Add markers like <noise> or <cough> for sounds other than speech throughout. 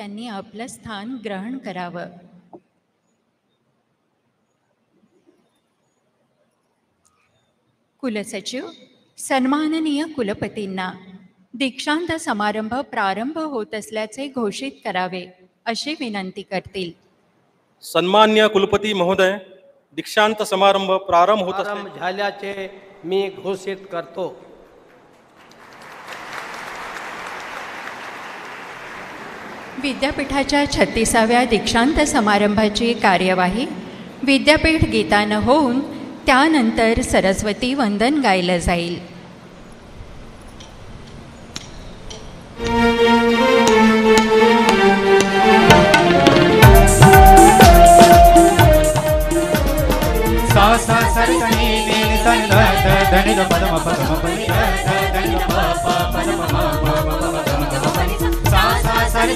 त्यांनी आपलं स्थान ग्रहण करावं. कुलसचिव सन्माननीय कुलपतींना दीक्षांत समारंभ प्रारंभ होत असल्याचे घोषित करावे अशी विनंती करतील. सन्मान्य कुलपती महोदय दीक्षांत समारंभ प्रारंभ होत झाल्याचे मी घोषित करतो. विद्यापीठाच्या छत्तीसाव्या दीक्षांत समारंभाची कार्यवाही विद्यापीठ गीतानं होऊन त्यानंतर सरस्वती वंदन गायलं जाईल सा सा सरि स नि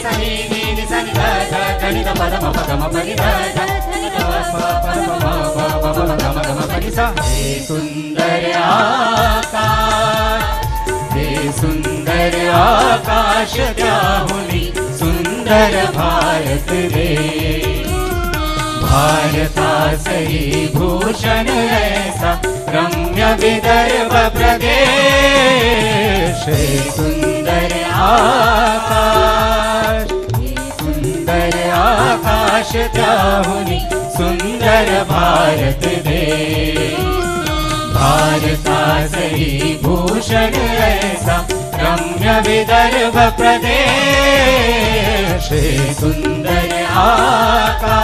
णि पदम पदम परितादम परिता सुन्दर आका सुन्दर आकाशदानी सुन्दर भारत रे भारतासही भूषण ऐसा रम्य विदर्भ प्रदेश। हे सुंदर आकाश हे सुंदर आकाश त्याहुनी सुंदर भारत देश भारतासही भूषण ऐसा रम्य विदर्भ प्रदेश सुंदर आकाश।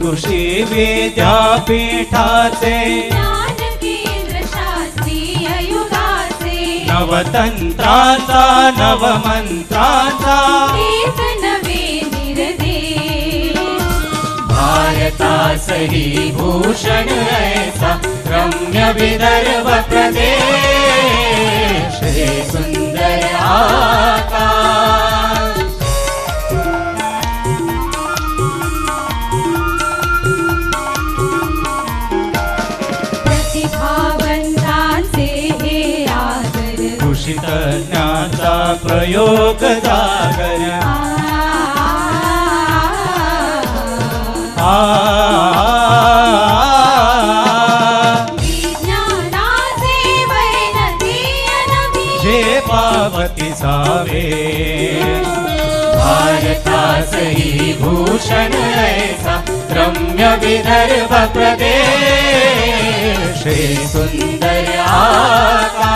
कृषी विद्यापीठाचे नवतन्त्रा नवमन्त्रा नवी गीर रम्य विदर्भ प्रदेश। सुन्दर का प्रयोग सागर जे प्रयोगजागरी सावे भारता सही भूषण ऐसा रम्य विदर्भ प्रदेश सुन्दर श्रीसुन्दर्या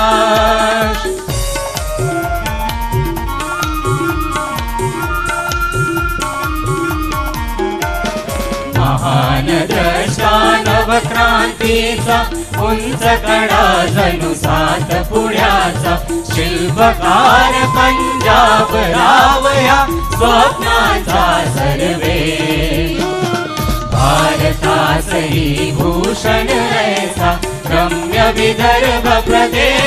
नवक्रांतीचा उंच कडा जणू सात पुढ्याचा शिल्पकार पंजाब रावया स्वप्नाचा सर्वे। भारतासही भूषण ऐसा रम्य विदर्भ प्रदेश।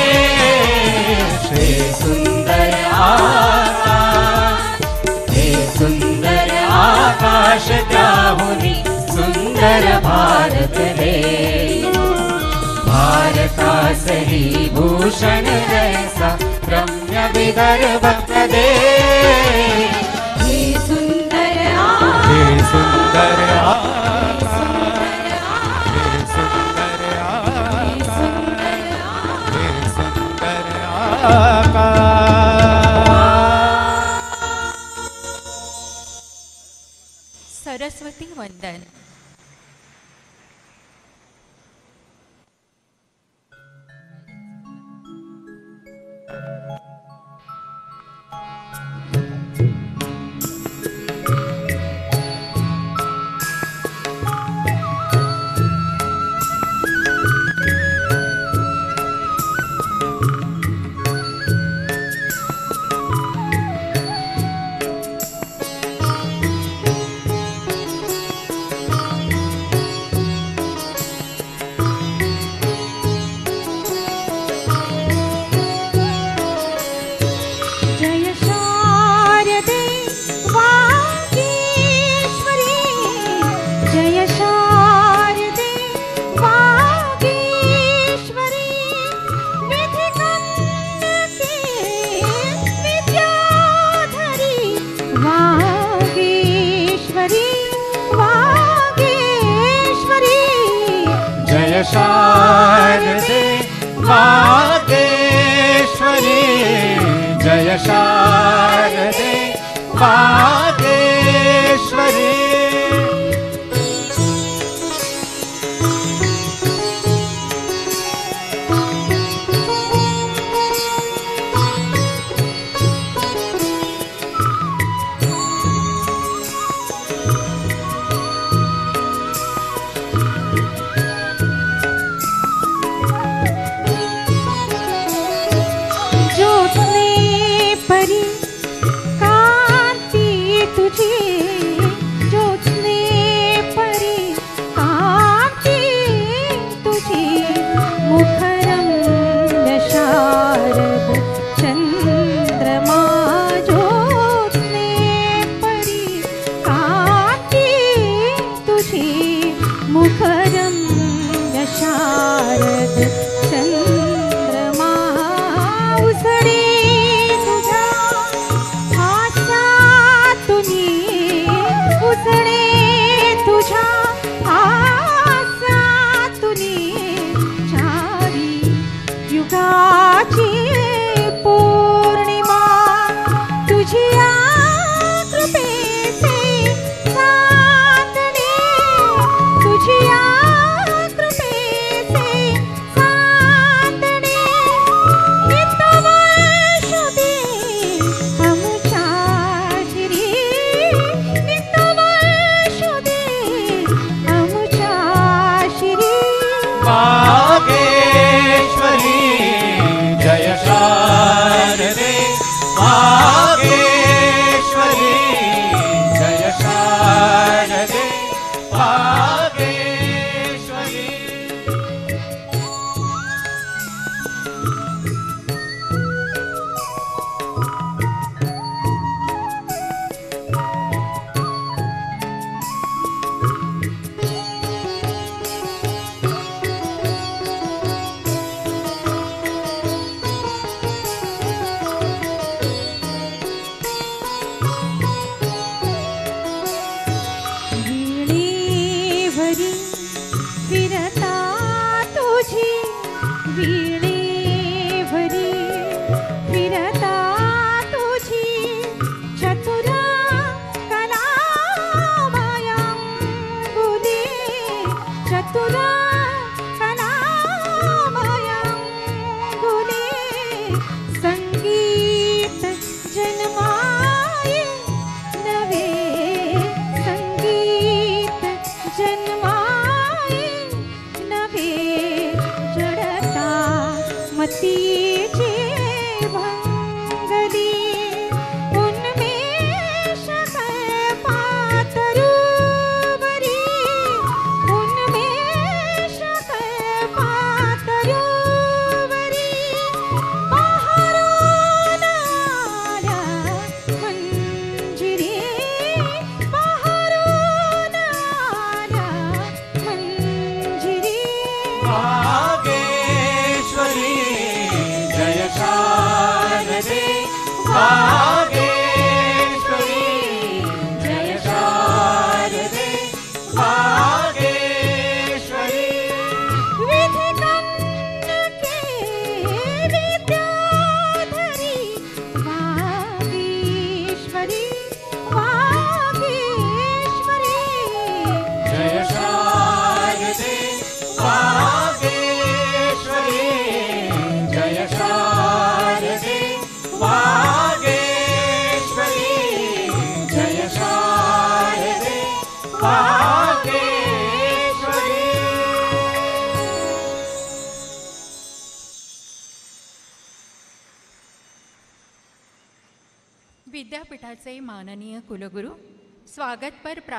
हे सुंदर आकाश हे सुंदर आकाश त्याहुनी सुंदर भारत है। भारता सही भूषण ऐसा रम्य विदर्भ दे सुंदर हे सुंदर सरस्वती वंदन।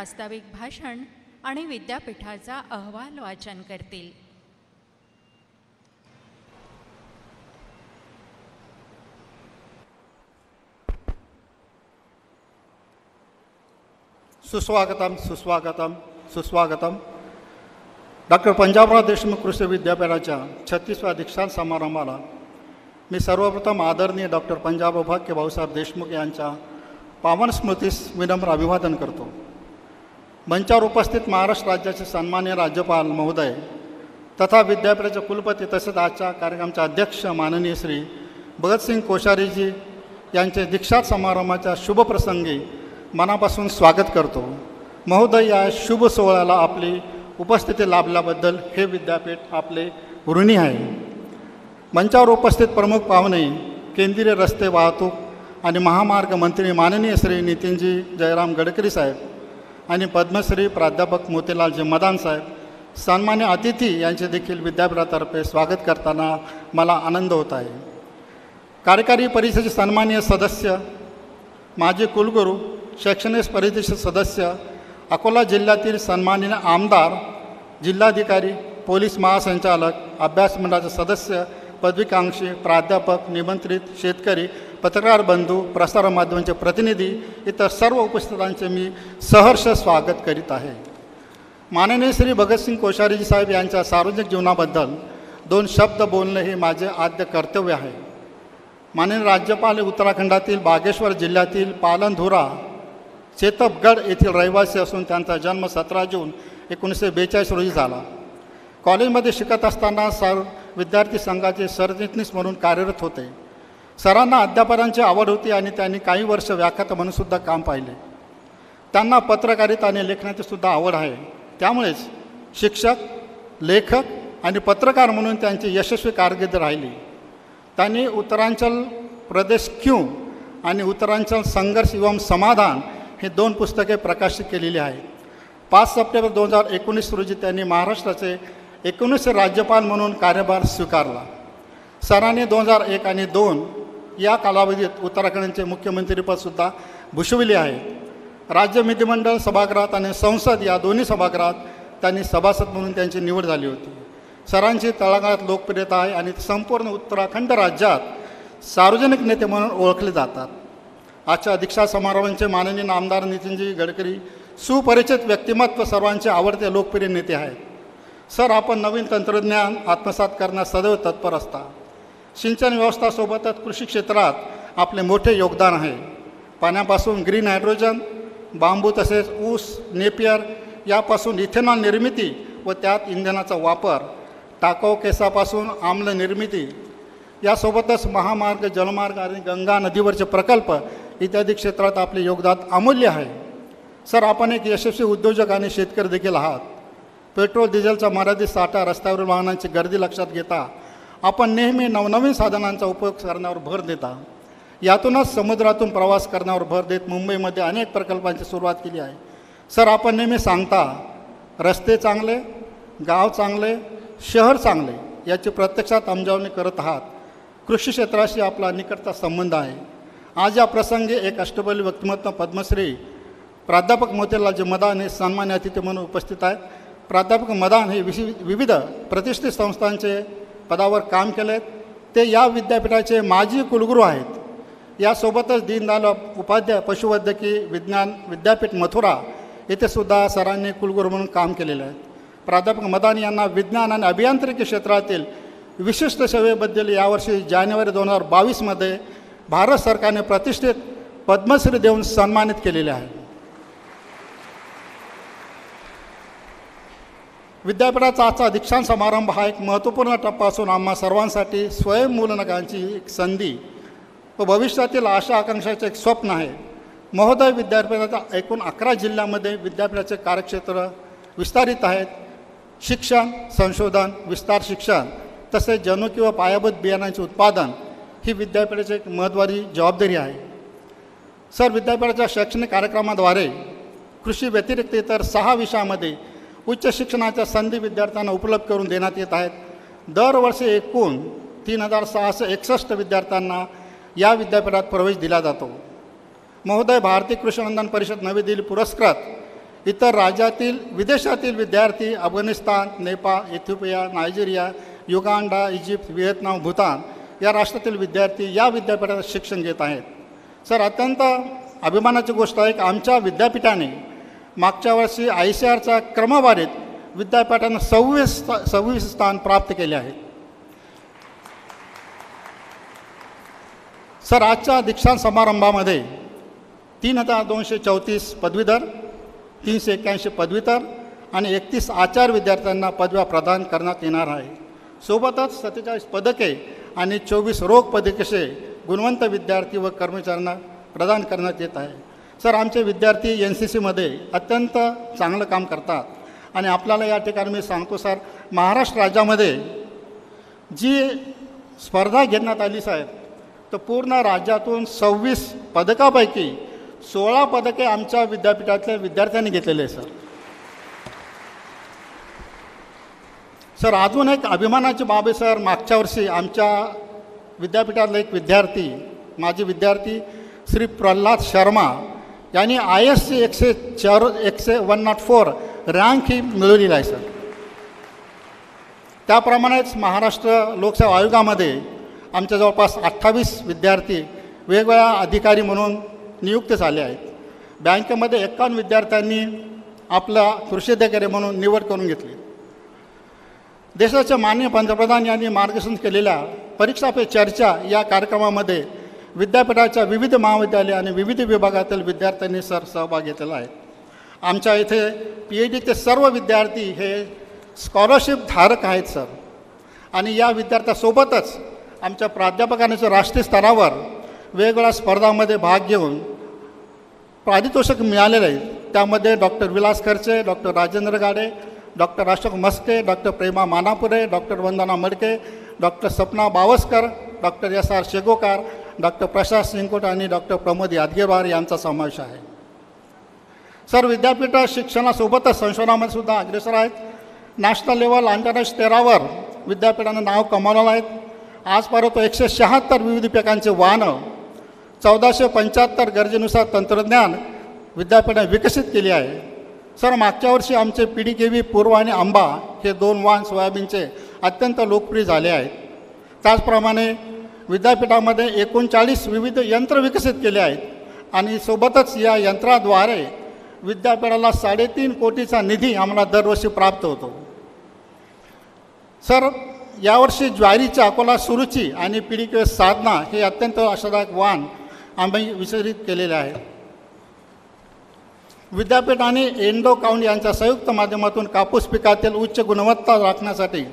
प्रास्ताविक भाषण आणि विद्यापीठाचा अहवाल वाचन करतील. सुस्वागतम सुस्वागतम सुस्वागतम. डॉक्टर पंजाबराव देशमुख कृषी विद्यापीठाच्या छत्तीसव्या दीक्षांत समारंभाला मी सर्वप्रथम आदरणीय डॉक्टर पंजाब भाग्य भाऊसाहेब देशमुख यांच्या पावन स्मृतीस विनम्र अभिवादन करतो. मंचावर उपस्थित महाराष्ट्र राज्याचे सन्मान्य राज्यपाल महोदय तथा विद्यापीठाचे कुलपती तसेच आजच्या कार्यक्रमाचे अध्यक्ष माननीय श्री भगतसिंग कोश्यारीजी यांचे दीक्षांत समारंभाच्या शुभप्रसंगी मनापासून स्वागत करतो. महोदय या शुभ सोहळ्याला आपली उपस्थिती लाभल्याबद्दल हे विद्यापीठ आपले ऋणी आहे. मंचावर उपस्थित प्रमुख पाहुणे केंद्रीय रस्ते वाहतूक आणि महामार्ग मंत्री माननीय श्री नितीनजी जयराम गडकरी साहेब आणि पद्मश्री प्राध्यापक मोतीलालजी मदान साहेब सन्मान्य अतिथी यांचे देखील विद्यापीठातर्फे स्वागत करताना मला आनंद होत आहे. कार्यकारी परिषदेचे सन्मान्य सदस्य माजी कुलगुरू शैक्षणिक परिषदेचे सदस्य अकोला जिल्ह्यातील सन्माननीय आमदार जिल्हाधिकारी पोलीस महासंचालक अभ्यास मंडळाचे सदस्य पदविकांक्षी प्राध्यापक निमंत्रित शेतकरी पत्रकार बंधू प्रसारमाध्यमांचे प्रतिनिधी इतर सर्व उपस्थितांचे मी सहर्ष स्वागत करीत आहे. माननीय श्री भगतसिंग कोश्यारीजी साहेब यांच्या सार्वजनिक जीवनाबद्दल दोन शब्द बोलणे हे माझे आद्य कर्तव्य आहे. माननीय राज्यपाल उत्तराखंडातील बागेश्वर जिल्ह्यातील पालनधुरा चेतपगड येथील रहिवासी असून त्यांचा जन्म सतरा जून एकोणीसशे बेचाळीस रोजी झाला. कॉलेजमध्ये शिकत असताना सर विद्यार्थी संघाचे सरचिटणीस म्हणून कार्यरत होते. सरांना अध्यापनांची आवड होती आणि त्यांनी काही वर्ष व्याख्याता म्हणूनसुद्धा काम पाहिले. त्यांना पत्रकारिता आणि लेखनाची सुद्धा आवड आहे. त्यामुळेच शिक्षक लेखक आणि पत्रकार म्हणून त्यांची यशस्वी कारकीर्द राहिली. त्यांनी उत्तरांचल प्रदेश क्यू आणि उत्तरांचल संघर्ष एवं समाधान ही दोन पुस्तके प्रकाशित केलेली आहेत. पाच सप्टेंबर दोन हजार एकोणीस रोजी त्यांनी महाराष्ट्राचे एकोणीसशे राज्यपाल म्हणून कार्यभार स्वीकारला. सरांनी दोन हजार एक आणि दोन या कालावधीत उत्तराखंडचे मुख्यमंत्रीपदसुद्धा भूषविले आहे. राज्य विधिमंडळ सभागृहात आणि संसद या दोन्ही सभागृहात त्यांनी सभासद म्हणून त्यांची निवड झाली होती. सरांची तळागाळात लोकप्रियता आहे आणि संपूर्ण उत्तराखंड राज्यात सार्वजनिक नेते म्हणून ओळखले जातात. आजच्या दीक्षा समारोहांचे माननीय आमदार नितीनजी गडकरी सुपरिचित व्यक्तिमत्व सर्वांचे आवडते लोकप्रिय नेते आहेत. सर आपण नवीन तंत्रज्ञान आत्मसात करण्यास सदैव तत्पर असता. सिंचन व्यवस्थासोबतच कृषी क्षेत्रात आपले मोठे योगदान आहे. पाण्यापासून ग्रीन हायड्रोजन बांबू तसेच ऊस नेपियर यापासून इथेनॉल निर्मिती व त्यात इंधनाचा वापर टाकाऊ केसापासून आम्ल निर्मिती यासोबतच महामार्ग जलमार्ग आणि गंगा नदीवरचे प्रकल्प इत्यादी क्षेत्रात आपले योगदान अमूल्य आहे. सर आपण एक यशस्वी उद्योजक आणि शेतकरी देखील आहात. पेट्रोल डिझेलचा मर्यादित साठा रस्त्यावरील वाहनांची गर्दी लक्षात घेता आपण नेहमी नवनवीन साधनांचा उपयोग करण्यावर भर देता. यातूनच समुद्रातून प्रवास करण्यावर भर देत मुंबईमध्ये अनेक प्रकल्पांची सुरुवात केली आहे. सर आपण नेहमी सांगता रस्ते चांगले गाव चांगले शहर चांगले याची प्रत्यक्षात अंमलबजावणी करत आहात. कृषी क्षेत्राशी आपला निकटचा संबंध आहे. आज या प्रसंगी एक अष्टबली व्यक्तिमत्व पद्मश्री प्राध्यापक मोतीलालजी मदान हे सन्मान्य अतिथी म्हणून उपस्थित आहेत. प्राध्यापक मदान हे विशि विविध प्रतिष्ठित संस्थांचे पदावर काम केलेत. ते या विद्यापीठाचे माजी कुलगुरू आहेत. यासोबतच दीनदयाल उपाध्याय पशुवैद्यकीय विज्ञान विद्यापीठ मथुरा येथे सुद्धा सरांनी कुलगुरू म्हणून काम केलेले आहे. प्राध्यापक मदान यांना विज्ञान आणि अभियांत्रिकी क्षेत्रातील विशिष्ट सेवेबद्दल यावर्षी जानेवारी दोन हजार बावीसमध्ये भारत सरकारने प्रतिष्ठित पद्मश्री देऊन सन्मानित केलेले आहे. विद्यापीठाचा आजचा दीक्षांत समारंभ हा एक महत्त्वपूर्ण टप्पा असून आम्हा सर्वांसाठी स्वयंमूलनकांची एक संधी व भविष्यातील आशा आकांक्षाचे एक स्वप्न आहे. महोदय विद्यापीठाच्या एकूण अकरा जिल्ह्यामध्ये विद्यापीठाचे कार्यक्षेत्र विस्तारित आहेत. शिक्षण संशोधन विस्तार शिक्षण तसेच जनु किंवा पायाभूत बियाणांचे उत्पादन ही विद्यापीठाची एक महत्त्वाची जबाबदारी आहे. सर विद्यापीठाच्या शैक्षणिक कार्यक्रमाद्वारे कृषी व्यतिरिक्त इतर सहा विषयामध्ये उच्च शिक्षणाच्या संधी विद्यार्थ्यांना उपलब्ध करून देण्यात येत आहेत. दरवर्षी एकूण तीन हजार सहाशे एकसष्ट विद्यार्थ्यांना या विद्यापीठात प्रवेश दिला जातो. महोदय भारतीय कृष्णनंदन परिषद नवी दिल्ली पुरस्कृत. इतर राज्यातील विदेशातील विद्यार्थी Afghanistan Nepal Ethiopia Nigeria Uganda Egypt Vietnam Bhutan या राष्ट्रातील विद्यार्थी या विद्यापीठात शिक्षण घेत आहेत. सर अत्यंत अभिमानाची गोष्ट आहे की आमच्या विद्यापीठाने मागच्या वर्षी आय सी आरच्या क्रमवारीत विद्यापीठानं सव्वीस सव्वीस स्थान प्राप्त केले आहे. सर आजच्या दीक्षांत समारंभामध्ये तीन हजार दोनशे चौतीस पदवीधर तीनशे एक्क्याऐंशी पदवीधर आणि एकतीस आचार विद्यार्थ्यांना पदव्या प्रदान करण्यात येणार आहे. सोबतच सत्तेचाळीस पदके आणि चोवीस रोग पदकेशे गुणवंत विद्यार्थी व कर्मचाऱ्यांना प्रदान करण्यात येत आहे. सर आमचे विद्यार्थी एन सी सीमध्ये अत्यंत चांगलं काम करतात. आणि आपल्याला या ठिकाणी मी सांगतो सर महाराष्ट्र राज्यामध्ये जी स्पर्धा घेण्यात आली साहेब तर पूर्ण राज्यातून सव्वीस पदकापैकी सोळा पदके आमच्या विद्यापीठातल्या विद्यार्थ्यांनी घेतलेले आहे सर. सर अजून एक अभिमानाची बाब आहे सर. मागच्या वर्षी आमच्या विद्यापीठातला एक विद्यार्थी माजी विद्यार्थी श्री प्रल्हाद शर्मा यांनी आय एस सी एकशे चार एकशे वन नॉट फोर रँक ही मिळवलेली आहे सर. त्याप्रमाणेच महाराष्ट्र लोकसेवा आयोगामध्ये आमच्या जवळपास अठ्ठावीस विद्यार्थी वेगवेगळ्या अधिकारी म्हणून नियुक्त झाले आहेत. बँकेमध्ये एकावन्न विद्यार्थ्यांनी आपला कृषी अधिकारी म्हणून निवड करून घेतली. देशाचे माननीय पंतप्रधान यांनी मार्गदर्शन केलेल्या परीक्षा पे चर्चा या कार्यक्रमामध्ये विद्यापीठाच्या विविध महाविद्यालय आणि विविध विभागातील विद्यार्थ्यांनी सर सहभाग घेतलेला आहे. आमच्या इथे पी एच डीचे सर्व विद्यार्थी हे स्कॉलरशिप धारक आहेत सर. आणि या विद्यार्थ्यासोबतच आमच्या प्राध्यापकांनी राष्ट्रीय स्तरावर वेगवेगळ्या स्पर्धांमध्ये भाग घेऊन पारितोषिक मिळालेलं आहे. त्यामध्ये डॉक्टर विलास खर्चे डॉक्टर राजेंद्र गाडे डॉक्टर अशोक मस्के डॉक्टर प्रेमा मानापुरे doctor Vandana Madke doctor Sapna Bawaskar doctor S R Shegokar doctor Prashant Singkot आणि डॉक्टर प्रमोद यादगीरवार यांचा समावेश आहे. सर विद्यापीठ शिक्षणासोबतच संशोधनामध्ये सुद्धा अग्रेसर आहेत. नॅशनल लेवल आंतरराष्ट्रीय स्तरावर विद्यापीठानं नाव कमावलं आहेत आजपर्यंत एकशे शहात्तर विविध पिकांचे वाहनं चौदाशे पंच्याहत्तर गरजेनुसार तंत्रज्ञान विद्यापीठाने विकसित केले आहे. सर मागच्या वर्षी आमचे पी डी के व्ही पूर्व आणि आंबा हे दोन वाहन सोयाबीनचे अत्यंत लोकप्रिय झाले आहेत. त्याचप्रमाणे विद्यापीठामध्ये एकोणचाळीस विविध यंत्र विकसित केले आहेत आणि सोबतच या यंत्राद्वारे विद्यापीठाला साडेतीन कोटीचा निधी आम्हाला दरवर्षी प्राप्त होतो. सर यावर्षी ज्वारीची अकोला सुरुची आणि पी साधना हे अत्यंत आशादायक वाहन आम्ही विसरित केलेले आहे. विद्यापीठ आणि एंडो काउंट यांच्या संयुक्त माध्यमातून कापूस पिकातील उच्च गुणवत्ता राखण्यासाठी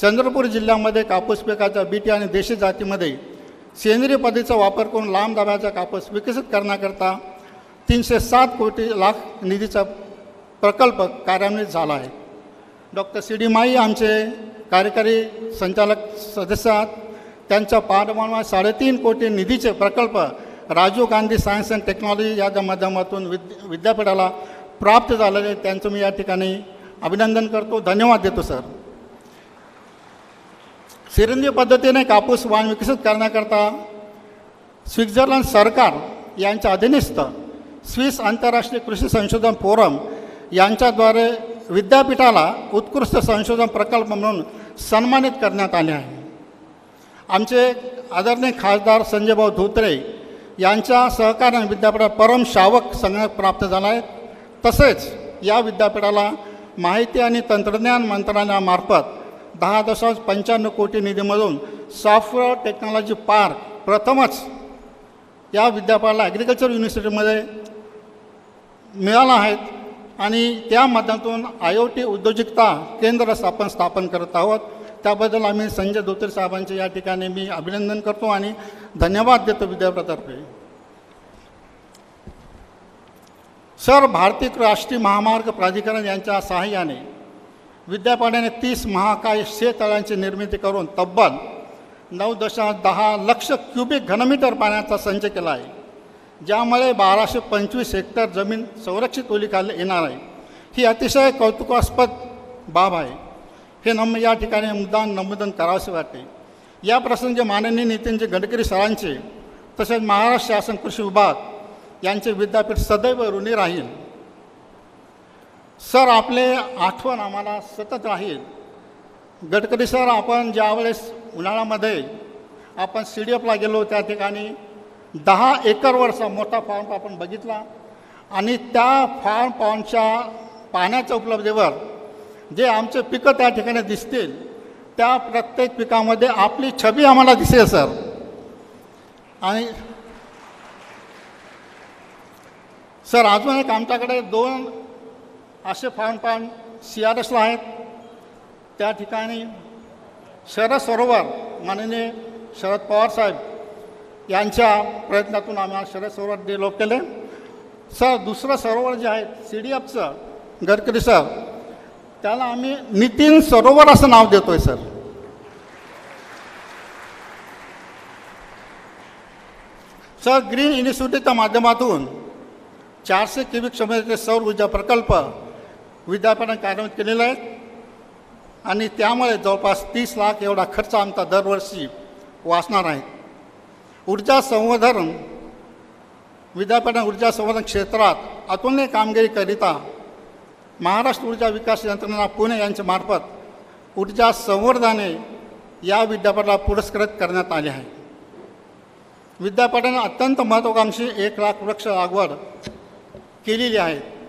चंद्रपूर जिल्ह्यामध्ये कापूस पिकाच्या बीटी आणि देशी जातीमध्ये सेंद्रिय पद्धतीचा वापर करून लांब दाब्याचा कापूस विकसित करण्याकरता तीनशे सात कोटी लाख निधीचा प्रकल्प कार्यान्वित झाला आहे. डॉक्टर सी डी माई आमचे कार्यकारी संचालक सदस्य आहेत. त्यांच्या पाठमानावर साडेतीन कोटी निधीचे प्रकल्प Rajiv Gandhi science and technology याच्या माध्यमातून विद विद्यापीठाला प्राप्त झालेले त्यांचं मी या ठिकाणी अभिनंदन करतो. धन्यवाद देतो सर. सेंद्रिय पद्धतीने कापूस वाण विकसित करण्याकरता स्वित्झर्लंड सरकार यांच्या अधीनस्थ स्विस आंतरराष्ट्रीय कृषी संशोधन फोरम यांच्याद्वारे विद्यापीठाला उत्कृष्ट संशोधन प्रकल्प म्हणून सन्मानित करण्यात आले आहे. आमचे आदरणीय खासदार संजयभाऊ धोत्रे यांच्या सहकार्याने विद्यापीठात परम शावक संगणक प्राप्त झाला आहे. तसेच या विद्यापीठाला माहिती आणि तंत्रज्ञान मंत्रालयामार्फत दहा दशांश पंच्याण्णव कोटी निधीमधून सॉफ्टवेअर टेक्नॉलॉजी पार्क प्रथमच या विद्यापीठाला ॲग्रिकल्चर युनिव्हर्सिटीमध्ये मिळाला आहेत आणि त्या माध्यमातून आय ओ टी उद्योजकता केंद्र स्थापन स्थापन करत आहोत. त्याबद्दल आम्ही संजय धोत्रे साहेबांचे या ठिकाणी मी अभिनंदन करतो आणि धन्यवाद देतो विद्यापीठातर्फे. सर भारतीय राष्ट्रीय महामार्ग प्राधिकरण यांच्या सहाय्याने विद्यापीठाने तीस महाकाय शेतळ्यांची निर्मिती करून तब्बल नऊ दशांश दहा लक्ष क्युबिक घनमीटर पाण्याचा संचय केला आहे. ज्यामुळे बाराशे पंचवीस हेक्टर जमीन संरक्षित ओलीखाली येणार आहे. ही अतिशय कौतुकास्पद बाब आहे. हे नम या ठिकाणी मुद्दाम नमोदन करावेसे वाटते. या प्रसंगी माननीय नितीनजी गडकरी सरांचे तसेच महाराष्ट्र शासन कृषी विभाग यांचे विद्यापीठ सदैव ऋणी राहील. सर आपले आठवण आम्हाला सतत राहील. गडकरी सर आपण ज्यावेळेस उन्हाळ्यामध्ये आपण सी डी एफला गेलो त्या ठिकाणी दहा एकरवरचा मोठा फार्म आपण बघितला आणि त्या फार्म पॉन्डच्या पाण्याच्या उपलब्धीवर जे आमचे पिकं त्या ठिकाणी दिसतील त्या प्रत्येक पिकामध्ये आपली छबी आम्हाला दिसेल सर. आणि सर अजून एक आमच्याकडे दोन असे फार्म पान सी आर एसला आहेत. त्या ठिकाणी शरद सरोवर माननीय शरद पवार साहेब यांच्या प्रयत्नातून आम्ही शरद सरोवर डेव्हलप केले. सर दुसरं सरोवर जे आहे सी डी एफचं गडकरी सर त्याला आम्ही नितीन सरोवर असं नाव देतो आहे सर. सर ग्रीन इनिशिएटिव्हच्या माध्यमातून चारशे क्युबिक क्षमतेचे सौर ऊर्जा प्रकल्प विद्यापीठाने कार्यान्वित केलेले आहेत. आणि त्यामुळे जवळपास तीस लाख एवढा खर्च आमचा दरवर्षी वाचणार आहे. ऊर्जा संवर्धन विद्यापीठाने ऊर्जा संवर्धन क्षेत्रात अतुलनीय कामगिरीकरिता महाराष्ट्र ऊर्जा विकास यंत्रणा पुणे यांच्या मार्फत ऊर्जा संवर्धने या विद्यापीठाला पुरस्कृत करण्यात आले आहे. विद्यापीठाने अत्यंत महत्त्वाकांक्षी एक लाख वृक्ष लागवड केलेली आहे.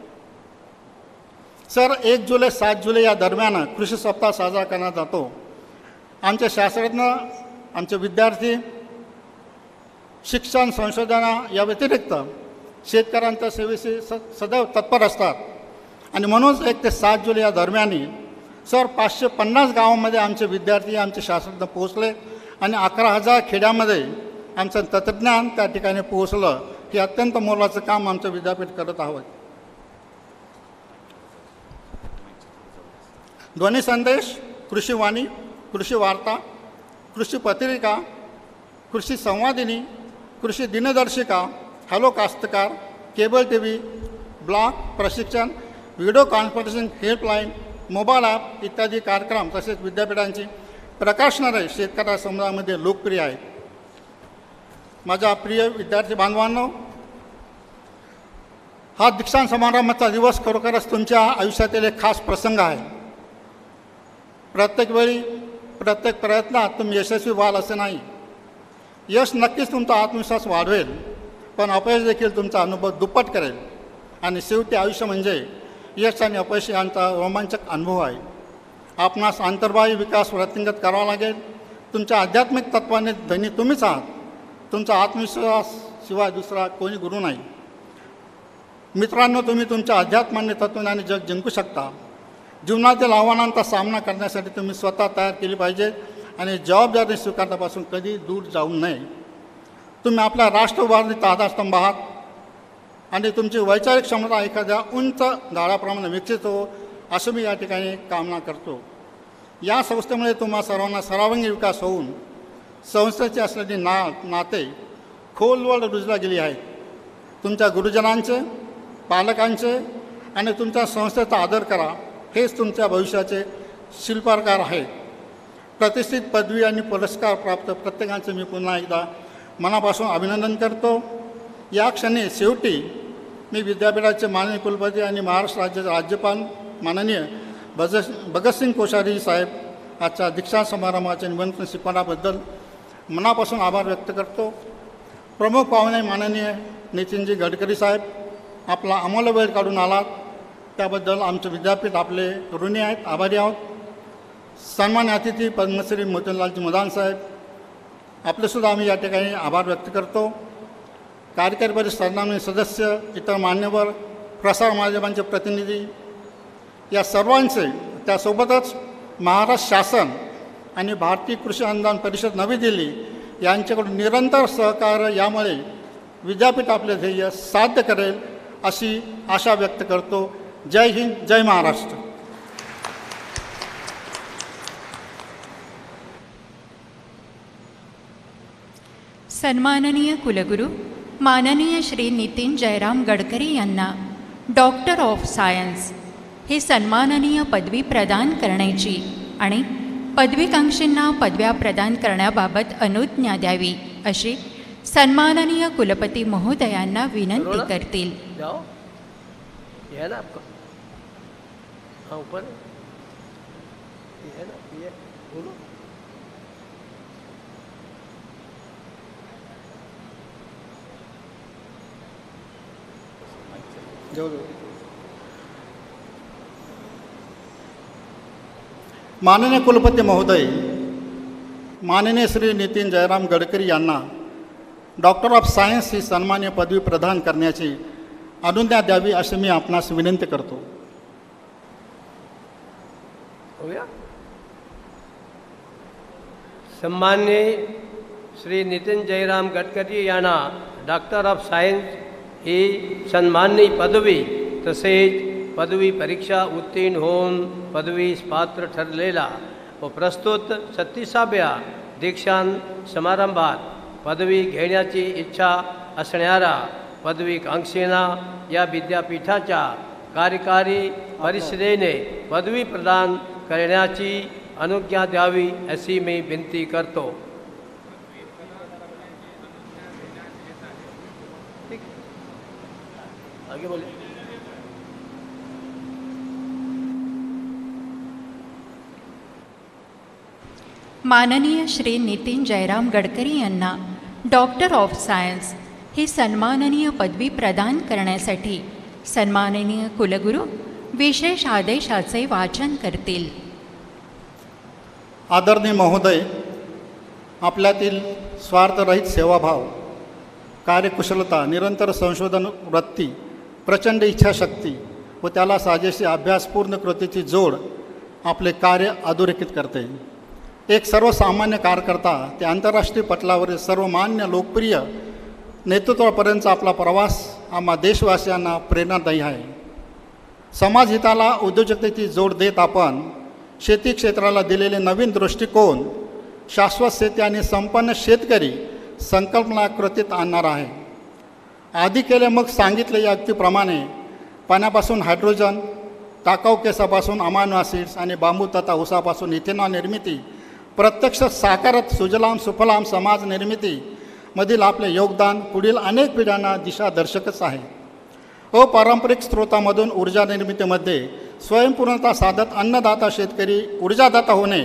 सर एक जुलै सात जुलै या दरम्यान कृषी सप्ताह साजरा करण्यात जातो. आमचे शास्त्रज्ञ आमचे विद्यार्थी शिक्षण संशोधना या व्यतिरिक्त शेतकऱ्यांच्या सेवेशी स सदैव तत्पर असतात. आणि म्हणूनच एक ते सात जुलै या दरम्यानी सर पाचशे पन्नास गावामध्ये आमचे विद्यार्थी आमचे शास्त्रज्ञ पोहोचले आणि अकरा हजार खेड्यामध्ये आमचं तंत्रज्ञान त्या ठिकाणी पोहोचलं हे अत्यंत मोलाचं काम आमचं विद्यापीठ करत आहोत. ध्वनी संदेश, कृषी वाणी, कृषी वार्ता, कृषी पत्रिका, कृषी संवादिनी, कृषी दिनदर्शिका, हॅलो कास्तकार, केबल टी व्ही ब्लॉग प्रशिक्षण, video conferencing helpline, mobile app इत्यादी कार्यक्रम तसेच विद्यापीठांची प्रकाशनालय शेतकऱ्या समुदायामध्ये लोकप्रिय आहेत. माझ्या प्रिय विद्यार्थी बांधवांनो, हा दीक्षांत समारंभाचा दिवस खरोखरच तुमच्या आयुष्यातील एक खास प्रसंग आहे. प्रत्येक वेळी प्रत्येक प्रयत्नात तुम्ही यशस्वी व्हाल असं नाही. यश नक्कीच तुमचा आत्मविश्वास वाढवेल पण अपयश देखील तुमचा अनुभव दुप्पट करेल. आणि शेवटी आयुष्य म्हणजे यश आणि अपयश यांचा रोमांचक अनुभव आहे. आपणास आंतरबाही विकास वृत्तिंगत करावा लागेल. तुमच्या आध्यात्मिक तत्वाने धनी तुम्हीच आहात. तुमचा आत्मविश्वास शिवाय दुसरा कोणी गुरु नाही. मित्रांनो तुम्ही तुमच्या अध्यात्माने तत्वज्ञाने जग जिंकू शकता. जीवनातील आव्हानांचा सामना करण्यासाठी तुम्ही स्वतः तयार केली पाहिजे आणि जबाबदारी स्वीकारण्यापासून कधी दूर जाऊ नये. तुम्ही आपल्या राष्ट्र उभारणीत आधारस्तंभ आहात आणि तुमची वैचारिक क्षमता एखाद्या उंच झाडाप्रमाणे विकसित हो असं मी या ठिकाणी कामना करतो. या संस्थेमुळे तुम्हा सर्वांना सर्वांगीण विकास होऊन संस्थेची असलेली ना नाते खोलवर रुजला गेली आहेत. तुमच्या गुरुजनांचे पालकांचे आणि तुमच्या संस्थेचा आदर करा. हेच तुमच्या भविष्याचे शिल्पकार आहेत प्रतिष्ठित पदवी आणि पुरस्कार प्राप्त प्रत्येकाचे मी पुन्हा एकदा मनापासून अभिनंदन करतो. या क्षणी शेवटी मी विद्यापीठाचे माननीय कुलपती आणि महाराष्ट्र राज्याचे राज्यपाल माननीय भज भगतसिंग कोश्यारी साहेब आजच्या दीक्षांत समारंभाचे निमंत्रण स्वीकाराबद्दल मनापासून आभार व्यक्त करतो. प्रमुख पाहुणे माननीय नितीनजी गडकरी साहेब आपला अमूल्य वेळ काढून आलात. त्याबद्दल आमचे विद्यापीठ आपले ऋणी आहेत आभारी आहोत. सन्मान्य अतिथी पद्मश्री मोतीलालजी मदान साहेब आपलेसुद्धा आम्ही या ठिकाणी आभार व्यक्त करतो. कार्यकारी परिषद सन्मान्य सदस्य इतर मान्यवर प्रसार माध्यमांचे प्रतिनिधी या सर्वांचे त्यासोबतच महाराष्ट्र शासन आणि भारतीय कृषी अनुदान परिषद नवी दिल्ली यांच्याकडून निरंतर सहकार्य यामुळे विद्यापीठ आपले ध्येय साध्य करेल अशी आशा व्यक्त करतो. जय हिंद जय महाराष्ट्र. सन्माननीय कुलगुरू माननीय श्री नितीन जयराम गडकरी यांना डॉक्टर ऑफ सायन्स ही सन्माननीय पदवी प्रदान करण्याची आणि पदवीकांक्षींना पदव्या प्रदान करण्याबाबत अनुज्ञा द्यावी अशी सन्माननीय कुलपती महोदयांना विनंती करतील. हाँ ऊपर ये है ना ये बोलो. माननीय कुलपती महोदय माननीय श्री नितीन जयराम गडकरी यांना डॉक्टर ऑफ सायन्स ही सन्मान्य पदवी प्रदान करण्याची अनुज्ञा द्यावी अशी मी आपणास विनंती करतो. हो गया। सम्मान्य श्री नितीन जयराम गडकरी यांना, डॉक्टर ऑफ़ सायन्स ही सन्माननीय पदवी, तसेच पदवी परीक्षा उत्तीर्ण होऊन पदवीस पात्र ठरलेला व प्रस्तुत छत्तीसाव्या दीक्षांत समारंभात पदवी घेण्याची इच्छा असणाऱ्या पदवीकांक्षींना या विद्यापीठाच्या कार्यकारी परिषदेने पदवी प्रदान करण्याची अनुज्ञा द्यावी अशी मी विनंती करतो. माननीय श्री नितीन जयराम गडकरी यांना डॉक्टर ऑफ़ सायन्स ही सन्माननीय पदवी प्रदान करण्यासाठी सन्माननीय कुलगुरू विशेष आदेशाचे वाचन करतील. आदरणीय महोदय आपल्यातील स्वार्थरहित सेवाभाव कार्यकुशलता निरंतर संशोधन वृत्ती प्रचंड इच्छाशक्ती व त्याला साजेशी अभ्यासपूर्ण कृतीची जोड आपले कार्य अधोरेखित करते. एक सर्वसामान्य कार्यकर्ता ते आंतरराष्ट्रीय पटलावरील सर्वमान्य लोकप्रिय नेतृत्वापर्यंतचा आपला प्रवास आम्हा देशवासियांना प्रेरणादायी आहे. समाजहिताला उद्योजकतेची जोड देत आपण शेती क्षेत्राला दिलेले नवीन दृष्टिकोन शाश्वत शेती आणि संपन्न शेतकरी संकल्पनाकृतीत आणणार आहे. आधी केले मग सांगितले या अगदीप्रमाणे पाण्यापासून हायड्रोजन टाकाऊ केसापासून अमानो ॲसिड्स आणि बांबू तथा उसापासून इथेनॉल निर्मिती प्रत्यक्ष साकारत सुजलाम सुफलाम समाज निर्मितीमधील आपले योगदान पुढील अनेक पिढ्यांना दिशादर्शकच आहे. अपारंपरिक स्रोतामधून ऊर्जा निर्मितीमध्ये स्वयंपूर्णता साधत अन्नदाता शेतकरी ऊर्जादाता होणे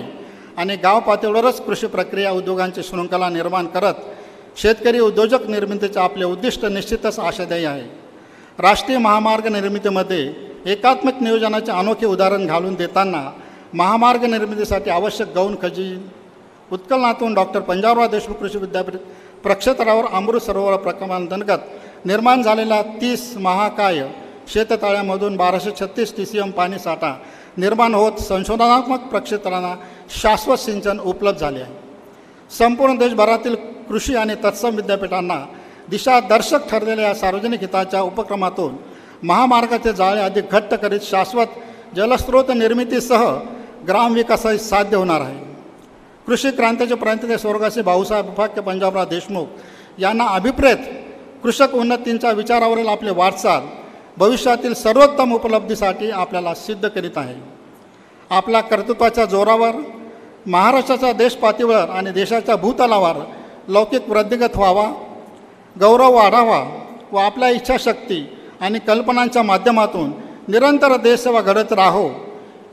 आणि गाव पातळीवरच कृषी प्रक्रिया उद्योगांची शृंखला निर्माण करत शेतकरी उद्योजक निर्मितीचे आपले उद्दिष्ट निश्चितच आशादायी आहे. राष्ट्रीय महामार्ग निर्मितीमध्ये एकात्मिक नियोजनाचे अनोखे उदाहरण घालून देताना महामार्ग निर्मितीसाठी आवश्यक गौण खजी उत्कलनातून डॉक्टर पंजाबराव देशमुख कृषी विद्यापीठ प्रक्षेत्रावर अमृत सरोवर प्रकल्पांतर्गत निर्माण झालेला तीस महाकाय शेततळ्यामधून बाराशे छत्तीस टी सी एम पाणी साठा निर्माण होत संशोधनात्मक प्रक्षेत्रांना शाश्वत सिंचन उपलब्ध झाले आहे. संपूर्ण देशभरातील कृषी आणि तत्सम विद्यापीठांना दिशादर्शक ठरलेल्या या सार्वजनिक हिताच्या उपक्रमातून महामार्गाचे जाळे अधिक घट्ट करीत शाश्वत जलस्रोत निर्मितीसह ग्रामविकासास साध्य होणार आहे. कृषी क्रांतीचे प्रणेते स्वर्गासी भाऊसाहेब उपाख्य पंजाबराव देशमुख यांना अभिप्रेत कृषक उन्नतींच्या विचारावरील आपले वाटचाल भविष्यातील सर्वोत्तम उपलब्धीसाठी आपल्याला सिद्ध करीत आहे. आपल्या कर्तृत्वाच्या जोरावर महाराष्ट्राच्या देशपातळीवर आणि देशाच्या भूतलावर लौकिक वृद्धिगत व्हावा गौरव वाढावा व आपल्या इच्छाशक्ती आणि कल्पनांच्या माध्यमातून निरंतर देशसेवा घडत राहो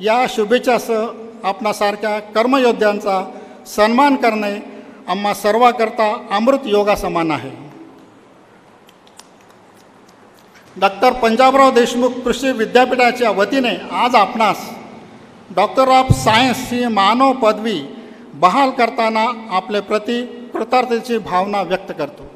या शुभेच्छासह आपणासारख्या कर्मयोद्ध्यांचा सन्मान करणे आम्हा सर्वाकरता अमृत योगा समान आहे. डॉक्टर पंजाबराव देशमुख कृषी विद्यापीठाच्या वतीने आज आपणास डॉक्टर ऑफ सायन्स ही मानव पदवी बहाल करताना आपले प्रति कृतार्थतेची भावना व्यक्त करतो.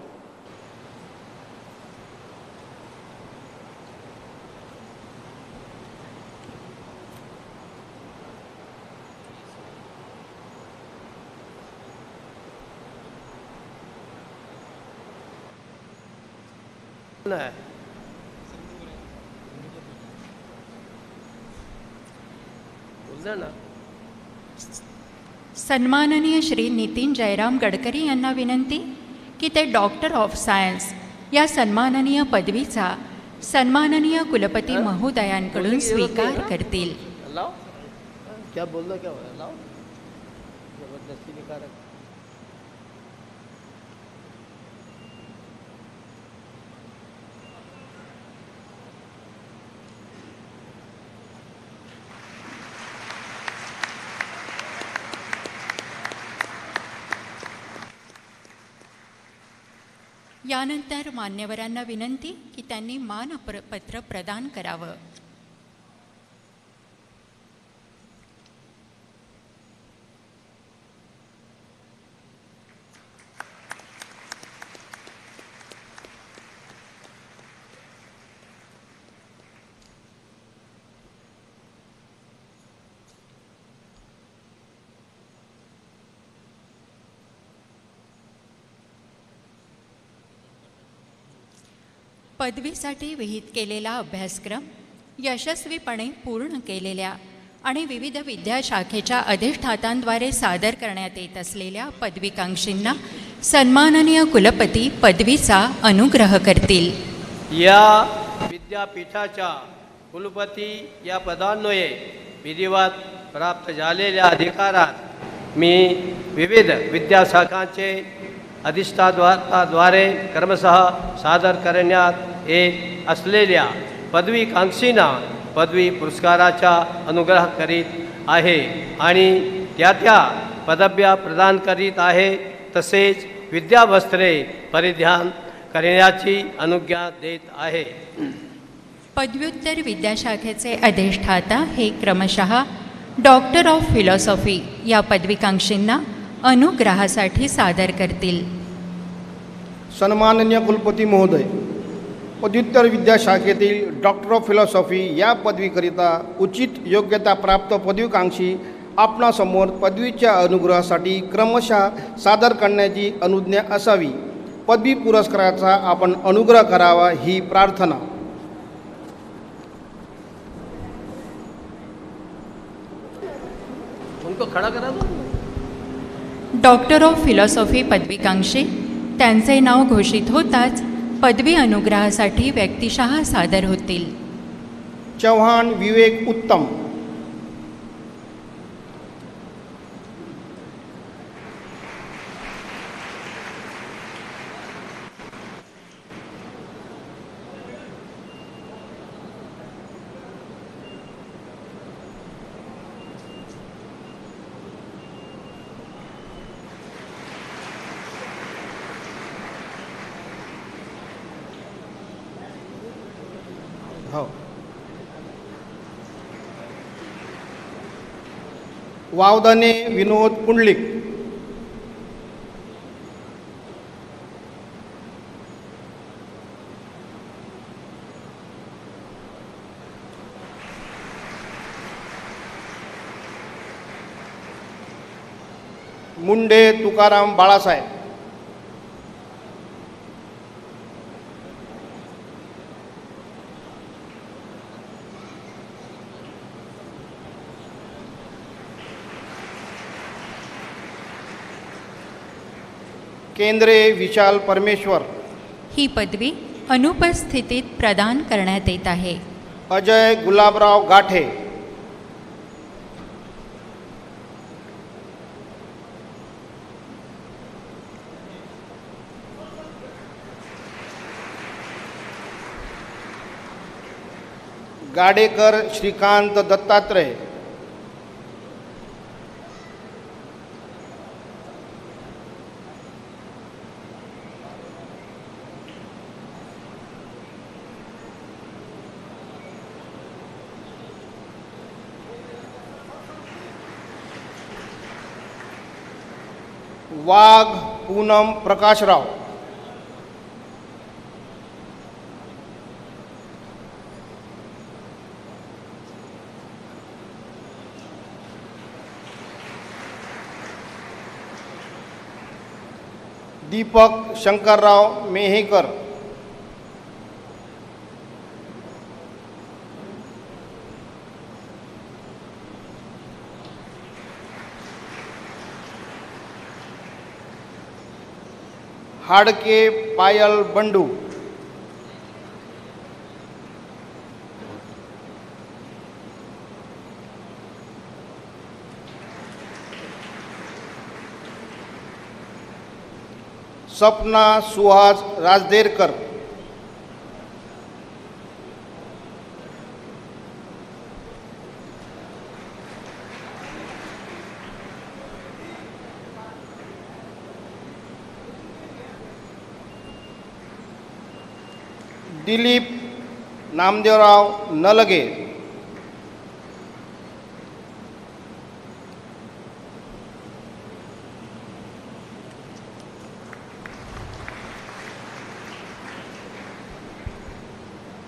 है ना? सन्माननीय श्री नितीन जयराम गडकरी यांना विनंती की ते डॉक्टर ऑफ सायन्स या सन्माननीय पदवीचा सन्माननीय कुलपती महोदयांकडून स्वीकार करतील. क्या क्या हो रहा है अलाओ जबरदस्ती निकाल रखा यानंतर मान्यवरांना विनंती की त्यांनी मानपत्र पत्र प्रदान करावं. पदवीसाठी विहित केलेला अभ्यासक्रम यशस्वीपणे पूर्ण केलेल्या आणि विविध विद्याशाखेच्या अधिष्ठातांद्वारे सादर करण्यात येत असलेल्या पदवीकांक्षींना सन्माननीय कुलपती पदवीचा अनुग्रह करतील. या विद्यापीठाच्या कुलपती या पदान्वये विधिवत प्राप्त झालेल्या अधिकारात मी विविध विद्याशाखांचे अधिष्ठाद्वारे कर्मशः सादर करण्यात येत असलेल्या पदवीकांक्षींना पदवी पुरस्काराचा अनुग्रह करीत आहे आणि त्या त्या पदव्या प्रदान करीत आहे तसेच विद्यावस्त्रे परिधान करण्याची अनुज्ञा देत आहे. पदव्युत्तर विद्याशाखेचे अधिष्ठाता हे क्रमशः डॉक्टर ऑफ फिलॉसॉफी या पदवीकांक्षींना अनुग्रहासाठी सादर करतील. सन्माननीय कुलपती महोदय पदव्युत्तर विद्याशाखेतील डॉक्टर ऑफ फिलॉसॉफी या पदवीकरिता उचित योग्यता प्राप्त पदवीकांक्षी आपणासमोर पदवीच्या अनुग्रहासाठी क्रमशः सादर करण्याची अनुज्ञा असावी. पदवी पुरस्काराचा आपण अनुग्रह करावा ही प्रार्थना. उनको खड़ा करा दो डॉक्टर ऑफ फिलॉसॉफी पदवीकांक्षी. त्यांचे नाव घोषित होताच पदवी अनुग्रहासाठी व्यक्तिशः सादर होतील. चव्हाण विवेक उत्तम. वावदाने विनोद पुंडलिक. मुंडे तुकाराम बाळासाहेब. केंद्रे विशाल परमेश्वर। ही पदवी अनुपस्थितीत प्रदान करण्यात येत आहे. अजय गुलाबराव गाठे। गाडेकर श्रीकांत दत्तात्रय। वाघ पूनम प्रकाशराव। दीपक शंकरराव मेहेकर। हाडके पायल बंडू। सपना सुहास राजदेरकर। दिलीप नामदेवराव नलगे.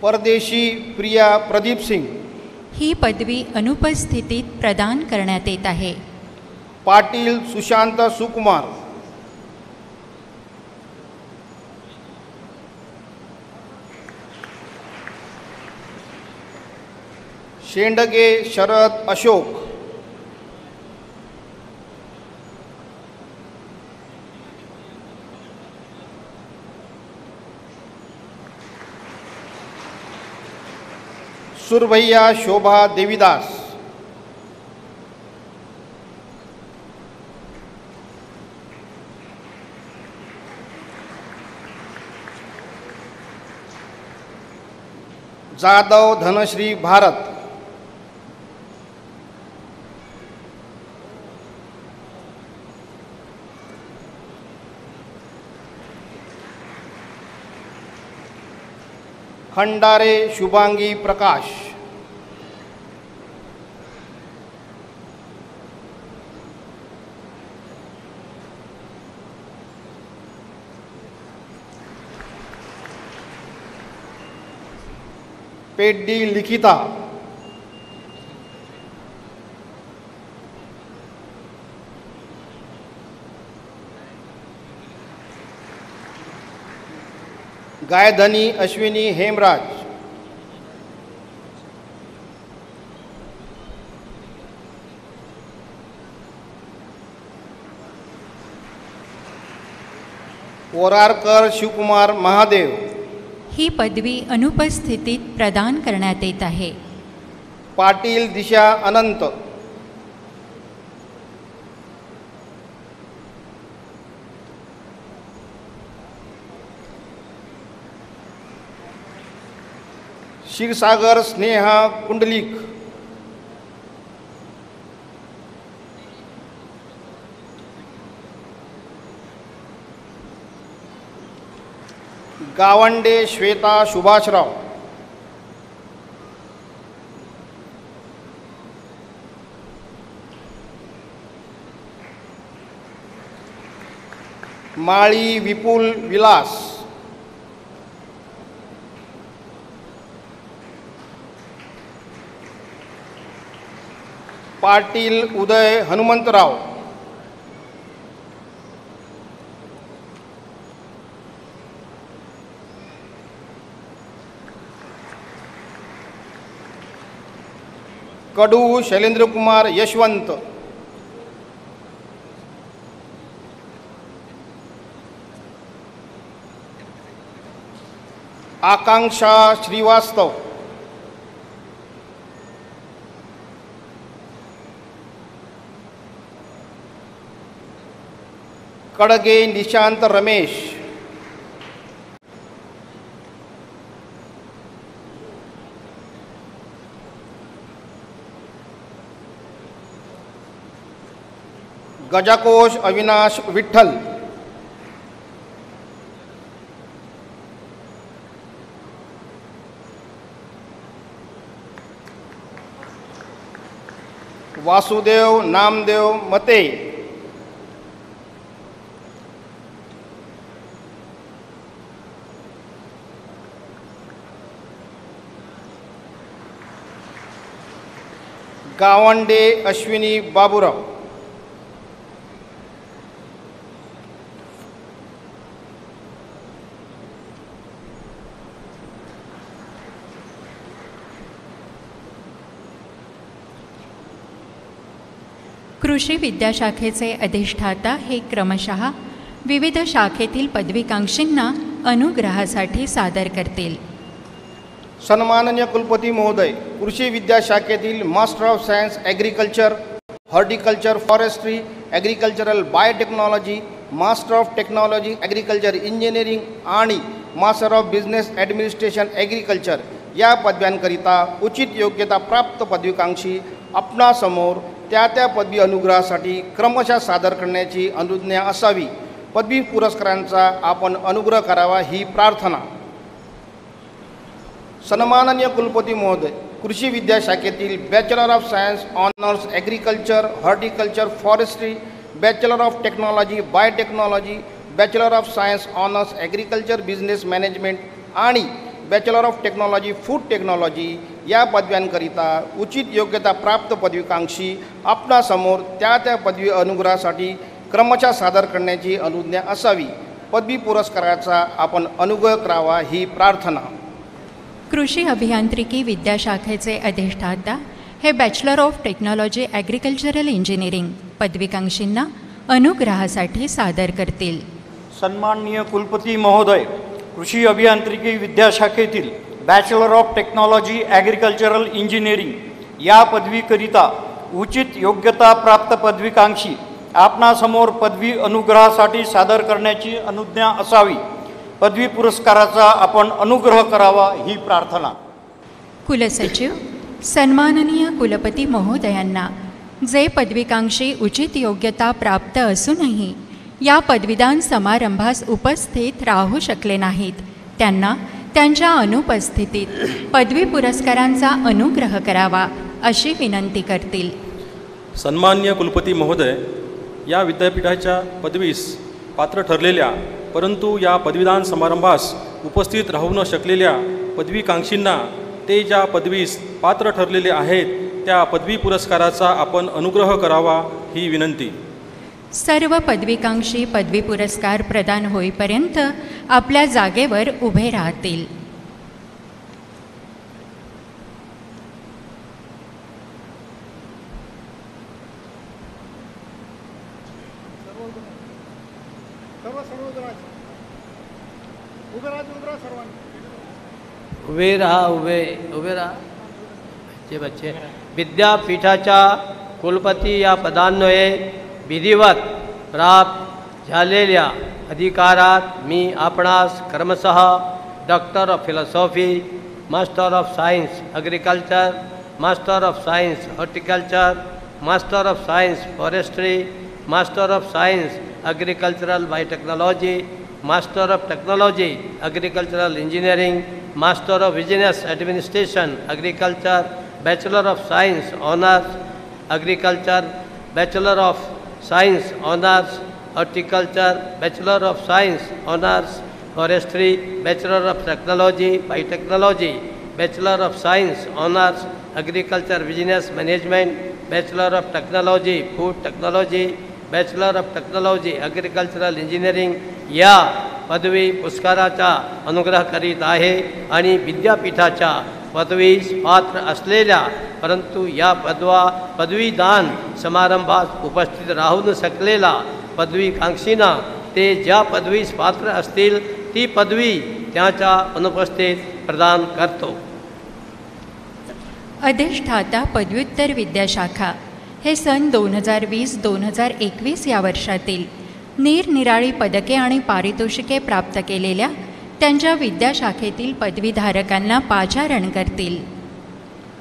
परदेशी प्रिया प्रदीप सिंग. ही पदवी अनुपस्थितीत प्रदान करण्यात येत आहे. पाटील सुशांत सुकुमार. शेंडगे शरद अशोक. सुरभैया शोभा देवीदास. जाधव धनश्री भारत. खंडारे शुभांगी प्रकाश। पेड्डी लिखिता। गायधनी अश्विनी हेमराज। ओरारकर शिवकुमार महादेव। ही पदवी अनुपस्थितीत प्रदान करण्यात येत आहे. पाटील दिशा अनंत। क्षीरसागर स्नेहा कुंडलिक गावंडे श्वेता सुभाषराव। माळी विपुल विलास। पाटील उदय हनुमंतराव. कडू शैलेंद्रकुमार यशवंत. आकांक्षा श्रीवास्तव. कडगे निशांत रमेश। गजाकोश अविनाश विठ्ठल। वासुदेव नामदेव मते। गावंडे अश्विनी बाबूराव. कृषी विद्याशाखेचे अधिष्ठाता हे क्रमशः विविध शाखेतील पदवीकांक्षींना अनुग्रहासाठी सादर करतील. सन्माननीय कुलपती महोदय कृषी विद्याशाखेतील master of science agriculture horticulture forestry agricultural biotechnology master of technology agriculture engineering आणि master of business administration agriculture या पदव्यांकरिता उचित योग्यता प्राप्त पदवीकांक्षी आपणासमोर त्या त्या पदवी अनुग्रहासाठी क्रमशः सादर करण्याची अनुज्ञा असावी. पदवी पुरस्कारांचा आपण अनुग्रह करावा ही प्रार्थना. सन्माननीय कुलपती महोदय कृषी विद्याशाखेतील bachelor of science honours agriculture horticulture forestry bachelor of technology biotechnology bachelor of science honours agriculture business management आणि bachelor of technology food technology या पदव्यांकरिता उचित योग्यता प्राप्त पदवीकांक्षी आपणासमोर त्या त्या पदवी अनुग्रहासाठी क्रमशः सादर करण्याची अनुज्ञा असावी. पदवी पुरस्काराचा आपण अनुग्रह करावा ही प्रार्थना. कृषी अभियांत्रिकी विद्याशाखेचे अधिष्ठाता हे bachelor of technology agricultural engineering पदविकांक्षींना अनुग्रहासाठी सादर करतील. सन्माननीय कुलपती महोदय कृषी अभियांत्रिकी विद्याशाखेतील bachelor of technology agricultural engineering या पदवीकरिता उचित योग्यता प्राप्त पदविकांक्षी आपणासमोर पदवी अनुग्रहासाठी सादर करण्याची अनुज्ञा असावी. पदवी पुरस्काराचा आपण अनुग्रह करावा ही प्रार्थना. कुलसचिव सन्माननीय कुलपती महोदयांना जे पदविकांक्षी उचित योग्यता प्राप्त असूनही या पदवीदान समारंभास उपस्थित राहू शकले नाहीत. त्यांना त्यांच्या अनुपस्थितीत पदवी पुरस्कारांचा अनुग्रह करावा अशी विनंती करतील. सन्मान्य कुलपती महोदय या विद्यापीठाच्या पदवीस पात्र ठरलेल्या परंतु या पदवीदान समारंभास उपस्थित राहू न शकलेल्या पदवीकांक्षींना ते ज्या पदवीस पात्र ठरलेले आहेत त्या पदवी पुरस्काराचा आपण अनुग्रह करावा ही विनंती. सर्व पदवीकांक्षी पदवी पुरस्कार प्रदान होईपर्यंत आपल्या जागेवर उभे राहतील. उभे राहा उभे उभे बच्चे बच्चे। विद्यापीठाच्या कुलपती या पदान्वये विधिवत प्राप्त झालेल्या अधिकारात मी आपणास क्रमशः doctor of philosophy master of science agriculture master of science horticulture master of science forestry master of science agricultural biotechnology master of technology agricultural engineering Master of Business Administration, Agriculture, Bachelor of Science, Honours, Agriculture, Bachelor of Science, Honours, Horticulture, Bachelor of Science, Honours, Forestry, Bachelor of Technology, Biotechnology, Bachelor of Science, Honours, Agriculture Business Management, Bachelor of Technology, Food Technology, bachelor of technology agricultural engineering या पदवी पुरस्काराचा अनुग्रह करीत आहे आणि विद्यापीठाच्या पदवीस पात्र असलेल्या, परंतु या पदवा, पदवीदान समारंभात उपस्थित राहू न शकलेला पदवीकांक्षींना, ते ज्या पदवीस पात्र असतील, ती पदवी त्याच्या अनुपस्थित प्रदान करतो. अधिष्ठाता पदव्युत्तर विद्याशाखा हे सन दोन हजार वीस दोन हजार एकवीस या वर्षातील निरनिराळी पदके आणि पारितोषिके प्राप्त केलेल्या त्यांच्या विद्याशाखेतील पदवीधारकांना पाचारण करतील.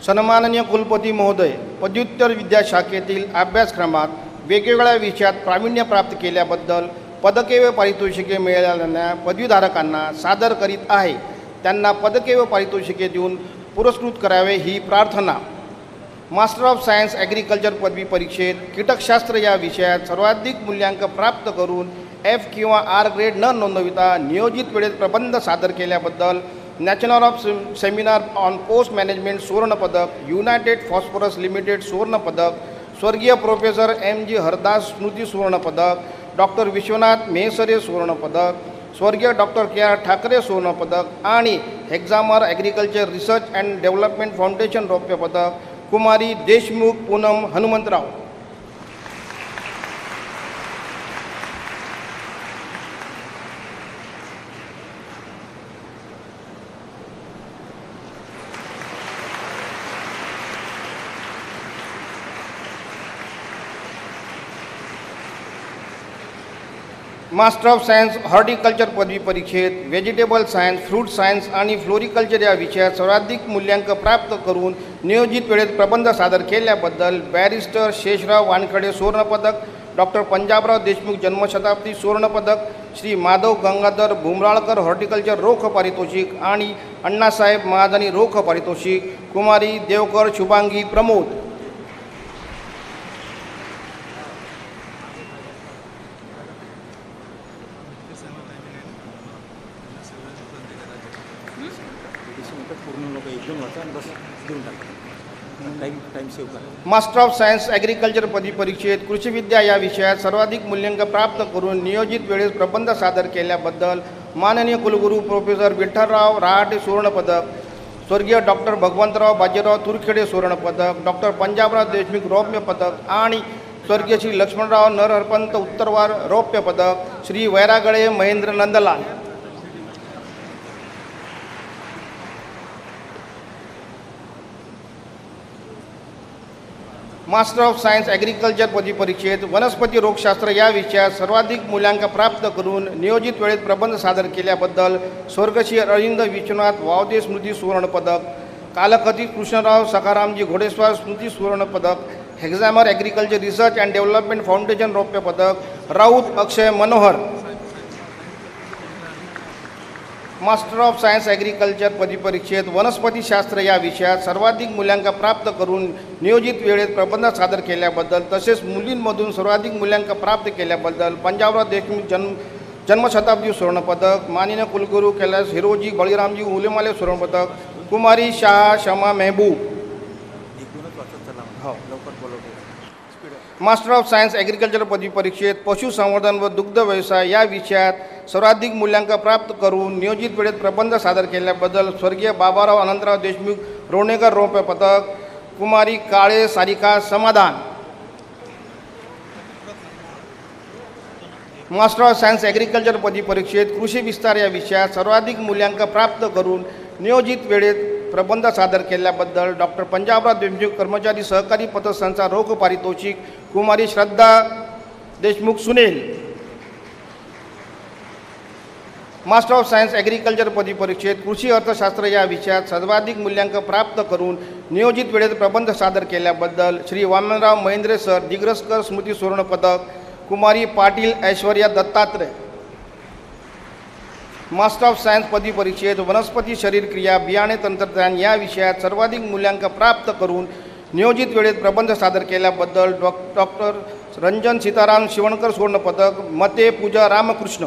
सन्माननीय कुलपती महोदय पदव्युत्तर विद्याशाखेतील अभ्यासक्रमात वेगवेगळ्या विषयात प्रावीण्य प्राप्त केल्याबद्दल पदके व पारितोषिके मिळालेल्या पदवीधारकांना सादर करीत आहे. त्यांना पदके व पारितोषिके देऊन पुरस्कृत करावे ही प्रार्थना मास्टर ऑफ सायन्स ॲग्रिकल्चर पदवी परीक्षेत कीटकशास्त्र या विषयात सर्वाधिक मूल्यांक प्राप्त करून एफ किंवा आर ग्रेड न नोंदविता नियोजित वेळेत प्रबंध सादर केल्याबद्दल national of seminar on post management सुवर्णपदक युनायटेड फॉस्फरस लिमिटेड सुवर्णपदक स्वर्गीय प्रोफेसर एम जी हरदास स्मृती सुवर्णपदक डॉक्टर विश्वनाथ मेहसरे सुवर्णपदक स्वर्गीय डॉक्टर के आर ठाकरे सुवर्णपदक आणि Hexamar agriculture research and development foundation रौप्य पदक कुमारी Deshmukh Poonam Hanumantrao. Master of science horticulture पदवी परीक्षेत व्हेजिटेबल सायन्स फ्रूट सायन्स आणि फ्लोरिकल्चर या विषयात सर्वाधिक मूल्यांक प्राप्त करून नियोजित वेळेत प्रबंध सादर केल्याबद्दल बॅरिस्टर शेषराव वानखडे सुवर्णपदक डॉक्टर पंजाबराव देशमुख जन्मशताब्दी सुवर्णपदक श्री माधव गंगाधर भुमराळकर हॉर्टिकल्चर रोख पारितोषिक आणि अण्णासाहेब महाजनी रोख पारितोषिक कुमारी Devkar Shubhangi Pramod. Master of science agriculture पदवी परीक्षेत कृषीविद्या या विषयात सर्वाधिक मूल्यांक प्राप्त करून नियोजित वेळेस प्रबंध सादर केल्याबद्दल माननीय कुलगुरू प्रोफेसर विठ्ठलराव रहाटे सुवर्णपदक, स्वर्गीय डॉक्टर भगवंतराव बाजीराव तुरखेडे सुवर्णपदक डॉक्टर पंजाबराव देशमुख रौप्य पदक आणि स्वर्गीय श्री लक्ष्मणराव नरहरपंत उत्तरवार रौप्य पदक, Shri Vairagale Mahendra Nandlal. Master of science agriculture पदवी परीक्षेत वनस्पती रोगशास्त्र या विषयात सर्वाधिक मूल्यांक प्राप्त करून नियोजित वेळेत प्रबंध सादर केल्याबद्दल स्वर्गशी अरविंद विश्वनाथ वावदे स्मृती सुवर्णपदक कालकथित कृष्णराव सखारामजी घोडेस्वार स्मृती सुवर्णपदक Hexamar agriculture research and development foundation रौप्य पदक Raut Akshay Manohar master of science agriculture पदवी परीक्षेत वनस्पतीशास्त्र या विषयात सर्वाधिक मूल्यांक प्राप्त करून नियोजित वेळेत प्रबंध सादर केल्याबद्दल, तसेच मुलींमधून सर्वाधिक मूल्यांक प्राप्त केल्याबद्दल पंजाबराव देशमुख जन्म, जन्मशताब्दी सुवर्णपदक माननीय कुलगुरू कैलास हिरोजी बळीरामजी उलेमाले सुवर्णपदक, कुमारी Shah Shama Mehboob master of science agriculture पदवी परीक्षेत पशुसंवर्धन व दुग्ध व्यवसाय या विषयात सर्वाधिक मूल्यांक प्राप्त करून नियोजित वेळेत प्रबंध सादर केल्याबद्दल स्वर्गीय बाबाराव अनंतराव देशमुख रोणेकर रौप्य पदक कुमारी काळे सारिका समाधान. मास्टर ऑफ सायन्स ॲग्रिकल्चर पदवी परीक्षेत कृषी विस्तार या विषयात सर्वाधिक मूल्यांक प्राप्त करून नियोजित वेळेत प्रबंध सादर केल्याबद्दल डॉक्टर पंजाबराव देशमुख कर्मचारी सहकारी पतसंस्था रोख पारितोषिक कुमारी Shraddha Deshmukh Sunil master of science agriculture पदवी परीक्षेत कृषी अर्थशास्त्र या विषयात सर्वाधिक मूल्यांक प्राप्त करून नियोजित वेळेत प्रबंध सादर केल्याबद्दल श्री वामनराव महेंद्रे सर दिग्रसकर स्मृती सुवर्णपदक कुमारी Patil Aishwarya Dattatray. Master of science पदवी परीक्षेत वनस्पती शरीरक्रिया बियाणे तंत्रज्ञान या विषयात सर्वाधिक मूल्यांक प्राप्त करून नियोजित वेळेत प्रबंध सादर केल्याबद्दल डॉक डॉक्टर रंजन सीताराम शिवणकर सुवर्ण पदक Mate Pooja Ramkrishna.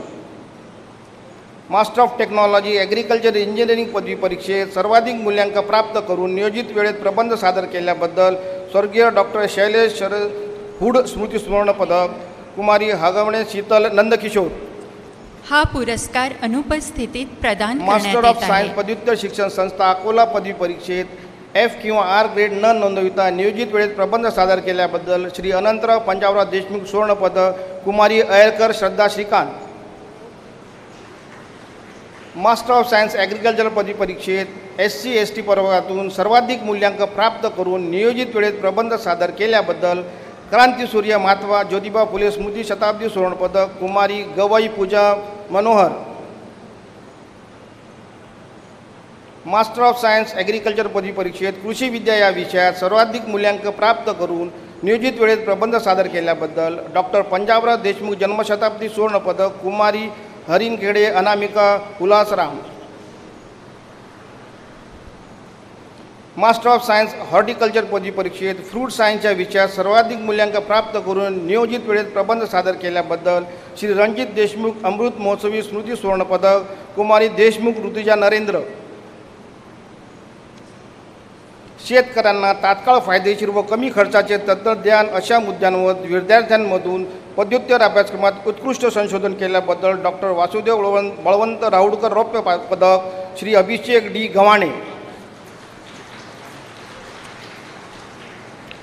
Master of technology agriculture engineering पदवी परीक्षेत सर्वाधिक मूल्यांक प्राप्त करून नियोजित वेळेत प्रबंध सादर केल्याबद्दल स्वर्गीय डॉक्टर शैलेश शरद हुड स्मृती सुवर्ण पदक कुमारी हगवणे शीतल नंदकिशोर. हा पुरस्कार अनुपस्थितीत प्रदान मास्टर ऑफ़ सायन्स पदव्युत्तर शिक्षण संस्था अकोला पदवी परीक्षेत एफ किंवा आर ग्रेड न नोंदविता नियोजित वेळेत प्रबंध सादर केल्याबद्दल श्री अनंतराव पंजाबराव देशमुख सुवर्णपदक कुमारी Ayarkar Shraddha Shrikant. Master of science agriculture पदवी परीक्षेत एस सी एस टी प्रवर्गातून सर्वाधिक मूल्यांक प्राप्त करून नियोजित वेळेत प्रबंध सादर केल्याबद्दल क्रांतीसूर्य महात्मा ज्योतिबा फुले स्मृती शताब्दी सुवर्णपदक कुमारी Gawai Pooja Manohar. Master of science agriculture पदवी परीक्षेत कृषी विद्या या विषयात सर्वाधिक मूल्यांक प्राप्त करून नियोजित वेळेत प्रबंध सादर केल्याबद्दल डॉक्टर पंजाबराव देशमुख जन्मशताब्दी सुवर्णपदक कुमारी Harinkhede Anamika Ulhasram master of science horticulture पदवी परीक्षेत फ्रूट सायन्सच्या विषयात सर्वाधिक मूल्यांक प्राप्त करून नियोजित वेळेत प्रबंध सादर केल्याबद्दल श्री रणजित देशमुख अमृत महोत्सवी स्मृती सुवर्णपदक कुमारी देशमुख ऋतुजा नरेंद्र. शेतकऱ्यांना तात्काळ फायदेशीर व कमी खर्चाचे तंत्रज्ञान अशा मुद्द्यांवर विद्यार्थ्यांमधून पदव्युत्तर अभ्यासक्रमात उत्कृष्ट संशोधन केल्याबद्दल डॉक्टर वासुदेव बळवंत बळवंत राऊडकर रौप्य पदक Shri Abhishek D Gavhane.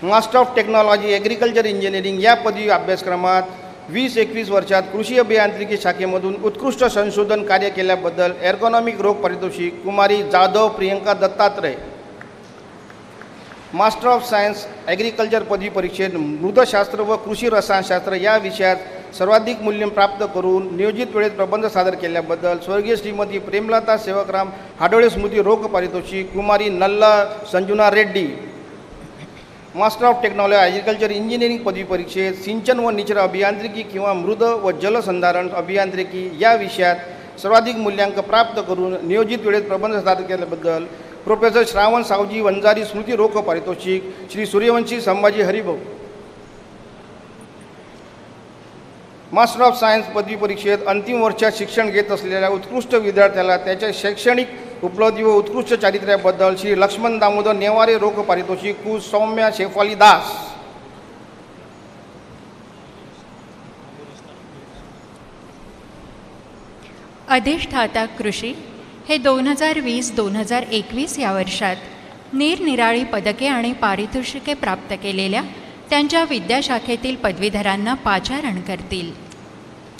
Master of technology agriculture engineering या पदवी अभ्यासक्रमात वीस एकवीस वर्षात कृषी अभियांत्रिकी शाखेमधून उत्कृष्ट संशोधन कार्य केल्याबद्दल एर्गॉनॉमिक रोग पारितोषिक कुमारी Jadhav Priyanka Dattatray. Master of science agriculture पदवी परीक्षेत मृदशास्त्र व कृषी रसायनशास्त्र या विषयात सर्वाधिक मूल्य प्राप्त करून नियोजित वेळेत प्रबंध सादर केल्याबद्दल स्वर्गीय श्रीमती प्रेमलता सेवकराम हाडोळे स्मृती रोग पारितोषिक कुमारी Nalla Sanjuna Reddy master of technology agriculture engineering पदवी परीक्षेत सिंचन व निचरा अभियांत्रिकी किंवा मृद व जलसंधारण अभियांत्रिकी या विषयात सर्वाधिक मूल्यांक प्राप्त करून नियोजित वेळेत प्रबंध सादर केल्याबद्दल प्रोफेसर श्रावण सावजी वंजारी स्मृती रोख पारितोषिक Shri Suryavanshi Sambhaji Haribhau. Master of science पदवी परीक्षेत अंतिम वर्षात शिक्षण घेत असलेल्या उत्कृष्ट विद्यार्थ्याला त्याच्या शैक्षणिक उपलब्धी व उत्कृष्ट चारित्र्याबद्दल श्री लक्ष्मण दामोदर नेवारे रोख पारितोषिक कु. सौम्या शेफाली दास. अधिष्ठाता कृषी हे दोन हजार वीस दोन हजार एकवीस या वर्षात निरनिराळी पदके आणि पारितोषिके प्राप्त केलेल्या त्यांच्या विद्याशाखेतील पदवीधरांना पाचारण करतील.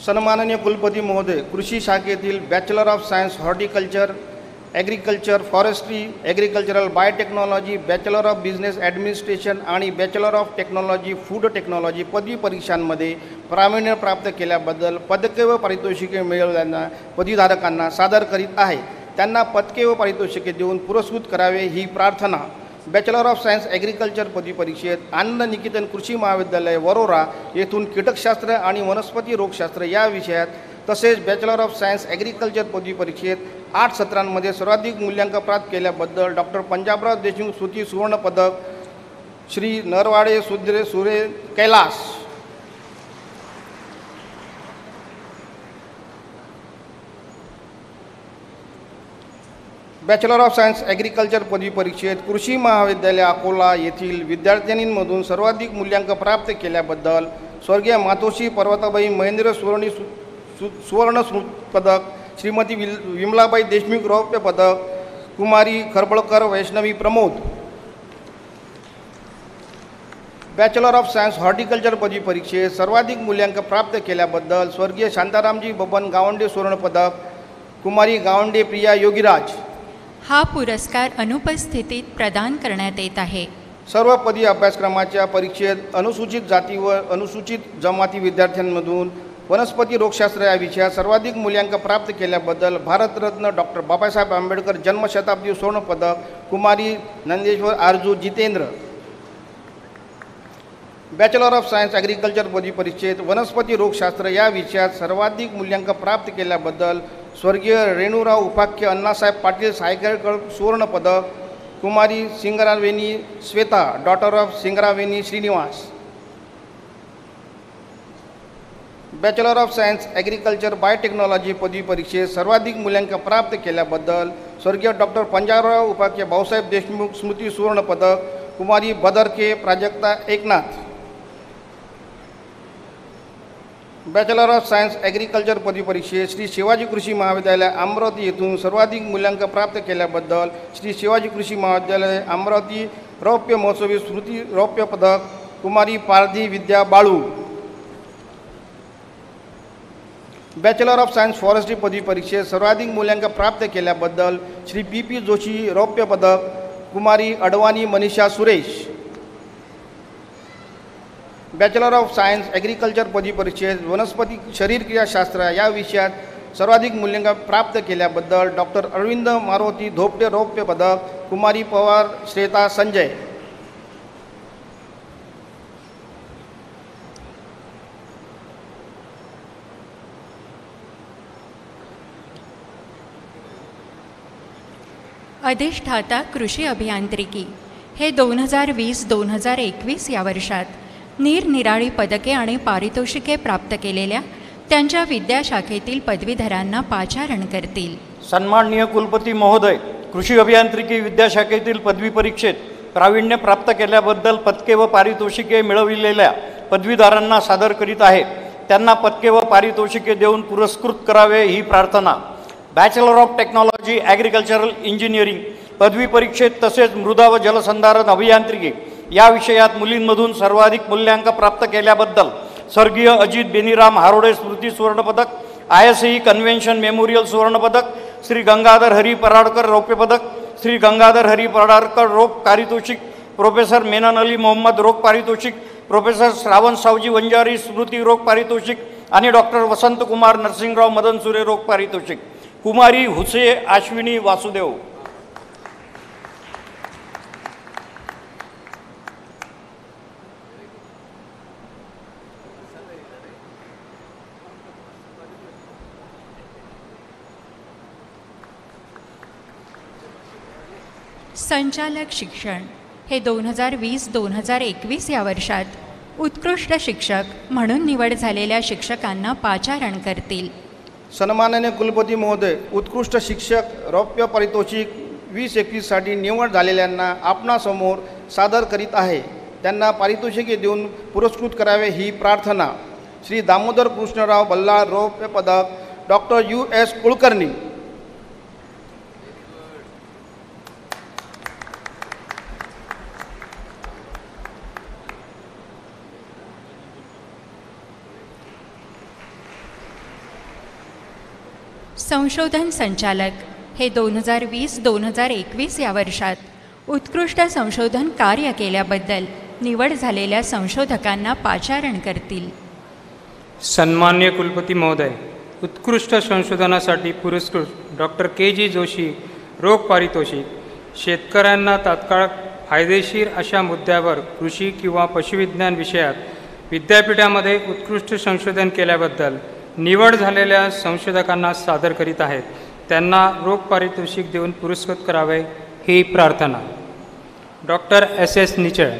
सन्माननीय कुलपती महोदय कृषी शाखेतील bachelor of science horticulture agriculture forestry agricultural biotechnology bachelor of business administration आणि bachelor of technology food technology पदवी परीक्षांमध्ये प्रावीण्य प्राप्त केल्याबद्दल पदके व पारितोषिके मिळवल्याना पदवीधारकांना सादर करीत आहे. त्यांना पदके व पारितोषिके देऊन पुरस्कृत करावे ही प्रार्थना बॅचलर ऑफ सायन्स ॲग्रिकल्चर पदवी परीक्षेत आनंद निकेतन कृषी महाविद्यालय वरोरा येथून कीटकशास्त्र आणि वनस्पती रोगशास्त्र या विषयात तसेच बॅचलर ऑफ सायन्स ॲग्रिकल्चर पदवी परीक्षेत आठ सत्रांमध्ये सर्वाधिक मूल्यांक प्राप्त केल्याबद्दल डॉक्टर पंजाबराव देशमुख स्मृती सुवर्णपदक Shri Narwade Sudre Sure Kailas. Bachelor of science agriculture पदवी परीक्षेत कृषी महाविद्यालय अकोला येथील विद्यार्थिनींमधून सर्वाधिक मूल्यांक प्राप्त केल्याबद्दल स्वर्गीय मातोश्री पर्वताबाई महेंद्र सुवर्णी सु सु सुवर्ण स्मृ पदक श्रीमती विल विमलाबाई देशमुख रौप्य पदक कुमारी Kharbalkar Vaishnavi Pramod. Bachelor of science horticulture पदवी परीक्षेत सर्वाधिक मूल्यांक प्राप्त केल्याबद्दल स्वर्गीय शांतारामजी बबन गावंडे सुवर्णपदक कुमारी गावंडे प्रिया योगीराज. हा पुरस्कार अनुपस्थितीत प्रदान करण्यात येत आहे. सर्वपदी अभ्यासक्रमाच्या परीक्षेत अनुसूचित जाती व अनुसूचित जमाती विद्यार्थ्यांमधून वनस्पती रोगशास्त्र या विषयात सर्वाधिक मूल्यांक प्राप्त केल्याबद्दल भारतरत्न डॉक्टर बाबासाहेब आंबेडकर जन्मशताब्दी स्वर्णपदक कुमारी Nandeshwar Aarju Jitendra. Bachelor of science agriculture पदवी परीक्षेत वनस्पती रोगशास्त्र या विषयात सर्वाधिक मूल्यांक प्राप्त केल्याबद्दल स्वर्गीय रेणुराव उपाख्य अण्णासाहेब पाटील सायकरकर सुवर्णपदक कुमारी Singraveni Shweta daughter of Singraveni Srinivas. Bachelor of science agriculture biotechnology पदवी परीक्षेत सर्वाधिक मूल्यांकन प्राप्त केल्याबद्दल स्वर्गीय डॉक्टर पंजाबराव उपाख्य भाऊसाहेब देशमुख स्मृती सुवर्णपदक कुमारी Badarke Prajakta Eknath. Bachelor of science agriculture पदवी श्री शिवाजी कृषी महाविद्यालय अमरावती येथून सर्वाधिक मूल्यांक प्राप्त केल्याबद्दल श्री शिवाजी कृषी महाविद्यालय अमरावती रौप्य महोत्सवी स्मृती रौप्य पदक कुमारी Pardhi Vidya Balu bachelor of science forestry पदवी परीक्षेत सर्वाधिक मूल्यांक प्राप्त केल्याबद्दल श्री पी पी जोशी रौप्य पदक कुमारी Advani Manisha Suresh bachelor of science agriculture पदवी परीक्षेत वनस्पती शरीरक्रियाशास्त्र या विषयात सर्वाधिक मूल्यांकन प्राप्त केल्याबद्दल डॉक्टर अरविंद मारुती धोपटे रौप्य पदक कुमारी पवार श्वेता संजय. अधिष्ठाता कृषी अभियांत्रिकी. हे दोन हजार वीस दोन हजार एकवीस या वर्षात निरनिराळी पदके आणि पारितोषिके प्राप्त केलेल्या त्यांच्या विद्याशाखेतील पदवीधरांना पाचारण करतील. सन्माननीय कुलपती महोदय कृषी अभियांत्रिकी विद्याशाखेतील पदवी परीक्षेत प्रावीण्य प्राप्त केल्याबद्दल पदके व पारितोषिके मिळविलेल्या पदवीधारांना सादर करीत आहे. त्यांना पदके व पारितोषिके देऊन पुरस्कृत करावे ही प्रार्थना. Bachelor of technology agricultural engineering पदवी परीक्षेत तसेच मृदा व जलसंधारण अभियांत्रिकी या विषयात मुलींमधून सर्वाधिक मूल्यांक प्राप्त केल्याबद्दल स्वर्गीय अजित बेनीराम हारोडे स्मृती सुवर्णपदक I S E convention memorial सुवर्णपदक श्री गंगाधर हरी पराडकर रौप्यपदक श्री गंगाधर हरी पराडकर रोग पारितोषिक प्रोफेसर मेनन अली मोहम्मद रोग पारितोषिक प्रोफेसर श्रावण सावजी वंजारी स्मृती रोग पारितोषिक आणि डॉक्टर वसंतकुमार नरसिंगराव मदन सुरे रोग पारितोषिक. कुमारी हुसे आश्विनी वासुदेव. संचालक शिक्षण. हे दोन हजार वीस दोन हजार एकवीस या वर्षात उत्कृष्ट शिक्षक म्हणून निवड झालेल्या शिक्षकांना पाचारण करतील. सन्माननीय कुलपती महोदय उत्कृष्ट शिक्षक रौप्य पारितोषिक वीस एकवीससाठी निवड झालेल्यांना आपणासमोर सादर करीत आहे. त्यांना पारितोषिके देऊन पुरस्कृत करावे ही प्रार्थना. श्री दामोदर कृष्णराव बल्लाळ रौप्य पदक डॉक्टर यू एस कुलकर्णी संशोधन संचालक हे दोन हजार वीस दोन हजार एकवीस या वर्षात उत्कृष्ट संशोधन कार्य केल्याबद्दल निवड झालेल्या संशोधकांना पाचारण करतील. सन्मान्य कुलपती महोदय उत्कृष्ट संशोधनासाठी पुरस्कृत डॉक्टर के जी जोशी रोग पारितोषिक शेतकऱ्यांना तात्काळ फायदेशीर अशा मुद्द्यावर कृषी किंवा पशुविज्ञान विषयात विद्यापीठामध्ये उत्कृष्ट संशोधन केल्याबद्दल निवड झालेल्या संशोधकांना सादर करीत आहेत. त्यांना रोग पारितोषिक देऊन पुरस्कृत करावे ही प्रार्थना. Doctor S. S. Nichal.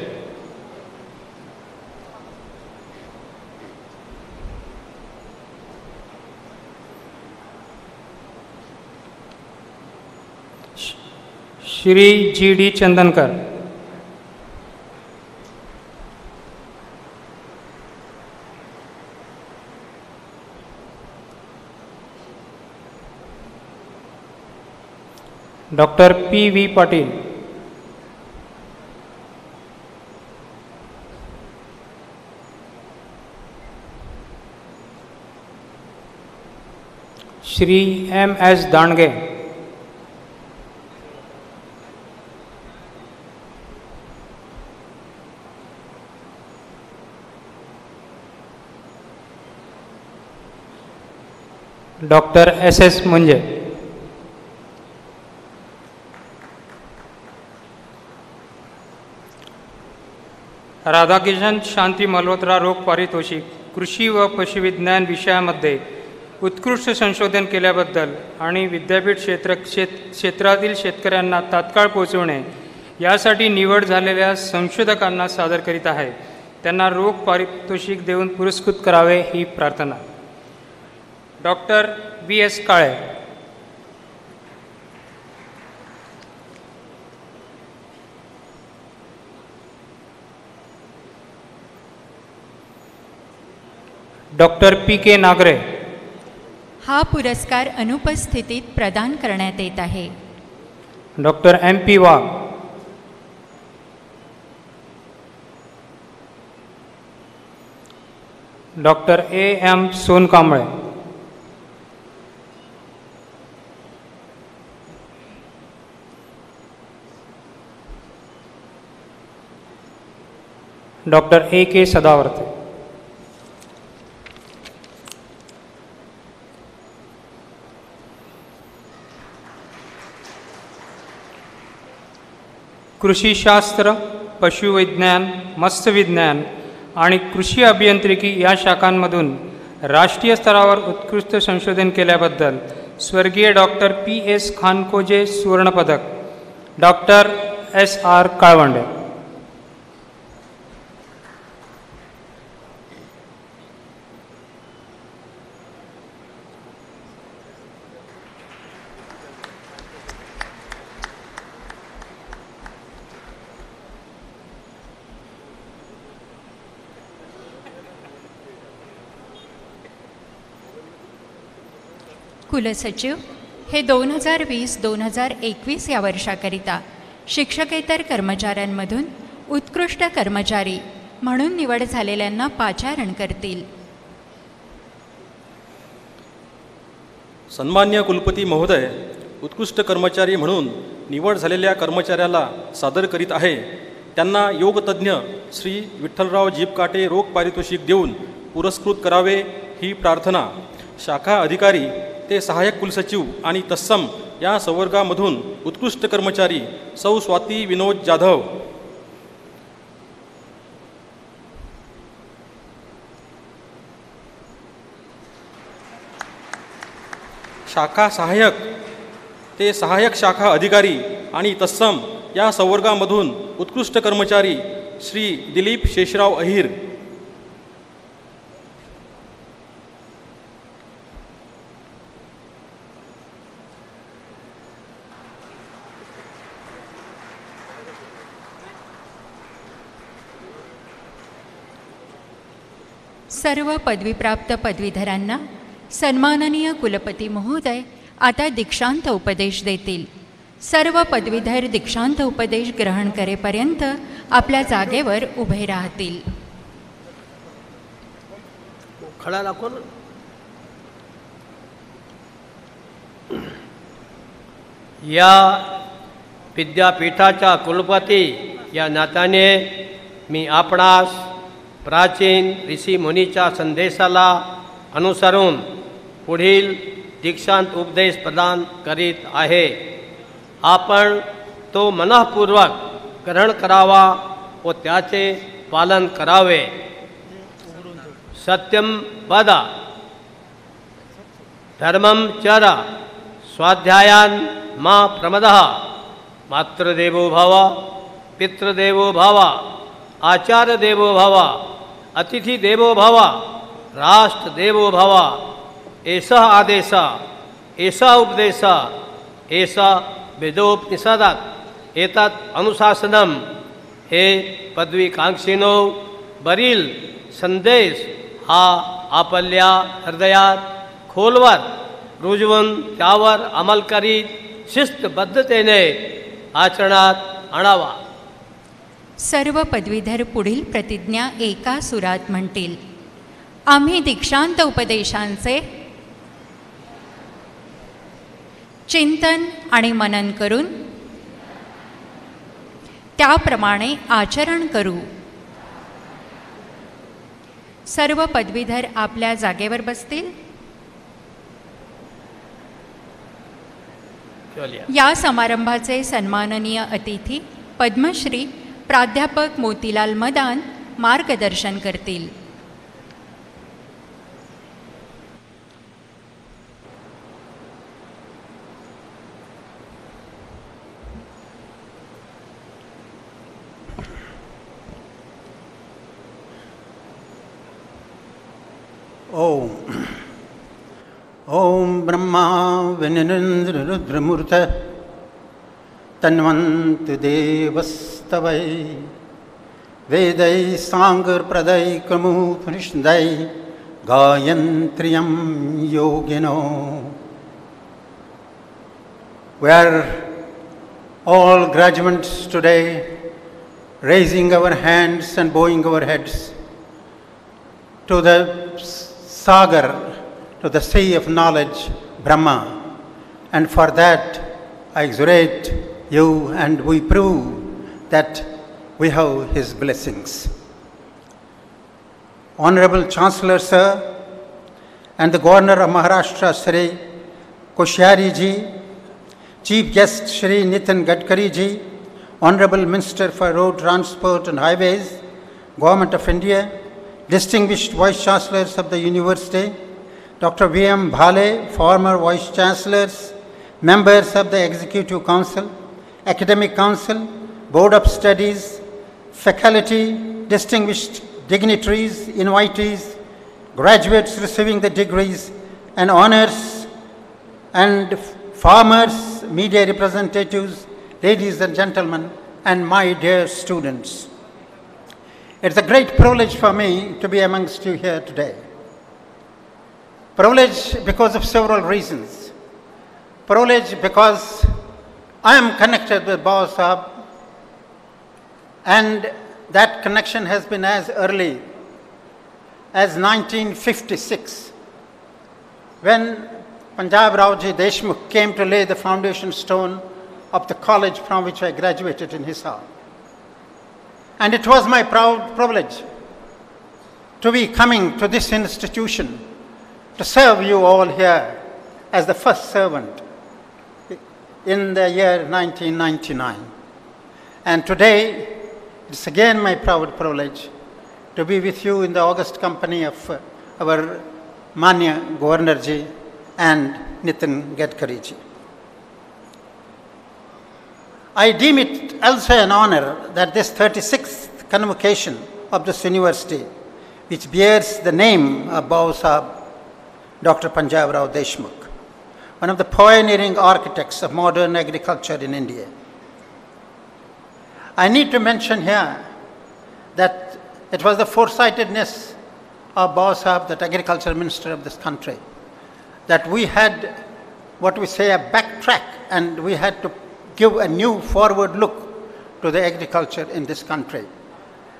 Shri G. D. Chandankar. Doctor P V Patil. Shri M S Dandge doctor S S Munje. Radhakishan Shanti Malhotra रोग पारितोषिक कृषी व पशुविज्ञान विषयामध्ये उत्कृष्ट संशोधन केल्याबद्दल आणि विद्यापीठ क्षेत्र क्षेत क्षेत्रातील शेतकऱ्यांना तात्काळ पोचवणे यासाठी निवड झालेल्या संशोधकांना सादर करीत आहे. त्यांना रोग पारितोषिक देऊन पुरस्कृत करावे ही प्रार्थना. Doctor B S Kale doctor P K Nagare. हा पुरस्कार अनुपस्थितीत प्रदान करण्यात येत आहे. Doctor M P Wagh doctor A M Sonkamble. Doctor A K Sadavarte. कृषीशास्त्र पशुविज्ञान मत्स्यविज्ञान आणि कृषी अभियांत्रिकी या शाखांमधून राष्ट्रीय स्तरावर उत्कृष्ट संशोधन केल्याबद्दल स्वर्गीय डॉक्टर पी एस खानकोजे सुवर्णपदक. Doctor S R Kalwande. कुलसचिव हे दोन हजार वीस दोन हजार एकवीस या वर्षाकरिता शिक्षकेतर कर्मचाऱ्यांमधून उत्कृष्ट कर्मचारी म्हणून निवड झालेल्यांना पाचारण करतील. सन्मान्य कुलपती महोदय उत्कृष्ट कर्मचारी म्हणून निवड झालेल्या कर्मचाऱ्याला सादर करीत आहे. त्यांना योगतज्ञ श्री विठ्ठलराव जीपकाटे रोग पारितोषिक देऊन पुरस्कृत करावे ही प्रार्थना शाखा अधिकारी ते सहाय्यक कुलसचिव आणि तत्सम या संवर्गामधून उत्कृष्ट कर्मचारी सौ स्वाती विनोद जाधव. शाखा सहाय्यक ते सहाय्यक शाखा अधिकारी आणि तत्सम या संवर्गामधून उत्कृष्ट कर्मचारी श्री दिलीप शेषराव अहिर. सर्व पदवीप्राप्त पदवीधरांना सन्माननीय कुलपती महोदय आता दीक्षांत उपदेश देतील. सर्व पदवीधर दीक्षांत उपदेश ग्रहण करेपर्यंत आपल्या जागेवर उभे राहतील. खडा दाखव या विद्यापीठाच्या कुलपती या नात्याने मी आपणास प्राचीन ऋषी मुनीच्या संदेशाला अनुसरून पुढील दीक्षांत उपदेश प्रदान करीत आहे. आपण तो मनःपूर्वक ग्रहण करावा व त्याचे पालन करावे. सत्यम वद. धर्मम चर. स्वाध्यायान मा प्रमद. मातृदेवो भव पितृदेवो भव. आचार्यदेवो भव अतिथिदेवो भव राष्ट्रदेवो भव। एष आदेश एष उपदेश एष वेदोपनिषदात, एतत् अनुशासनम। हे पदवीकांक्षिनो वरील संदेश, हा आपल्या हृदयात खोलवर, रुजवून त्यावर अंमल करीत, शिस्तबद्धतेने आचरणात आणावा सर्व पदवीधर पुढील प्रतिज्ञा एका सुरात म्हणतील. आम्ही दीक्षांत उपदेशांचे चिंतन आणि मनन करून त्याप्रमाणे आचरण करू. सर्व पदवीधर आपल्या जागेवर बसतील? या समारंभाचे सन्माननीय अतिथी पद्मश्री प्राध्यापक मोतीलाल मदान मार्गदर्शन करतील. ओम. ओम ब्रह्मा विनिन्द्ररुद्रमूर्त रुद्रमूर्त देवस्तवै वेदै साङ्गप्रदैकमुपनिषदै गायन्त्र्यं योगिनो We are all graduates today raising our hands and bowing our heads to the sagar, to the sea of knowledge, Brahma. And for that, I exhorate you and we prove that we have his blessings. Honorable Chancellor, sir, and the Governor of Maharashtra, Sri Koshyari ji, Chief Guest Shri Nitin Gadkari ji, Honorable Minister for Road Transport and Highways, Government of India, distinguished Vice Chancellors of the University, Dr. V.M. Bhale, former Vice Chancellors, members of the Executive Council, Academic Council, Board of Studies, faculty, distinguished dignitaries, invitees, graduates receiving the degrees and honors, and farmers, media representatives, ladies and gentlemen, and my dear students. It's a great privilege for me to be amongst you here today. Privilege because of several reasons. Privilege because I am connected with Baba Sahib and that connection has been as early as 1956 when Punjab Raoji Deshmukh came to lay the foundation stone of the college from which I graduated in Hisar. And it was my proud privilege to be coming to this institution to serve you all here as the first servant in the year 1999. And today, it's again my proud privilege to be with you in the august company of our Manya Governor ji and Nitin Gadkari ji. I deem it also an honor that this 36th convocation of this university, which bears the name of Sahib, Dr. Panjab Rao Deshmukh, one of the pioneering architects of modern agriculture in India. I need to mention here that it was the foresightedness of Bau Sahib, that agriculture minister of this country, that we had what we say a backtrack and we had to give a new forward look to the agriculture in this country.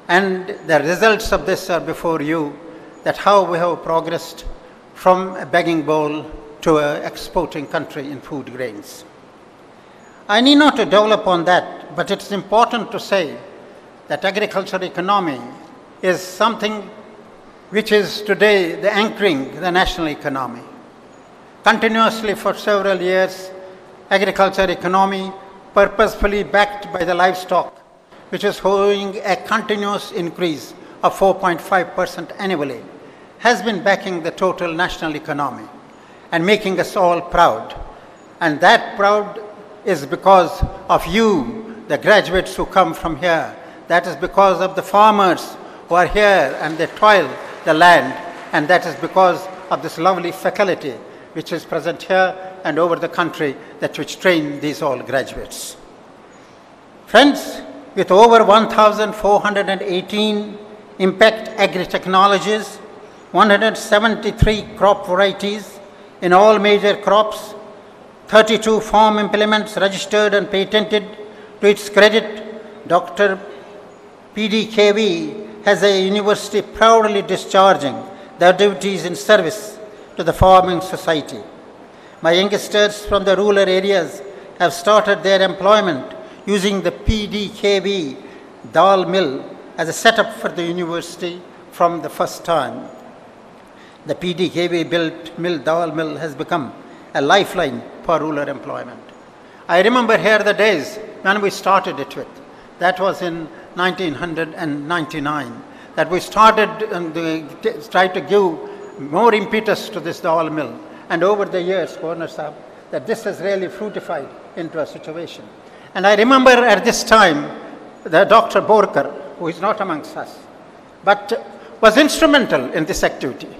And the results of this are before you that how we have progressed from a begging bowl to an exporting country in food grains. I need not to develop on that, but it's important to say that agricultural economy is something which is today the anchoring the national economy. Continuously for several years, agriculture economy purposefully backed by the livestock, which is showing a continuous increase of 4.5% annually, has been backing the total national economy and making us all proud. And that proud is because of you, the graduates who come from here. That is because of the farmers who are here and they toil the land. And that is because of this lovely faculty which is present here and over the country that which train these all graduates. Friends, with over 1,418 impact agri-technologies, 173 crop varieties in all major crops, 32 farm implements registered and patented. To its credit, Dr. PDKV has a university proudly discharging their duties in service to the farming society. My youngsters from the rural areas have started their employment using the PDKV dal mill as a setup for the university from the first time. The PDKV built mill dal mill has become a lifeline for rural employment. I remember here the days when we started it with. That was in 1999. That we started and tried to give more impetus to this dal mill. And over the years, Sahib, that this has really fruitified into a situation. And I remember at this time, the Dr. Borkar, who is not amongst us, but was instrumental in this activity.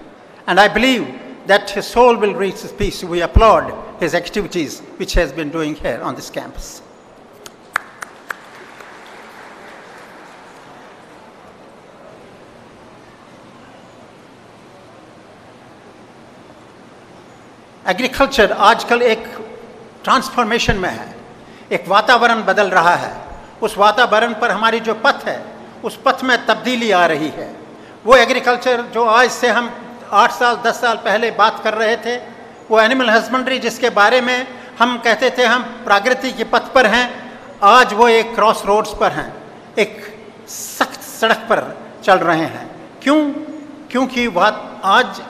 And I believe that his soul will reach his peace. We applaud his activities, which has been doing here on this campus. Agriculture आजकल एक transformation में है एक वातावरण बदल रहा है उस वातावरण पर हमारी जो पथ है उस पथ में तब्दीली आ रही है वो एग्रीकल्चर जो आज से हम आठ साल, दस साल पहले बात कर रहे थे, वो एनिमल हस्बेंड्री जिसके बारे में हम कहते थे, हम प्राकृतिक के पथ पर हैं, आज वो एक क्रॉस रोड्स पर हैं, एक सख्त सड़क पर चल रहे हैं। क्यों? क्योंकि बात आज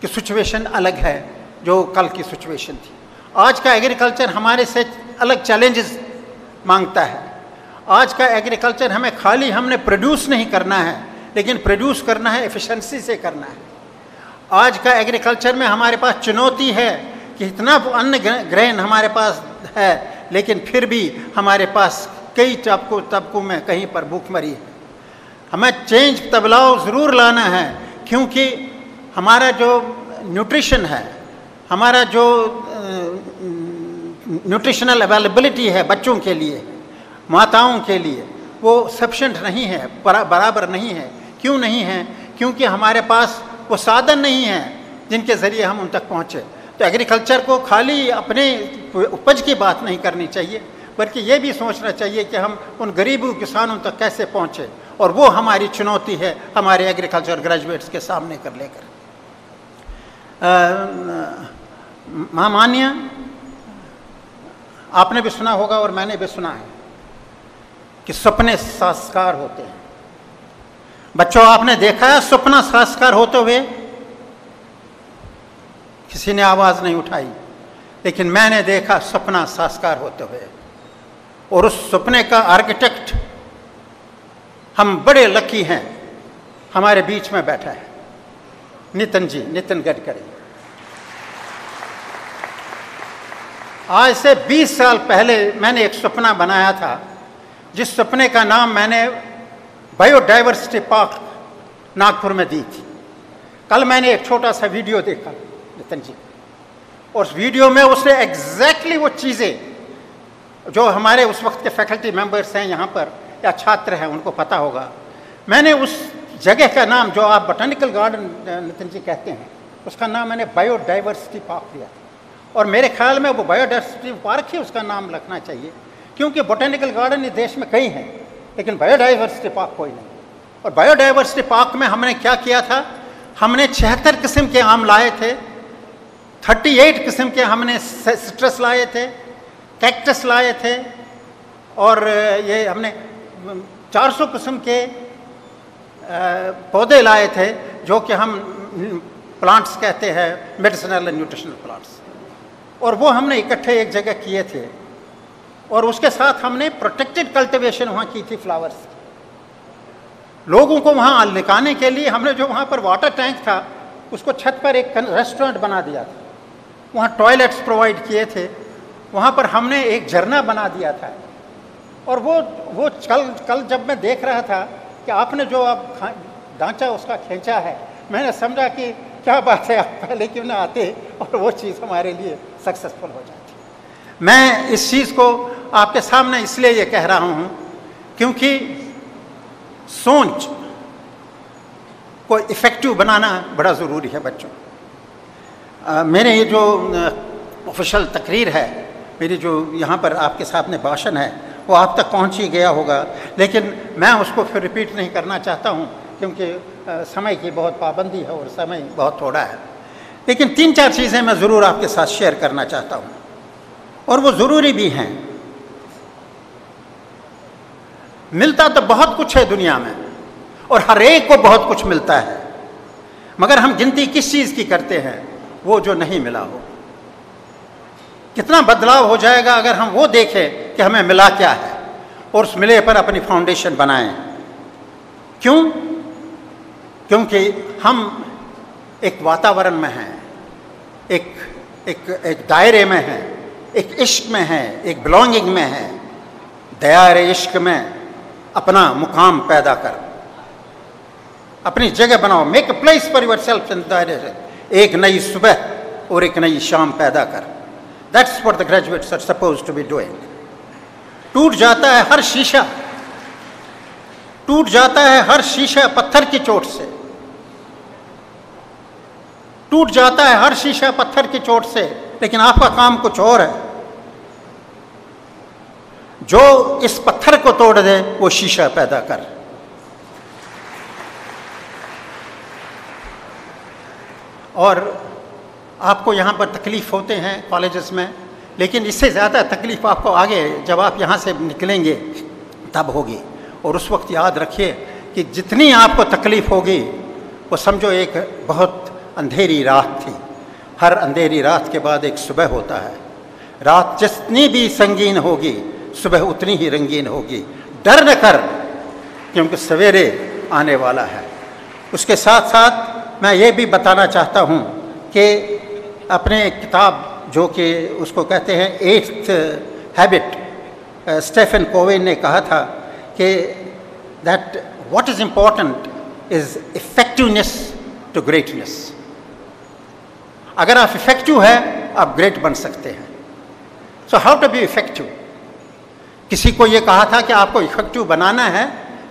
की सिचुएशन अलग है, जो कल की सिचुएशन थी। आज का एग्रीकल्चर हमारे से अलग चैलेंजेस माँगता है। आज का एग्रीकल्चर हमें खाली हमने प्रोड्यूस नहीं करना है, लेकिन प्रोड्यूस करना है एफिशिएंसी से करना है। आज का एग्रीकल्चर में हमारे पास चुनौती है कि इतना अन्न ग्रहण हमारे पास है, लेकिन फिर भी हमारे पास कई तबकों तबकों में कहीं पर भूखमरी है। हमें चेंज तबलाव ज़रूर लाना है, क्योंकि हमारा जो न्यूट्रिशन है, हमारा जो न्यूट्रिशनल अवेलेबिलिटी है बच्चों के लिए, माताओं के लिए, वो सफिशेंट नहीं है बराबर नहीं है। क्यों नहीं है? क्योंकि हमारे पास वो साधन नहीं है जिनके ज़रिए हम उन तक पहुँचे। तो एग्रीकल्चर को खाली अपने उपज की बात नहीं करनी चाहिए, बल्कि ये भी सोचना चाहिए कि हम उन गरीबों किसानों तक कैसे पहुँचे और वो हमारी चुनौती है हमारे एग्रीकल्चर ग्रेजुएट्स के सामने कर लेकर। महामान्य, आपने भी सुना होगा और मैंने भी सुना है कि सपने संस्कार होते हैं। बच्चों, आपने देखा है सपना संस्कार होते हुए? किसी ने आवाज़ नहीं उठाई, लेकिन मैंने देखा सपना संस्कार होते हुए। और उस सपने का आर्किटेक्ट, हम बड़े लकी हैं, हमारे बीच में बैठा है। नितिन जी, नितिन गडकरी। आज से 20 साल पहले मैंने एक सपना बनाया था, जिस सपने का नाम मैंने बायोडाइवर्सिटी पार्क नागपुर में दी थी। कल मैंने एक छोटा सा वीडियो देखा, नितिन जी। और उस वीडियो में उसने एग्जैक्टली वो चीज़ें, जो हमारे उस वक्त के फैकल्टी मेंबर्स हैं यहाँ पर, या छात्र हैं, उनको पता होगा। मैंने उस जगह का नाम, जो आप बोटानिकल गार्डन नितिन जी कहते हैं, उसका नाम मैंने बायोडाइवर्सिटी पार्क दिया और मेरे ख्याल में वो बायोडाइवर्सिटी पार्क ही उसका नाम रखना चाहिए, क्योंकि बोटानिकल गार्डन इस देश में कई हैं। लेकिन बायोडाइवर्सिटी पार्क कोई नहीं। और बायोडाइवर्सिटी पार्क में हमने क्या किया था? हमने छिहत्तर किस्म के आम लाए थे 38 किस्म के हमने सिट्रस लाए थे कैक्टस लाए थे, और ये हमने 400 किस्म के पौधे लाए थे, जो कि हम प्लांट्स कहते हैं मेडिसिनल एंड न्यूट्रिशनल प्लांट्स और वो हमने इकट्ठे एक जगह किए थे। और उसके साथ हमने प्रोटेक्टेड कल्टिवेशन वहाँ की थी फ्लावर्स लोगों को वहाँ लिकाने के लिए हमने जो वहाँ पर वाटर टैंक था, उसको छत पर एक रेस्टोरेंट बना दिया था। वहाँ टॉयलेट्स प्रोवाइड किए थे। वहाँ पर हमने एक झरना बना दिया था। और वो वो कल कल जब मैं देख रहा था कि आपने जो अब खा- ढांचा उसका खींचा है, मैंने समझा कि क्या बात है, आप पहले क्यों ना आते और वो चीज़ हमारे लिए सक्सेसफुल हो जाती मैं इस चीज़ को आपके सामने इसलिए ये कह रहा हूँ क्योंकि सोच को इफ़ेक्टिव बनाना बड़ा ज़रूरी है बच्चों। मेरे ये जो ऑफिशियल तकरीर है, मेरी जो यहाँ पर आपके सामने भाषण है, वो आप तक पहुँच ही गया होगा। लेकिन मैं उसको फिर रिपीट नहीं करना चाहता हूँ क्योंकि समय की बहुत पाबंदी है और समय बहुत थोड़ा है। लेकिन तीन चार चीज़ें मैं ज़रूर आपके साथ शेयर करना चाहता हूँ। और वो ज़रूरी भी हैं। मिलता तो बहुत कुछ है दुनिया में, और हर एक को बहुत कुछ मिलता है, मगर हम गिनती किस चीज़ की करते हैं, वो जो नहीं मिला हो। कितना बदलाव हो जाएगा अगर हम वो देखें कि हमें मिला क्या है, और उस मिले पर अपनी फाउंडेशन बनाएँ। क्यों? क्योंकि हम एक वातावरण में हैं, एक एक एक दायरे में हैं एक इश्क में है, एक बिलोंगिंग में हैं। दायरे इश्क में अपना मुकाम पैदा कर। अपनी जगह बनाओ make a place for yourself in एक नई सुबह और एक नई शाम पैदा कर। That's for the graduates are suppose to be doing टूट जाता है हर शीशा। टूट जाता है हर शीशा पत्थर की चोट से। टूट जाता है हर शीशा पत्थर की चोट से, लेकिन आपका काम कुछ और है। जो इस पत्थर को तोड़ दे, वो शीशा पैदा कर। और आपको यहाँ पर तकलीफ़ होते हैं कॉलेजेस में, लेकिन इससे ज़्यादा तकलीफ़ आपको आगे, जब आप यहाँ से निकलेंगे, तब होगी। और उस वक्त याद रखिए कि जितनी आपको तकलीफ़ होगी, वो समझो एक बहुत अंधेरी रात थी। हर अंधेरी रात के बाद एक सुबह होता है। रात जितनी भी संगीन होगी सुबह उतनी ही रंगीन होगी। डर न कर, क्योंकि सवेरे आने वाला है। उसके साथ साथ मैं ये भी बताना चाहता हूँ कि अपने किताब जो कि उसको कहते हैं एट्थ हैबिट स्टेफन कोविन ने कहा था कि that what is important is effectiveness to greatness अगर आप इफ़ेक्टिव हैं, आप ग्रेट बन सकते हैं। So how to be effective किसी को ये कहा था कि आपको इफ़ेक्टिव बनाना है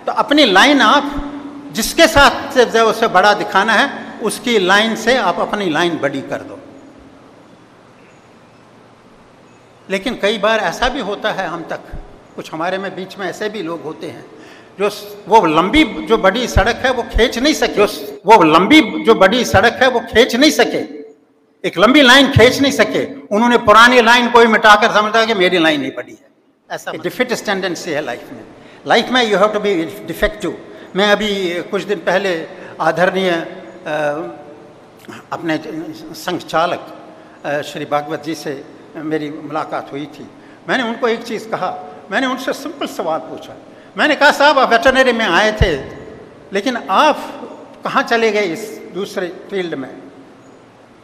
तो अपनी लाइन आप जिसके साथ से जो उसे बड़ा दिखाना है, उसकी लाइन से आप अपनी लाइन बड़ी कर दो। लेकिन कई बार ऐसा भी होता है हम तक, कुछ हमारे में बीच में ऐसे भी लोग होते हैं, जो वो लंबी जो बड़ी सड़क है वो खींच नहीं सके। वो लंबी जो बड़ी सड़क है वो खींच नहीं सके। एक लंबी लाइन खींच नहीं सके। उन्होंने पुरानी लाइन को ही मिटाकर समझा कि मेरी लाइन ही बड़ी है। ऐसा डिफिटेस्ट टेंडेंसी है लाइफ में। लाइफ में you have to be defective मैं अभी कुछ दिन पहले आदरणीय अपने संघ चालक श्री भागवत जी से मेरी मुलाकात हुई थी। मैंने उनको एक चीज़ कहा। मैंने उनसे सिंपल सवाल पूछा। मैंने कहा, साहब, आप वेटरनरी में आए थे, लेकिन आप कहाँ चले गए इस दूसरे फ़ील्ड में?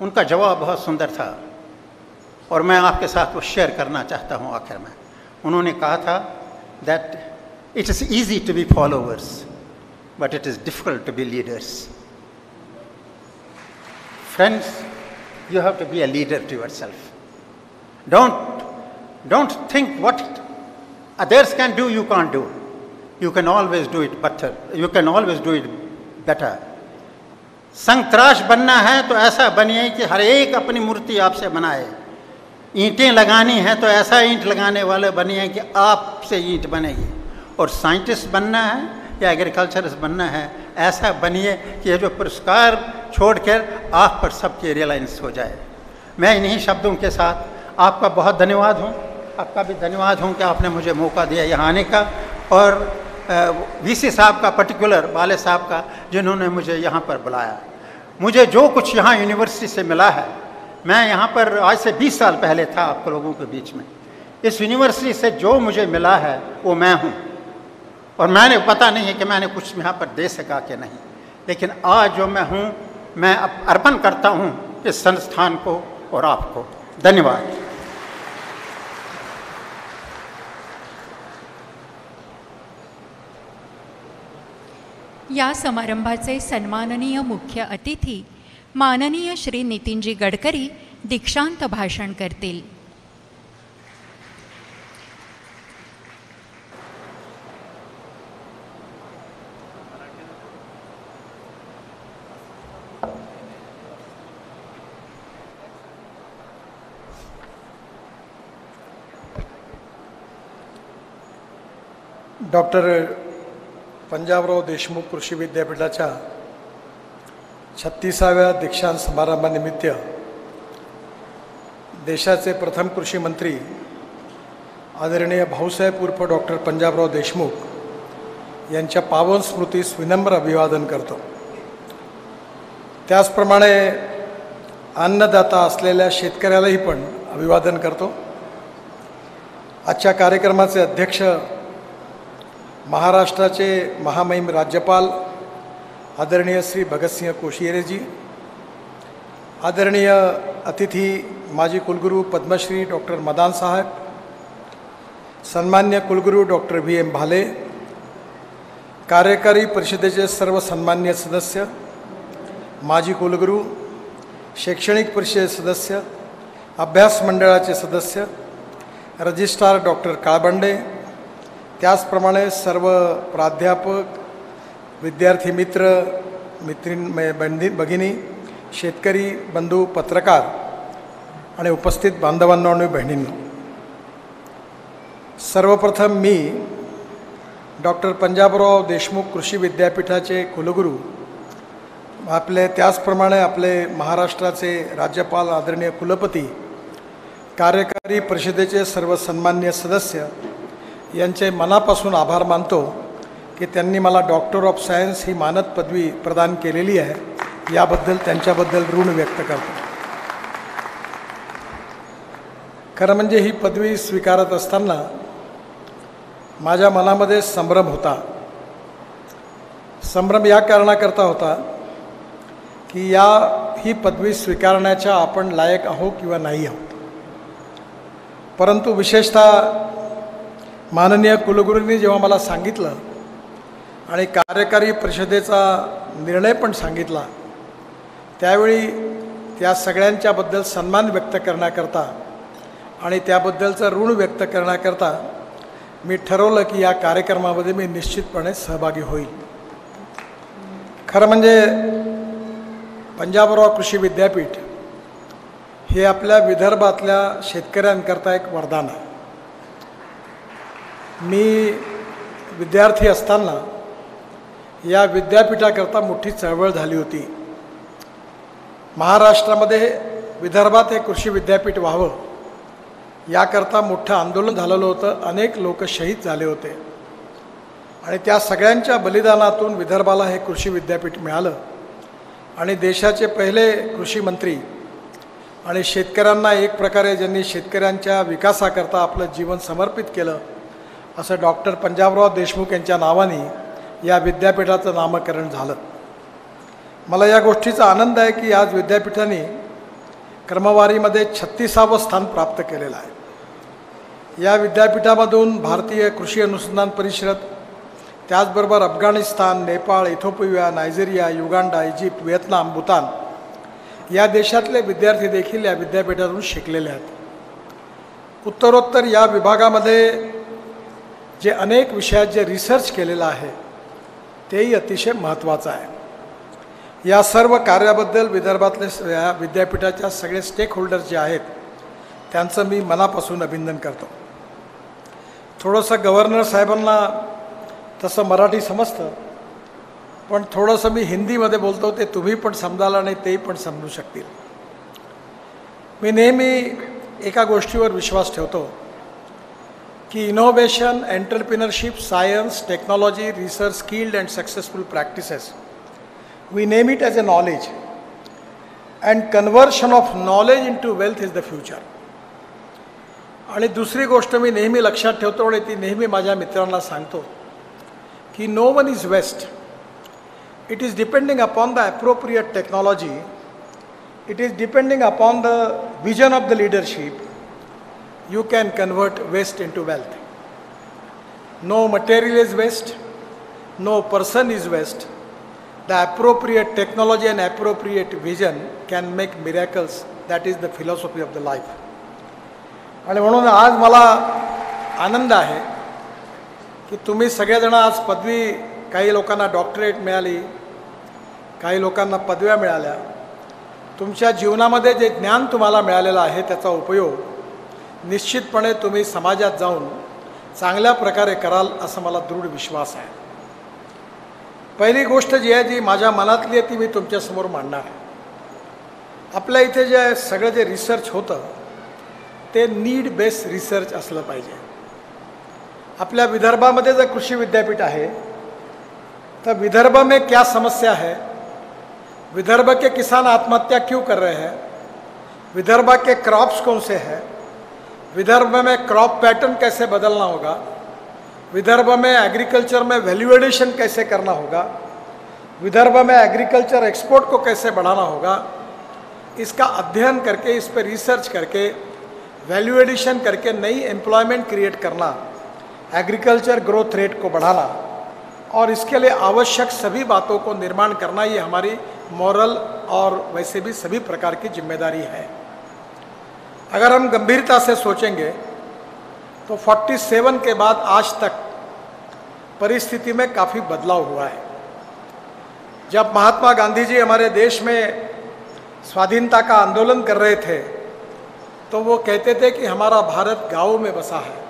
उनका जवाब बहुत सुंदर था। और मैं आपके साथ वो शेयर करना चाहता हूँ आखिर में। उन्होंने कहा था that it is easy to be followers but it is difficult to be leaders friends you have to be a leader to yourself don't don't think what others can do you can't do you can always do it better you can always do it better संतराश बनना है तो ऐसा बनिए कि हर एक अपनी मूर्ति आपसे बनाए ईंटें लगानी हैं तो ऐसा ईंट लगाने वाले बनिए कि आपसे ईंट बनेगी। और साइंटिस्ट बनना है या एग्रीकल्चरिस्ट बनना है, ऐसा बनिए कि ये जो पुरस्कार छोड़कर आप पर सबकी रियलाइंस हो जाए। मैं इन्हीं शब्दों के साथ आपका बहुत धन्यवाद हूँ। आपका भी धन्यवाद हूँ कि आपने मुझे मौका दिया यहाँ आने का। और वीसी साहब का पर्टिकुलर वाले साहब का, जिन्होंने मुझे यहाँ पर बुलाया। मुझे जो कुछ यहाँ यूनिवर्सिटी से मिला है मैं यहाँ पर आज से 20 साल पहले था आप लोगों के बीच में। इस यूनिवर्सिटी से जो मुझे मिला है, वो मैं हूँ। और मैंने, पता नहीं है कि मैंने कुछ यहाँ पर दे सका कि नहीं। लेकिन आज जो मैं हूँ, मैं अर्पण करता हूँ इस संस्थान को और आपको। धन्यवाद। या समारंभाचे सन्माननीय मुख्य अतिथी माननीय श्री नितीनजी गडकरी दीक्षांत भाषण करतील. डॉक्टर पंजाबराव देशमुख कृषी विद्यापीठाच्या छत्तीसाव्या दीक्षांत समारंभानिमित्त देशाचे प्रथम कृषी मंत्री आदरणीय भाऊसाहेब उर्फ डॉक्टर पंजाबराव देशमुख यांच्या पावन स्मृतीस विनम्र अभिवादन करतो. त्याचप्रमाणे अन्नदाता असलेल्या शेतकऱ्यालाही पण अभिवादन करतो. आजच्या कार्यक्रमाचे अध्यक्ष महाराष्ट्राचे महामहिम राज्यपाल आदरणीय श्री भगतसिंह कोशियरेजी आदरणीय अतिथी माजी कुलगुरू पद्मश्री डॉक्टर मदान साहब, सन्मान्य कुलगुरू डॉक्टर व्ही एम भाले, कार्यकारी परिषदेचे सर्व सन्मान्य सदस्य, माजी कुलगुरू, शैक्षणिक परिषद सदस्य, अभ्यास मंडळाचे सदस्य, रजिस्ट्रार डॉक्टर काळबंडे त्याचप्रमाणे सर्व प्राध्यापक विद्यार्थी मित्र मित्रीण बंदी भगिनी शेतकरी बंधू पत्रकार आणि उपस्थित बांधवांना आणि बहिणींना सर्वप्रथम मी डॉक्टर पंजाबराव देशमुख कृषी विद्यापीठाचे कुलगुरू आपले त्याचप्रमाणे आपले महाराष्ट्राचे राज्यपाल आदरणीय कुलपती कार्यकारी परिषदेचे सर्व सन्मान्य सदस्य यांचे मनापासून आभार मानतो. की त्यांनी मला डॉक्टर ऑफ सायन्स ही मानद पदवी प्रदान केलेली आहे. याबद्दल त्यांच्याबद्दल ऋण व्यक्त करतो. खरं म्हणजे ही पदवी स्वीकारत असताना माझ्या मनामध्ये संभ्रम होता. संभ्रम या कारणाकरता होता की या ही पदवी स्वीकारण्याच्या आपण लायक आहो किंवा नाही आहोत. परंतु विशेषतः माननीय कुलगुरूंनी जेव्हा मला सांगितलं आणि कार्यकारी परिषदेचा निर्णय पण सांगितला. त्यावेळी त्या सगळ्यांच्याबद्दल सन्मान व्यक्त करण्याकरता आणि त्याबद्दलचं ऋण व्यक्त करण्याकरता मी ठरवलं की या कार्यक्रमामध्ये मी निश्चितपणे सहभागी होईल. खरं म्हणजे पंजाबराव कृषी विद्यापीठ हे आपल्या विदर्भातल्या शेतकऱ्यांकरता एक वरदान आहे. मी विद्यार्थी असताना या विद्यापीठाकरता मोठी चळवळ झाली होती. महाराष्ट्रामध्ये विदर्भात हे कृषी विद्यापीठ व्हावं याकरता मोठं आंदोलन झालेलं होतं. अनेक लोक शहीद झाले होते. आणि त्या सगळ्यांच्या बलिदानातून विदर्भाला हे कृषी विद्यापीठ मिळालं. आणि देशाचे पहिले कृषी मंत्री आणि शेतकऱ्यांना एक प्रकारे ज्यांनी शेतकऱ्यांच्या विकासाकरता आपलं जीवन समर्पित केलं असं डॉक्टर पंजाबराव देशमुख यांच्या नावाने या विद्यापीठाचं नामकरण झालं. मला या गोष्टीचा आनंद आहे की आज विद्यापीठाने क्रमवारीमध्ये छत्तीसावं स्थान प्राप्त केलेलं आहे. या विद्यापीठामधून भारतीय कृषी अनुसंधान परिषद त्याचबरोबर Afghanistan Nepal Ethiopia Nigeria Uganda Egypt Vietnam Bhutan या देशातले विद्यार्थी देखील या विद्यापीठातून शिकलेले आहेत. उत्तरोत्तर या विभागामध्ये जे अनेक विषयात जे रिसर्च केलेलं आहे तेही अतिशय महत्त्वाचं आहे. या सर्व कार्याबद्दल विदर्भातले या विद्यापीठाच्या सगळे स्टेक होल्डर जे आहेत त्यांचं मी मनापासून अभिनंदन करतो. थोडंसं गव्हर्नर साहेबांना तसं मराठी समजतं पण थोडंसं मी हिंदीमध्ये बोलतो ते तुम्ही पण समजाल नाही तेही पण समजू शकतील. मी नेहमी एका गोष्टीवर विश्वास ठेवतो की innovation entrepreneurship science technology research skilled and successful practices we name it as a knowledge and conversion of knowledge in to wealth is the future आणि दुसरी गोष्ट मी नेहमी लक्षात ठेवतो आणि ती नेहमी माझ्या मित्रांना सांगतो की no one is waste it is depending upon the appropriate technology, it is depending upon the vision of the leadership, you can convert waste into wealth. No material is waste, no person is waste. The appropriate technology and appropriate vision can make miracles. That is the philosophy of the life. आणि म्हणून आज मला आनंद आहे की तुम्ही सगळेजण आज पदवी काही लोकांना डॉक्टरेट मिळाली काही लोकांना पदव्या मिळाल्या तुमच्या जीवनामध्ये जे ज्ञान तुम्हाला मिळालेलं आहे त्याचा उपयोग निश्चितपणे तुम्ही समाजात जाऊन चांगल्या प्रकारे कराल असं मला दृढ विश्वास आहे. पहिली गोष्ट जी आहे, जी माझ्या मनातली आहे, ती मी तुमच्यासमोर मांडणार आहे. आपल्या इथे जे सगळं जे रिसर्च होतं, ते नीड बेस्ड रिसर्च असलं पाहिजे. आपल्या विदर्भामध्ये जर कृषी विद्यापीठ आहे तो विदर्भ में क्या समस्या है विदर्भ के किसान आत्महत्या क्यों कर रहे हैं? विदर्भ के क्रॉप्स कौन से हैं? विदर्भ में क्रॉप पैटर्न कैसे बदलना होगा? विदर्भ में एग्रीकल्चर में वैल्यू एडिशन कैसे करना होगा? विदर्भ में एग्रीकल्चर एक्सपोर्ट को कैसे बढ़ाना होगा? इसका अध्ययन करके, इस पर रिसर्च करके वैल्यू एडिशन करके नई एम्प्लॉयमेंट क्रिएट करना एग्रीकल्चर ग्रोथ रेट को बढ़ाना, और इसके लिए आवश्यक सभी बातों को निर्माण करना, ये हमारी मॉरल और वैसे भी सभी प्रकार की ज़िम्मेदारी है। अगर हम गंभीरता से सोचेंगे तो 47 के बाद आज तक परिस्थिति में काफ़ी बदलाव हुआ है। जब महात्मा गांधी जी हमारे देश में स्वाधीनता का आंदोलन कर रहे थे तो वो कहते थे कि हमारा भारत गाँव में बसा है।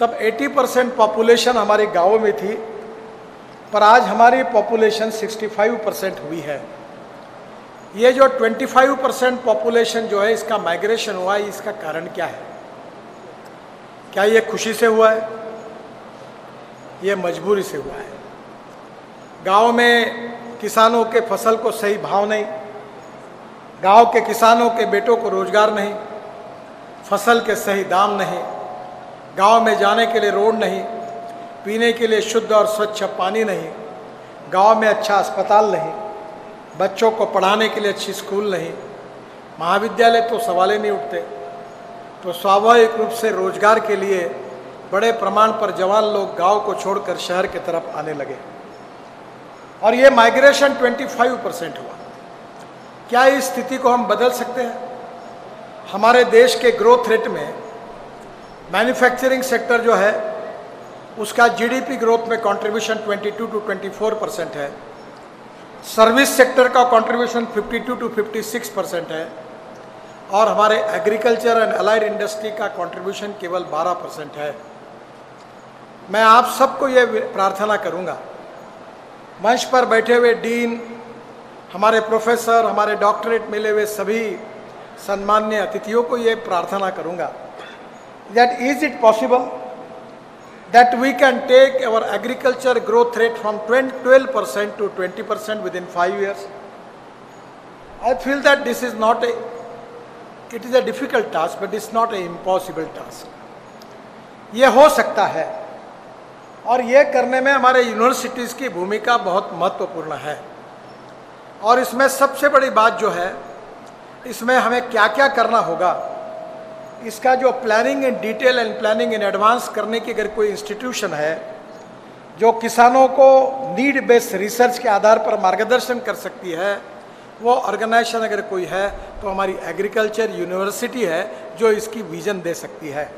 तब 80 परसेंट पॉपुलेशन हमारे गाँव में थी, पर आज हमारी पॉपुलेशन 65 परसेंट हुई है। ये जो 25 परसेंट पॉपुलेशन जो है, इसका माइग्रेशन हुआ है, इसका कारण क्या है? क्या ये खुशी से हुआ है? ये मजबूरी से हुआ है। गाँव में किसानों के फ़सल को सही भाव नहीं, गाँव के किसानों के बेटों को रोज़गार नहीं, फ़सल के सही दाम नहीं, गाँव में जाने के लिए रोड नहीं, पीने के लिए शुद्ध और स्वच्छ पानी नहीं, गाँव में अच्छा अस्पताल नहीं बच्चों को पढ़ाने के लिए अच्छी स्कूल नहीं। महाविद्यालय तो सवाल ही नहीं उठते। तो स्वाभाविक रूप से रोज़गार के लिए बड़े प्रमाण पर जवान लोग गाँव को छोड़कर शहर की तरफ़ आने लगे। और ये माइग्रेशन 25 परसेंट हुआ। क्या इस स्थिति को हम बदल सकते हैं? हमारे देश के ग्रोथ रेट में मैन्युफैक्चरिंग सेक्टर जो है, उसका जीडीपी ग्रोथ में कंट्रीब्यूशन 22 टू 24 परसेंट है। सर्विस सेक्टर का कंट्रीब्यूशन 52 टू 56 परसेंट है और हमारे एग्रीकल्चर एंड अलाइड इंडस्ट्री का कंट्रीब्यूशन केवल 12 परसेंट है। मैं आप सबको ये प्रार्थना करूँगा। मंच पर बैठे हुए डीन, हमारे प्रोफेसर हमारे डॉक्टरेट मिले हुए सभी सम्मान्य अतिथियों को ये प्रार्थना करूँगा। That is it possible? That we can take our agriculture growth rate from 12% to 20% within 5 years i feel that this is not a it is a difficult task but it's not a impossible task ये हो सकता है और ये करने में हमारे universities की भूमिका बहुत महत्वपूर्ण है और इसमें सबसे बड़ी बात जो है इसमें हमें क्या क्या करना होगा इसका जो planning in detail and planning in advance करने की अगर कोई इंस्टीट्यूशन है, जो किसानों को नीड बेस्ड रिसर्च के आधार पर मार्गदर्शन कर सकती है, वो ऑर्गेनाइजेशन अगर कोई है तो हमारी एग्रीकल्चर यूनिवर्सिटी है, जो इसकी विजन दे सकती है।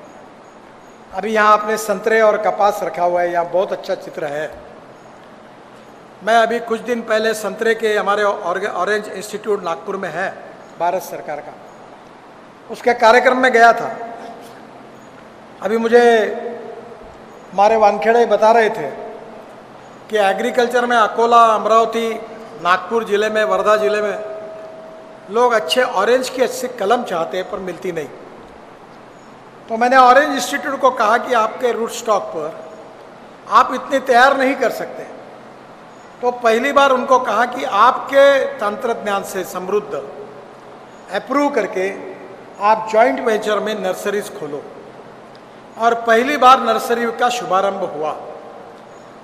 अभी यहाँ आपने संतरे और कपास रखा हुआ है, यहाँ बहुत अच्छा चित्र है। मैं अभी कुछ दिन पहले संतरे के हमारे ऑरेंज इंस्टीट्यूट नागपुर में है, भारत सरकार का। उसके कार्यक्रम में गया था। अभी मुझे हमारे वानखेड़े बता रहे थे कि एग्रीकल्चर में अकोला, अमरावती, नागपुर ज़िले में, वर्धा ज़िले में लोग अच्छे ऑरेंज की अच्छी कलम चाहते हैं, पर मिलती नहीं। तो मैंने ऑरेंज इंस्टीट्यूट को कहा कि आपके रूट स्टॉक पर आप इतनी तैयार नहीं कर सकते। तो पहली बार उनको कहा कि आपके तंत्र ज्ञान से समृद्ध अप्रूव करके आप जॉइंट वेंचर में नर्सरीज खोलो। और पहली बार नर्सरी का शुभारंभ हुआ।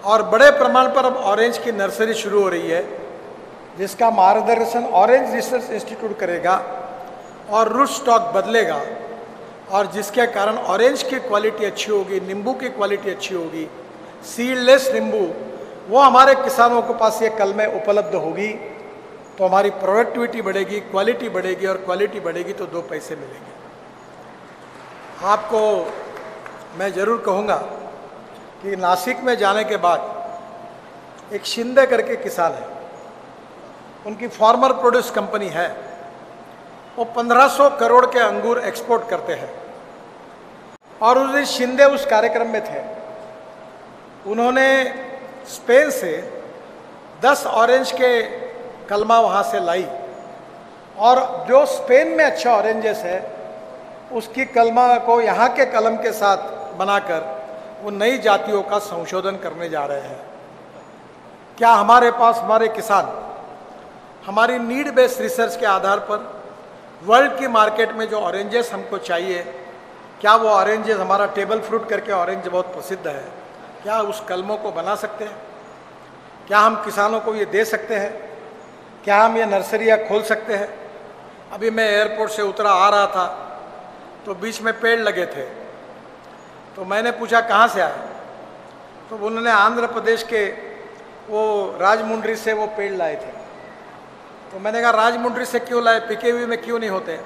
और बड़े प्रमाण पर अब ऑरेंज की नर्सरी शुरू हो रही है, जिसका मार्गदर्शन ऑरेंज रिसर्च इंस्टीट्यूट करेगा और रूट स्टॉक बदलेगा। और जिसके कारण ऑरेंज की क्वालिटी अच्छी होगी, नींबू की क्वालिटी अच्छी होगी सीडलेस नींबू, वो हमारे किसानों के पास ये कल में उपलब्ध होगी। तो हमारी प्रोडक्टिविटी बढ़ेगी क्वालिटी बढ़ेगी और क्वालिटी बढ़ेगी तो दो पैसे मिलेंगे। आपको मैं ज़रूर कहूँगा कि नासिक में जाने के बाद एक शिंदे करके किसान है। उनकी फार्मर प्रोड्यूस कंपनी है। वो 1500 करोड़ के अंगूर एक्सपोर्ट करते हैं। और उस दिन शिंदे उस कार्यक्रम में थे। उन्होंने स्पेन से 10 ऑरेंज के कलमा वहाँ से लाई। और जो स्पेन में अच्छा ऑरेंजेस है, उसकी कलमा को यहाँ के कलम के साथ बनाकर वो नई जातियों का संशोधन करने जा रहे हैं। क्या हमारे पास, हमारे किसान, हमारी नीड बेस्ड रिसर्च के आधार पर वर्ल्ड की मार्केट में जो ऑरेंजेस हमको चाहिए, क्या वो ऑरेंजेस हमारा टेबल फ्रूट करके ऑरेंज बहुत प्रसिद्ध है, क्या उस कलमों को बना सकते हैं? क्या हम किसानों को ये दे सकते हैं? क्या हम ये नर्सरियाँ खोल सकते हैं? अभी मैं एयरपोर्ट से उतरा आ रहा था तो बीच में पेड़ लगे थे। तो मैंने पूछा, कहाँ से आए? तो उन्होंने आंध्र प्रदेश के वो राजमुंड्री से वो पेड़ लाए थे। तो मैंने कहा, राजमुंड्री से क्यों लाए? पिके हुए में क्यों नहीं होते?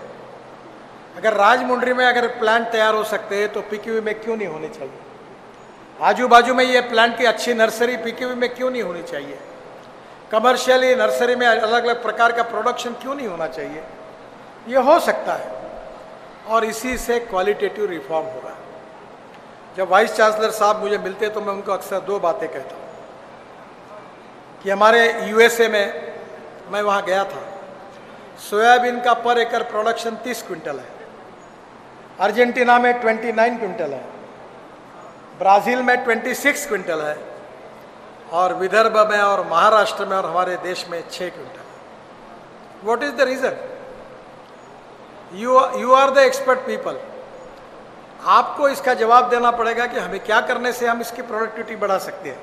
अगर राजमुंड्री में अगर प्लांट तैयार हो सकते हैं तो पिके हुए में क्यों नहीं होने चाहिए? आजू बाजू में ये प्लांट की अच्छी नर्सरी पिके हुए में क्यों नहीं होनी चाहिए? कमर्शियली नर्सरी में अलग अलग प्रकार का प्रोडक्शन क्यों नहीं होना चाहिए? ये हो सकता है। और इसी से क्वालिटेटिव रिफॉर्म होगा जब वाइस चांसलर साहब मुझे मिलते हैं तो मैं उनको अक्सर दो बातें कहता हूँ। कि हमारे यूएसए में मैं वहाँ गया था। सोयाबीन का पर एकड़ प्रोडक्शन 30 क्विंटल है। अर्जेंटीना में 29 क्विंटल है। ब्राज़ील में 26 क्विंटल है। और विदर्भ में और महाराष्ट्र में और हमारे देश में 6 quintal. What is the reason you you are the expert people आपको इसका जवाब देना पड़ेगा कि हमें क्या करने से हम इसकी प्रोडक्टिविटी बढ़ा सकते हैं।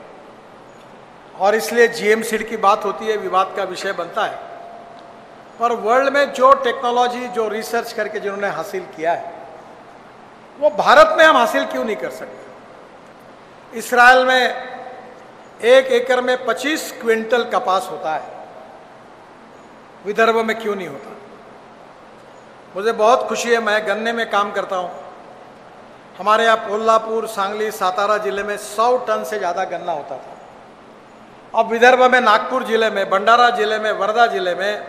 और इसलिए जीएम सीड की बात होती है, विवाद का विषय बनता है। पर वर्ल्ड में जो टेक्नोलॉजी जो रिसर्च करके जिन्होंने हासिल किया है, वो भारत में हम हासिल क्यों नहीं कर सकते? इसराइल में एक एकड़ में 25 क्विंटल कपास होता है। विदर्भ में क्यों नहीं होता? मुझे बहुत खुशी है, मैं गन्ने में काम करता हूँ। हमारे यहाँ कोल्हापुर, सांगली, सातारा ज़िले में 100 टन से ज़्यादा गन्ना होता था। अब विदर्भ में, नागपुर ज़िले में, भंडारा ज़िले में, वर्धा ज़िले में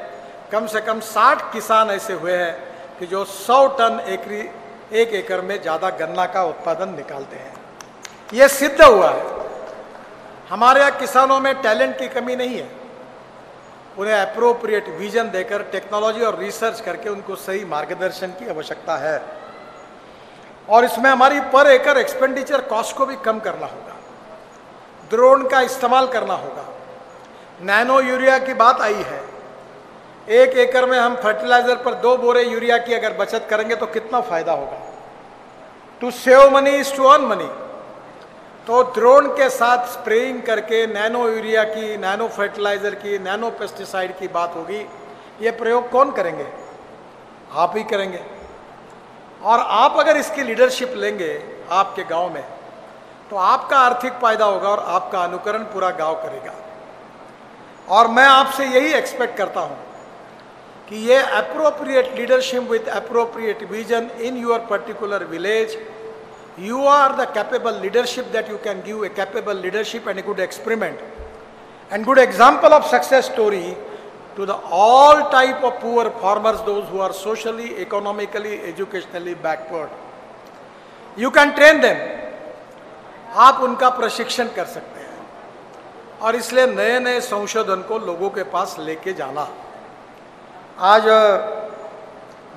कम से कम 60 किसान ऐसे हुए हैं कि जो 100 टन एकरी, एक एकड़ में ज़्यादा गन्ना का उत्पादन निकालते हैं। ये सिद्ध हुआ है। हमारे यहाँ किसानों में टैलेंट की कमी नहीं है। उन्हें अप्रोप्रिएट विजन देकर टेक्नोलॉजी और रिसर्च करके उनको सही मार्गदर्शन की आवश्यकता है। और इसमें हमारी पर एकड़ एक्सपेंडिचर कॉस्ट को भी कम करना होगा। ड्रोन का इस्तेमाल करना होगा। नैनो यूरिया की बात आई है। एक एकड़ में हम फर्टिलाइज़र पर दो बोरे यूरिया की अगर बचत करेंगे तो कितना फ़ायदा होगा। To save money is to earn money तो ड्रोन के साथ स्प्रेइंग करके नैनो यूरिया की नैनो फर्टिलाइज़र की नैनो पेस्टिसाइड की बात होगी, ये प्रयोग कौन करेंगे? आप ही करेंगे। और आप अगर इसकी लीडरशिप लेंगे आपके गाँव में तो आपका आर्थिक फ़ायदा होगा और आपका अनुकरण पूरा गाँव करेगा। और मैं आपसे यही एक्सपेक्ट करता हूँ कि ये appropriate leadership with appropriate vision in your particular village you are the capable leadership that you can give a capable leadership and a good experiment and good example of success story to the all type of poor farmers those who are socially economically educationally backward you can train them आप उनका प्रशिक्षण कर सकते हैं और इसलिए नए नए संशोधन को लोगों के पास लेके जाना आज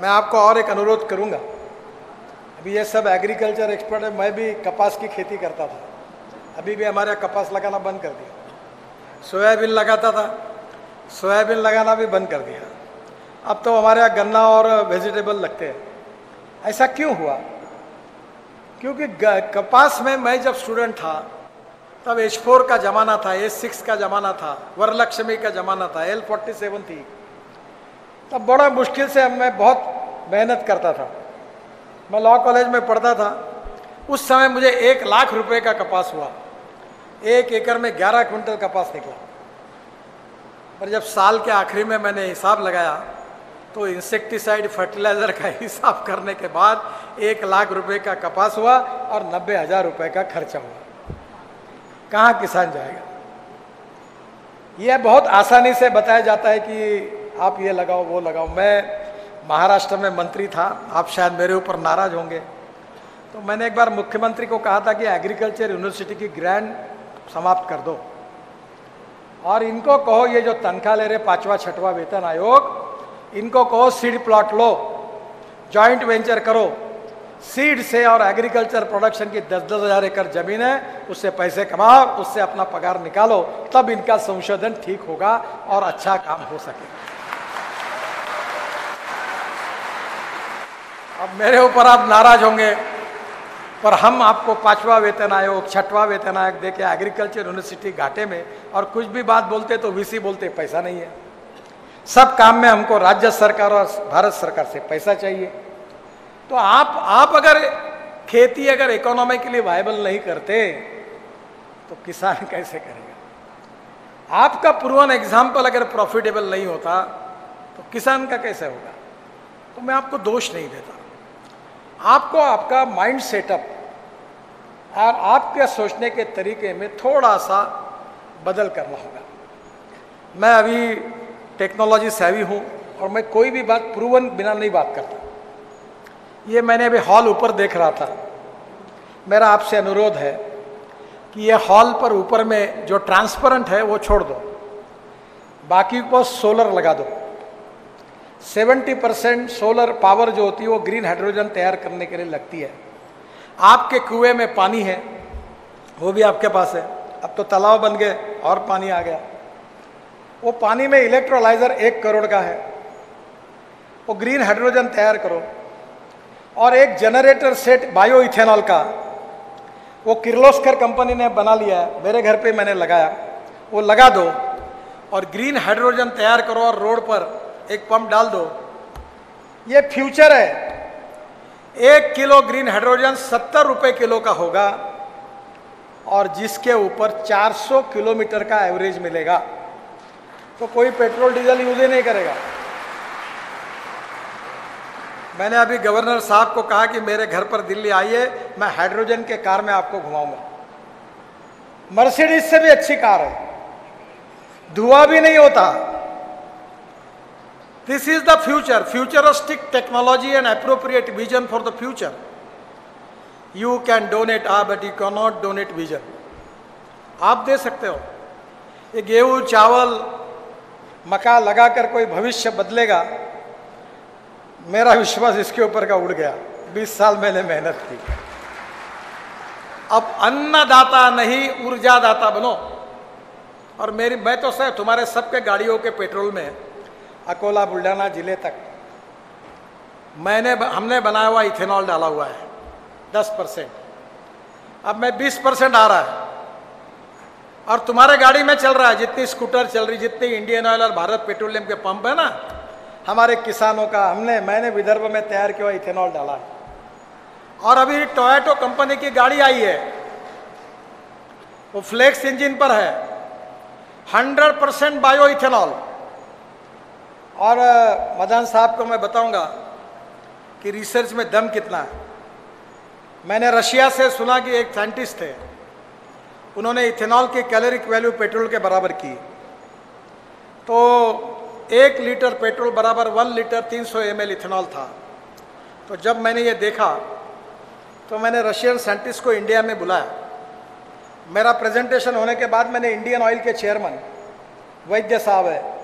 मैं आपको और एक अनुरोध करूँगा अभी ये सब एग्रीकल्चर एक्सपर्ट है, मैं भी कपास की खेती करता था। अभी भी हमारे यहाँ कपास लगाना बंद कर दिया। सोयाबीन लगाता था, सोयाबीन लगाना भी बंद कर दिया। अब तो हमारे यहाँ गन्ना और वेजिटेबल लगते हैं। ऐसा क्यों हुआ? क्योंकि कपास में मैं जब स्टूडेंट था, तब एच फोर का ज़माना था एच सिक्स का ज़माना था, वरलक्ष्मी का ज़माना था एल फोर्टी सेवन थी। तब बड़ा मुश्किल से मैं बहुत मेहनत करता था। मैं लॉ कॉलेज में पढ़ता था। उस समय मुझे एक लाख रुपए का कपास हुआ। एक एकड़ में ग्यारह क्विंटल कपास निकला। पर जब साल के आखिरी में मैंने हिसाब लगाया तो इंसेक्टिसाइड फर्टिलाइज़र का <laughs> हिसाब करने के बाद एक लाख रुपए का कपास हुआ और नब्बे हज़ार रुपए का खर्चा हुआ। कहाँ किसान जाएगा? यह बहुत आसानी से बताया जाता है कि आप ये लगाओ, वो लगाओ। मैं महाराष्ट्र में मंत्री था, आप शायद मेरे ऊपर नाराज़ होंगे। तो मैंने एक बार मुख्यमंत्री को कहा था कि एग्रीकल्चर यूनिवर्सिटी की ग्रैंड समाप्त कर दो। और इनको कहो, ये जो तनख्वाह ले रहे पांचवा, छठवा वेतन आयोग, इनको कहो, सीड प्लॉट लो, जॉइंट वेंचर करो। सीड से और एग्रीकल्चर प्रोडक्शन की दस दस हज़ार एकड़ ज़मीन है, उससे पैसे कमाओ, उससे अपना पगार निकालो, तब इनका संशोधन ठीक होगा और अच्छा काम हो सकेगा अब मेरे ऊपर आप नाराज़ होंगे, पर हम आपको पांचवा वेतन आयोग, छठवा वेतन आयोग देके एग्रीकल्चर यूनिवर्सिटी घाटे में, और कुछ भी बात बोलते तो वीसी बोलते, पैसा नहीं है। सब काम में हमको राज्य सरकार और भारत सरकार से पैसा चाहिए। तो आप आप अगर खेती, अगर इकोनॉमिकली वायबल नहीं करते तो किसान <laughs> कैसे करेगा? आपका प्रूवन एग्ज़ाम्पल अगर प्रॉफिटेबल नहीं होता तो किसान का कैसे होगा? तो मैं आपको दोष नहीं देता। आपको आपका माइंड सेटअप और आपके सोचने के तरीके में थोड़ा सा बदल करना होगा। मैं अभी टेक्नोलॉजी सेवी हूँ और मैं कोई भी बात प्रूवन बिना नहीं बात करता। ये मैंने अभी हॉल ऊपर देख रहा था। मेरा आपसे अनुरोध है कि ये हॉल पर ऊपर में जो ट्रांसपेरेंट है वो छोड़ दो। बाकी को सोलर लगा दो। 70 परसेंट सोलर पावर जो होती है वो ग्रीन हाइड्रोजन तैयार करने के लिए लगती है। आपके कुएँ में पानी है, वो भी आपके पास है। अब तो तालाब बन गए, और पानी आ गया। वो पानी में इलेक्ट्रोलाइजर एक करोड़ का है। वो ग्रीन हाइड्रोजन तैयार करो। और एक जनरेटर सेट बायो इथेनॉल का, वो किर्लोस्कर कंपनी ने बना लिया है। मेरे घर पे मैंने लगाया। वो लगा दो और ग्रीन हाइड्रोजन तैयार करो और रोड पर एक पंप डाल दो। ये फ्यूचर है। एक किलो ग्रीन हाइड्रोजन सत्तर रुपए किलो का होगा और जिसके ऊपर 400 किलोमीटर का एवरेज मिलेगा। तो कोई पेट्रोल डीजल यूज़ ही नहीं करेगा। मैंने अभी गवर्नर साहब को कहा कि मेरे घर पर दिल्ली आइए मैं हाइड्रोजन के कार में आपको घुमाऊँगा। मर्सिडीज से भी अच्छी कार है। धुआँ भी नहीं होता। This is the future, futuristic technology and appropriate vision for the future. You can donate ah, but you cannot donate vision. आप दे सकते हो ये गेहूँ चावल मका लगाकर कोई भविष्य बदलेगा मेरा विश्वास इसके ऊपर का उड़ गया 20 साल मैंने मेहनत की अब अन्नदाता नहीं ऊर्जादाता बनो और मेरी मैं तो सर तुम्हारे सबके गाड़ियों के पेट्रोल में अकोला बुल्ढाना ज़िले तक। मैंने हमने बनाया हुआ इथेनॉल डाला हुआ है, दस परसेंट। अब मैं बीस परसेंट आ रहा है। और तुम्हारे गाड़ी में चल रहा है, जितनी स्कूटर चल रही, जितनी इंडियन ऑयल और भारत पेट्रोलियम के पंप है ना, हमारे किसानों का, हमने, मैंने विदर्भ में तैयार किया इथेनॉल डाला है। और अभी टोयोटो कंपनी की गाड़ी आई है। वो फ्लेक्स इंजन पर है। हंड्रेड परसेंट बायो इथेनॉल और मदान साहब को मैं बताऊँगा कि रिसर्च में दम कितना है। मैंने रशिया से सुना कि एक साइंटिस्ट थे। उन्होंने इथेनॉल की कैलोरिक वैल्यू पेट्रोल के बराबर की। तो एक लीटर पेट्रोल बराबर वन लीटर 300 सौ एम इथेनॉल था। तो जब मैंने ये देखा तो मैंने रशियन साइंटिस्ट को इंडिया में बुलाया। मेरा प्रेजेंटेशन होने के बाद मैंने इंडियन ऑयल के चेयरमैन वैद्य साहब है।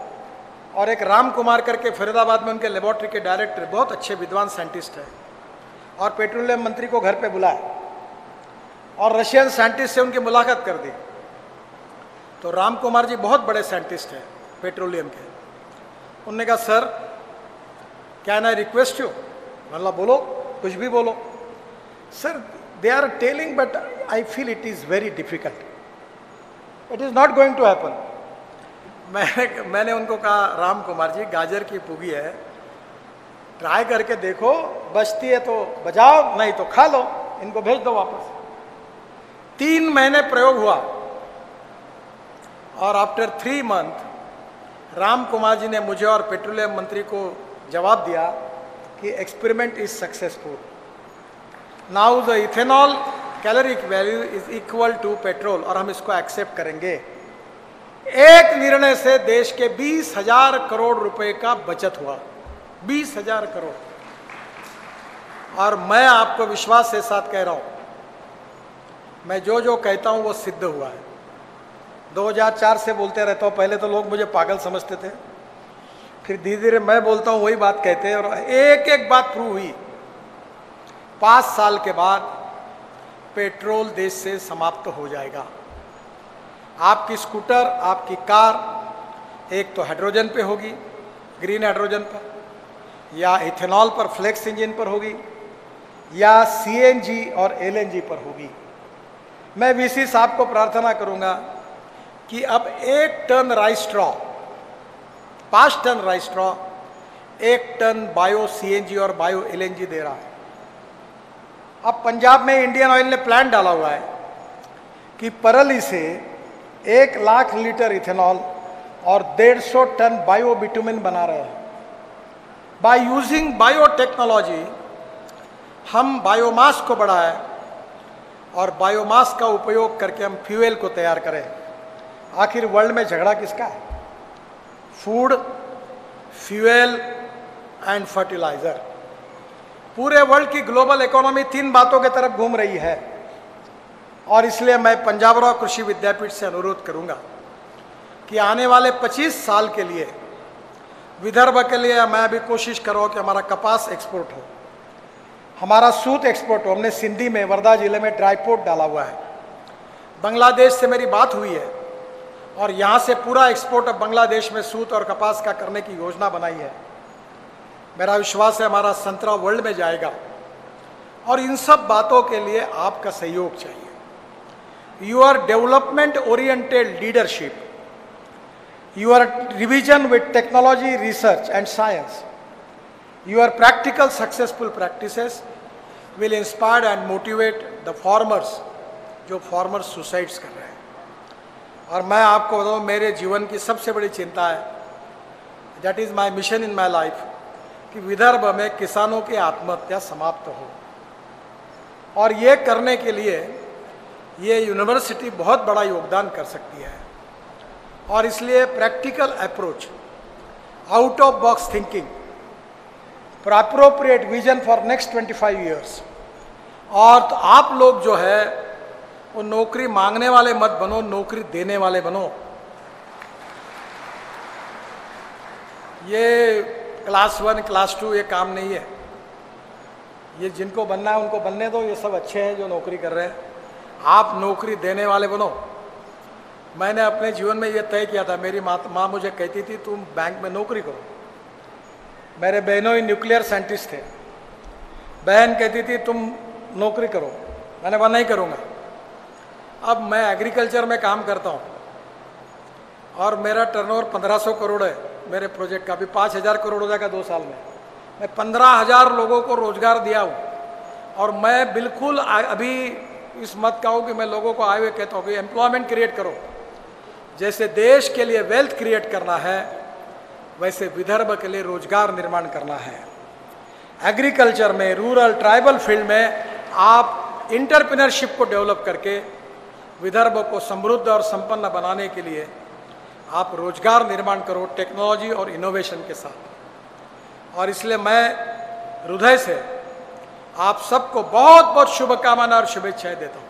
और एक राम कुमार करके फरीदाबाद में उनके लेबोरेटरी के डायरेक्टर बहुत अच्छे विद्वान साइंटिस्ट हैं। और पेट्रोलियम मंत्री को घर पे बुलाया। और रशियन साइंटिस्ट से उनकी मुलाकात कर दी। तो राम कुमार जी बहुत बड़े साइंटिस्ट हैं पेट्रोलियम के। उनने कहा, sir can I request you मतलब बोलो, कुछ भी बोलो। Sir they are telling but I feel it is very difficult it is not going to happen मैंने मैंने उनको कहा, राम कुमार जी, गाजर की पुगी है ट्राई करके देखो, बचती है तो बजाओ, नहीं तो खा लो, इनको भेज दो वापस. तीन महीने प्रयोग हुआ। और after three month Ram Kumar ji ने मुझे और पेट्रोलियम मंत्री को जवाब दिया कि experiment is successful now the ethanol caloric value is equal to petrol और हम इसको एक्सेप्ट करेंगे। एक निर्णय से देश के बीस हज़ार करोड़ रुपए का बचत हुआ। बीस हज़ार करोड़। और मैं आपको विश्वास के साथ कह रहा हूँ, मैं जो जो कहता हूँ वो सिद्ध हुआ है। 2004 से बोलते रहता हूँ, पहले तो लोग मुझे पागल समझते थे, फिर धीरे धीरे मैं बोलता हूँ वही बात कहते हैं, और एक एक बात प्रूव हुई। पाँच साल के बाद पेट्रोल देश से समाप्त हो जाएगा। आपकी स्कूटर, आपकी कार एक तो हाइड्रोजन पे होगी, ग्रीन हाइड्रोजन पर, या इथेनॉल पर, फ्लेक्स इंजन पर होगी, या सीएनजी और एलएनजी पर होगी। मैं वीसी साहब को प्रार्थना करूँगा कि अब एक टन राइस स्ट्रॉ पाँच टन राइस स्ट्रॉ एक टन बायो सीएनजी और बायो एलएनजी दे रहा है। अब पंजाब में इंडियन ऑयल ने प्लान डाला हुआ है कि परली से एक लाख लीटर इथेनॉल और डेढ़ सौ टन बायो बिटुमिन बना रहे हैं। बाय यूजिंग बायोटेक्नोलॉजी हम बायोमास को बढ़ाएँ और बायोमास का उपयोग करके हम फ्यूएल को तैयार करें। आखिर वर्ल्ड में झगड़ा किसका है? फ़ूड फ्यूएल एंड फर्टिलाइज़र पूरे वर्ल्ड की ग्लोबल इकोनॉमी तीन बातों की तरफ़ घूम रही है। और इसलिए मैं पंजाबराव कृषि विद्यापीठ से अनुरोध करूँगा कि आने वाले 25 साल के लिए, विदर्भ के लिए मैं अभी कोशिश करो कि हमारा कपास एक्सपोर्ट हो। हमारा सूत एक्सपोर्ट हो। हमने सिंधी में, वर्धा ज़िले में ड्राईपोर्ट डाला हुआ है। बांग्लादेश से मेरी बात हुई है और यहाँ से पूरा एक्सपोर्ट अब बांग्लादेश में सूत और कपास का करने की योजना बनाई है। मेरा विश्वास है हमारा संतरा वर्ल्ड में जाएगा और इन सब बातों के लिए आपका सहयोग चाहिए। Your development oriented leadership your revision with technology, research and science, your practical successful practices will inspire and motivate the farmers जो farmers suicides कर रहे हैं और मैं आपको बताऊँ मेरे जीवन की सबसे बड़ी चिंता है that is my mission in my life कि विदर्भ में किसानों की आत्महत्या समाप्त हो और ये करने के लिए ये यूनिवर्सिटी बहुत बड़ा योगदान कर सकती है। और इसलिए practical approach out of box thinking for appropriate vision for next 25 years और तो आप लोग जो है, वो नौकरी मांगने वाले मत बनो, नौकरी देने वाले बनो। ये क्लास वन क्लास टू ये काम नहीं है। ये जिनको बनना है, उनको बनने दो, ये सब अच्छे हैं जो नौकरी कर रहे हैं। आप नौकरी देने वाले बनो। मैंने अपने जीवन में यह तय किया था, मेरी माँ माँ मुझे कहती थी, तुम बैंक में नौकरी करो। मेरे बहनों ही न्यूक्लियर साइंटिस्ट थे। बहन कहती थी, तुम नौकरी करो। मैंने वह नहीं करूँगा। अब मैं एग्रीकल्चर में काम करता हूँ और मेरा टर्नओवर 1500 करोड़ है। मेरे प्रोजेक्ट का पाँच हज़ार करोड़ हो जाएगा दो साल में। मैं पंद्रह हज़ार लोगों को रोज़गार दिया हूँ और मैं बिल्कुल अभी इस मत का हूँ कि मैं लोगों को आए हुए कहता हूँ कि एम्प्लॉयमेंट क्रिएट करो। जैसे देश के लिए वेल्थ क्रिएट करना है, वैसे विदर्भ के लिए रोज़गार निर्माण करना है। एग्रीकल्चर में रूरल ट्राइबल फ़ील्ड में आप इंटरप्रिनरशिप को डेवलप करके विदर्भ को समृद्ध और संपन्न बनाने के लिए आप रोज़गार निर्माण करो टेक्नोलॉजी और इनोवेशन के साथ। और इसलिए मैं हृदय से आप सबको बहुत बहुत शुभकामना और शुभेच्छाएँ देता हूँ।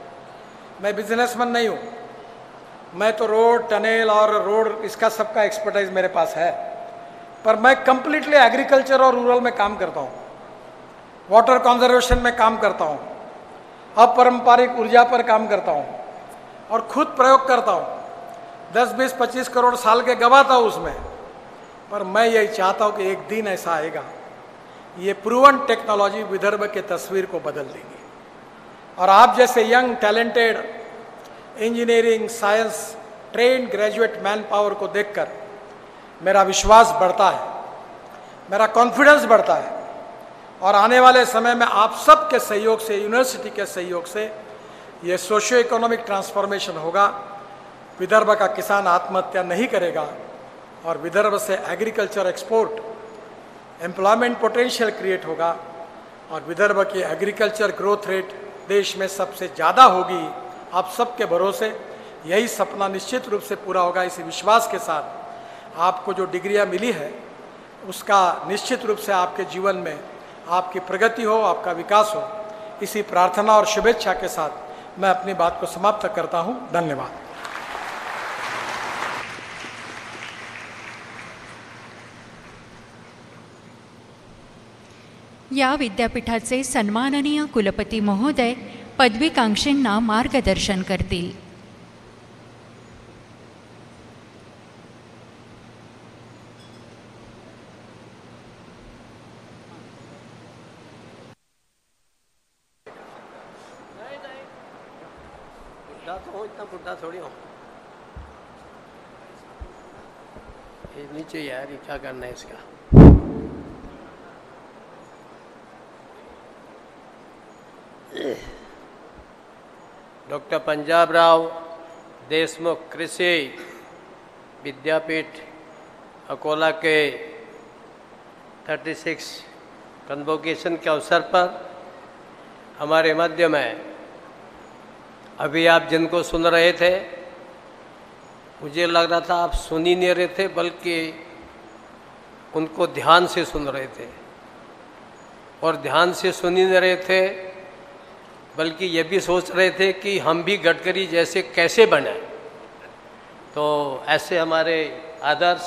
मैं बिजनेसमैन नहीं हूँ। मैं तो रोड टनेल और रोड इसका सबका एक्सपर्टाइज मेरे पास है। पर मैं कंप्लीटली एग्रीकल्चर और रूरल में काम करता हूँ। वाटर कंजर्वेशन में काम करता हूँ। अपारंपरिक ऊर्जा पर काम करता हूँ। और खुद प्रयोग करता हूँ। दस, बीस, पच्चीस करोड़ साल के गवाता हूँ उसमें। पर मैं यही चाहता हूँ कि एक दिन ऐसा आएगा। ये प्रूवन टेक्नोलॉजी विदर्भ के तस्वीर को बदल देगी। और आप जैसे young talented engineering science train graduate manpower को देखकर मेरा विश्वास बढ़ता है, मेरा कॉन्फिडेंस बढ़ता है। और आने वाले समय में आप सबके सहयोग से यूनिवर्सिटी के सहयोग से ये सोशियो इकोनॉमिक ट्रांसफॉर्मेशन होगा। विदर्भ का किसान आत्महत्या नहीं करेगा और विदर्भ से agriculture export employment potential create होगा और विदर्भ की एग्रीकल्चर ग्रोथ रेट देश में सबसे ज़्यादा होगी, आप सबके भरोसे। यही सपना निश्चित रूप से पूरा होगा इसी विश्वास के साथ। आपको जो डिग्रियाँ मिली है, उसका निश्चित रूप से आपके जीवन में आपकी प्रगति हो, आपका विकास हो। इसी प्रार्थना और शुभेच्छा के साथ मैं अपनी बात को समाप्त करता हूँ। धन्यवाद। या विद्यापीठाचे सन्माननीय कुलपती महोदय पदवीकांक्षींना मार्गदर्शन करतील. तो नीचे यार क्या करना है इसका। डॉक्टर पंजाब राव, देशमुख कृषि विद्यापीठ, अकोला के 36 कन्वोकेशन के अवसर पर हमारे मध्य में अभी आप जिनको सुन रहे थे, मुझे लग रहा था आप सुन ही नहीं रहे थे, बल्कि उनको ध्यान से सुन रहे थे। और ध्यान से सुन ही नहीं रहे थे बल्कि ये भी सोच रहे थे कि हम भी गडकरी जैसे कैसे बने। तो ऐसे हमारे आदर्श,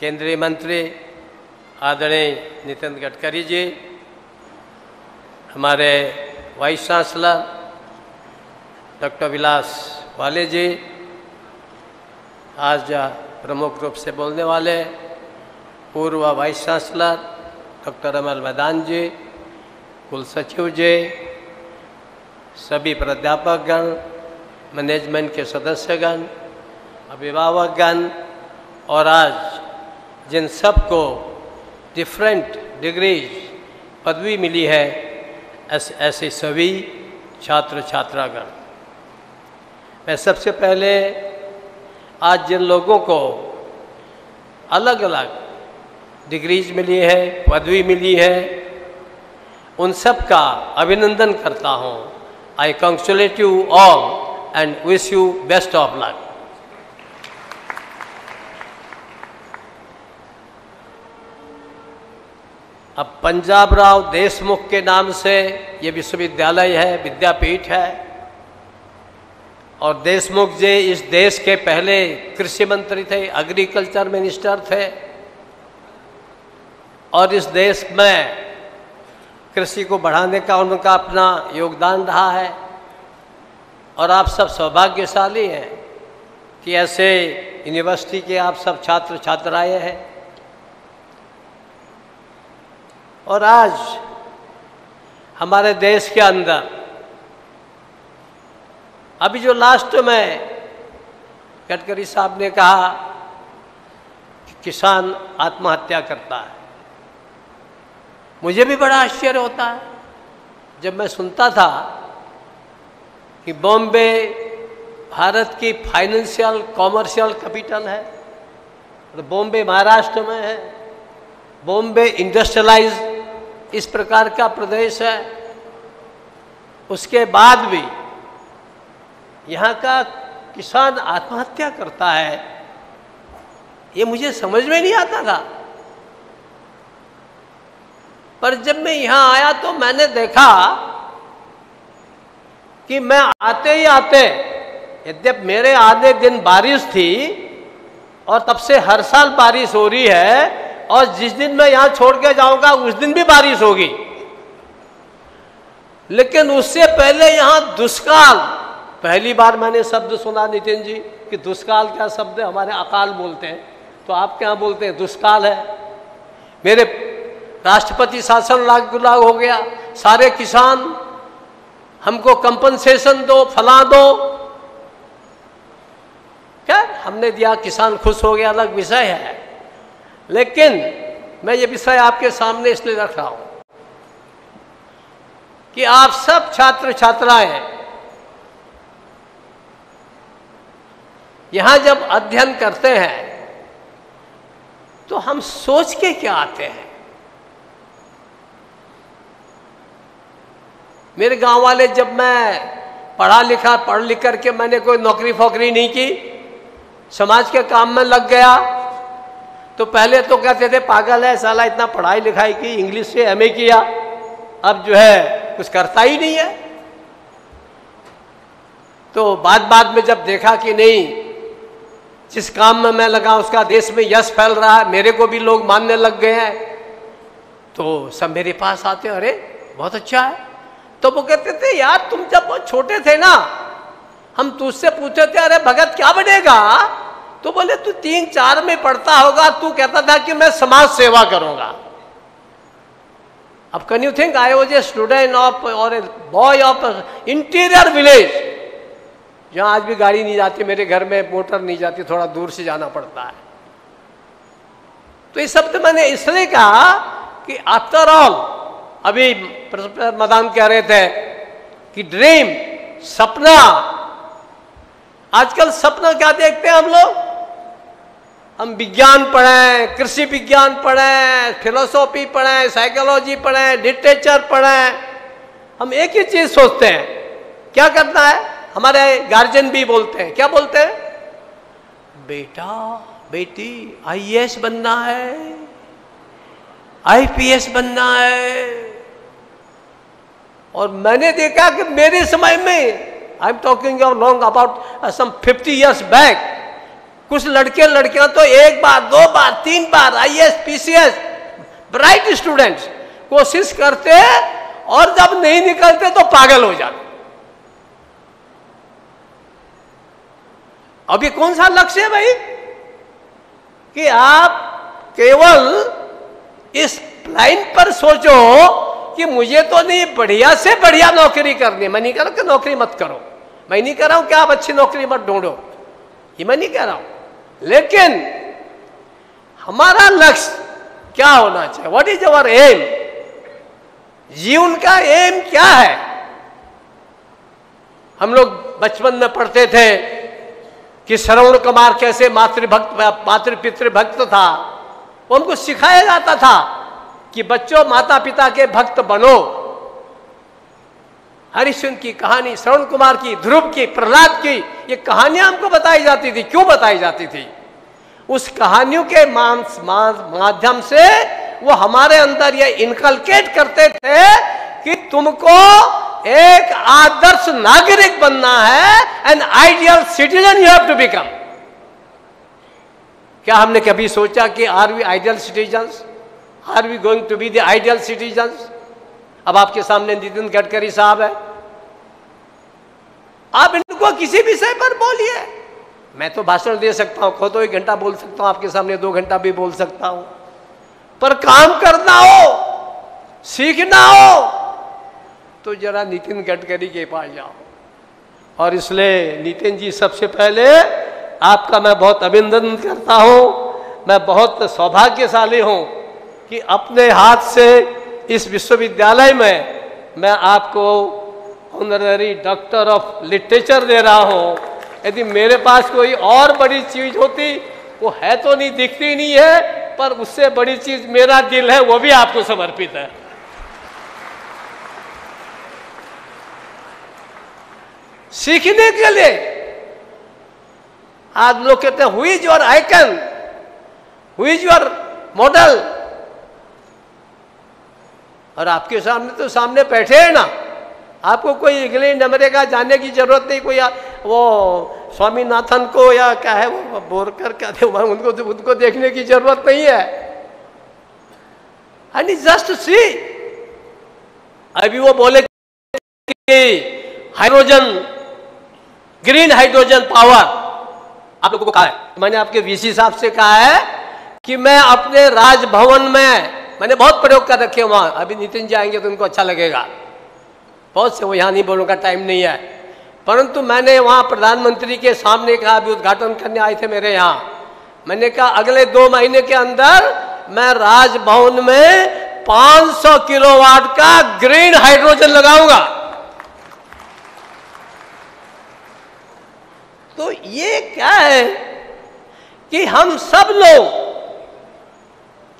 केंद्रीय मंत्री, आदरणीय नितिन गडकरी जी, हमारे वाइस चांसलर, डॉक्टर विलास वाले जी, आज प्रमुख रूप से बोलने वाले पूर्व वाइस चांसलर डॉक्टर अमल मैदान जी कुल सचिव जी, सभी प्राध्यापकगण मैनेजमेंट के सदस्यगण, अभिभावकगण, और आज जिन सबको डिफरेंट डिग्रीज पदवी मिली है, ऐसे ऐसे सभी छात्र छात्रागण मैं सबसे पहले आज जिन लोगों को अलग अलग डिग्रीज मिली है, पदवी मिली है उन सब का अभिनंदन करता हूँ। I congratulate you all and wish you best of luck अब पंजाब राव देशमुख के नाम से ये विश्वविद्यालय है, विद्यापीठ है। और देशमुख जी इस देश के पहले कृषि मंत्री थे एग्रीकल्चर मिनिस्टर थे। और इस देश में कृषि को बढ़ाने का उनका अपना योगदान रहा है। और आप सब सौभाग्यशाली हैं कि ऐसे यूनिवर्सिटी के आप सब छात्र छात्राएँ हैं। और आज हमारे देश के अंदर अभी जो लास्ट में गडकरी साहब ने कहा कि किसान आत्महत्या करता है। मुझे भी बड़ा आश्चर्य होता है। जब मैं सुनता था कि बॉम्बे भारत की फाइनेंशियल, कॉमर्शियल कैपिटल है, और बॉम्बे महाराष्ट्र में है, बॉम्बे इंडस्ट्रियलाइज इस प्रकार का प्रदेश है, उसके बाद भी यहाँ का किसान आत्महत्या करता है, ये मुझे समझ में नहीं आता था। पर जब मैं यहाँ आया तो मैंने देखा कि मैं आते ही आते, यद्यप मेरे आधे दिन बारिश थी और तब से हर साल बारिश हो रही है और जिस दिन मैं यहाँ छोड़ के जाऊँगा, उस दिन भी बारिश होगी। लेकिन उससे पहले यहाँ दुष्काल, पहली बार मैंने शब्द सुना नितिन जी कि दुष्काल क्या शब्द है हमारे अकाल बोलते हैं। तो आप क्या बोलते हैं? दुष्काल है। मेरे राष्ट्रपति शासन लागू लागू हो गया। सारे किसान हमको कंपनसेशन दो, फला दो। क्या? हमने दिया, किसान खुश हो गया, अलग विषय है। लेकिन मैं ये विषय आपके सामने इसलिए रख रहा हूँ कि आप सब छात्र छात्राएँ यहाँ जब अध्ययन करते हैं तो हम सोच के क्या आते हैं? मेरे गाँव वाले जब मैं पढ़ा लिखा, पढ़ लिख करके मैंने कोई नौकरी फोकरी नहीं की, समाज के काम में लग गया तो पहले तो कहते थे, पागल है, साला इतना पढ़ाई लिखाई की, इंग्लिश से एमए किया, अब जो है कुछ करता ही नहीं है। तो बाद बाद में जब देखा कि नहीं, जिस काम में मैं लगा, उसका देश में यश फैल रहा है, मेरे को भी लोग मानने लग गए हैं तो सब मेरे पास आते हैं अरे, बहुत अच्छा है। तो वो कहते थे, यार, तुम जब छोटे थे ना, हम तुझसे पूछते थे, अरे, भगत, क्या बनेगा? तो बोले, तू तीन चार में पढ़ता होगा, तू कहता था कि मैं समाज सेवा करूँगा. अब can you think I was a student of or a boy of interior village जहाँ आज भी गाड़ी नहीं जाती, मेरे घर में मोटर नहीं जाती, थोड़ा दूर से जाना पड़ता है। तो ये शब्द मैंने इसलिए कहा कि आफ्टर ऑल अभी मदान कह रहे थे कि ड्रीम सपना। आजकल सपना क्या देखते हैं हम लोग? हम विज्ञान पढ़ें, कृषि विज्ञान पढ़ें फिलोसॉफी पढ़ें साइकोलॉजी पढ़ें लिटरेचर पढ़ें। हम एक ही चीज़ सोचते हैं। क्या करना है? हमारे गार्जियन भी बोलते हैं। क्या बोलते हैं? बेटा, बेटी आईएएस बनना है। आईपीएस बनना है। और मैंने देखा कि मेरे समय में I am talking long about some fifty years back कुछ लड़के लड़कियाँ तो एक बार, दो बार, तीन बार I S P C S bright students कोशिश करते और जब नहीं निकलते तो पागल हो जाते। ये कौन सा लक्ष्य है भाई? कि आप केवल इस लाइन पर सोचो कि मुझे तो नहीं, बढ़िया से बढ़िया नौकरी करनी मैं नहीं कह रहा कि नौकरी मत करो। मैं नहीं कह रहा हूँ कि आप अच्छी नौकरी मत ढूंढो। ये मैं नहीं कह रहा हूँ। लेकिन हमारा लक्ष्य क्या होना चाहिए? व्हाट इज़ अवर एम जीवन का एम क्या है? हम लोग बचपन में पढ़ते थे कि श्रवण कुमार कैसे मातृभक्त मातृ पितृभक्त था। वो हमको सिखाया जाता था। कि बच्चों माता पिता के भक्त बनो। हरिश्चंद्र की कहानी, श्रवण कुमार की, ध्रुव की, प्रहलाद की, ये कहानियाँ हमको बताई जाती थी। क्यों बताई जाती थी? उस कहानियों के मांस माध्यम से वो हमारे अंदर ये इनकलकेट करते थे कि तुमको एक आदर्श नागरिक बनना है an ideal citizen you have to become क्या हमने कभी सोचा कि are we ideal citizens are we going to be the ideal citizens अब आपके सामने नितिन गडकरी साहब है। आप इनको किसी विषय पर बोलिए। मैं तो भाषण दे सकता हूँ खुद तो एक घंटा बोल सकता हूँ, आपके सामने दो घंटा भी बोल सकता हूँ। पर काम करना हो, सीखना हो तो जरा नितिन गडकरी के पास जाओ। और इसलिए नितिन जी, सबसे पहले आपका मैं बहुत अभिनंदन करता हूँ। मैं बहुत सौभाग्यशाली हूँ कि अपने हाथ से इस विश्वविद्यालय में मैं आपको ऑनररी डॉक्टर ऑफ़ लिटरेचर दे रहा हूँ। यदि मेरे पास कोई और बड़ी चीज़ होती, वो है तो नहीं, दिखती नहीं है, पर उससे बड़ी चीज़ मेरा दिल है, वो भी आपको समर्पित है। सीखने के लिए आज लोग कहते हैं who is icon who is your model और आपके सामने तो सामने बैठे हैं ना। आपको कोई इंग्लैंड अमेरिका जाने की ज़रूरत नहीं, कोई वो स्वामीनाथन को या क्या है, वो बोरकर क्या थे उनको उनको देखने की ज़रूरत नहीं है। एंड जस्ट सी अभी वो बोले कि हाइड्रोजन ग्रीन हाइड्रोजन पावर आप लोगों को कहा है। मैंने आपके वीसी साहब से कहा है कि मैं अपने राजभवन में मैंने बहुत प्रयोग कर रखे वहाँ। अभी नितिन जी आएँगे तो उनको अच्छा लगेगा। बहुत से वो यहाँ नहीं बोलने का टाइम नहीं है। परंतु मैंने वहाँ प्रधानमंत्री के सामने कहा, अभी उद्घाटन करने आए थे मेरे यहाँ। मैंने कहा, अगले दो महीने के अंदर मैं राजभवन में 500 किलोवाट का ग्रीन हाइड्रोजन लगाऊँगा। तो ये क्या है कि हम सब लोग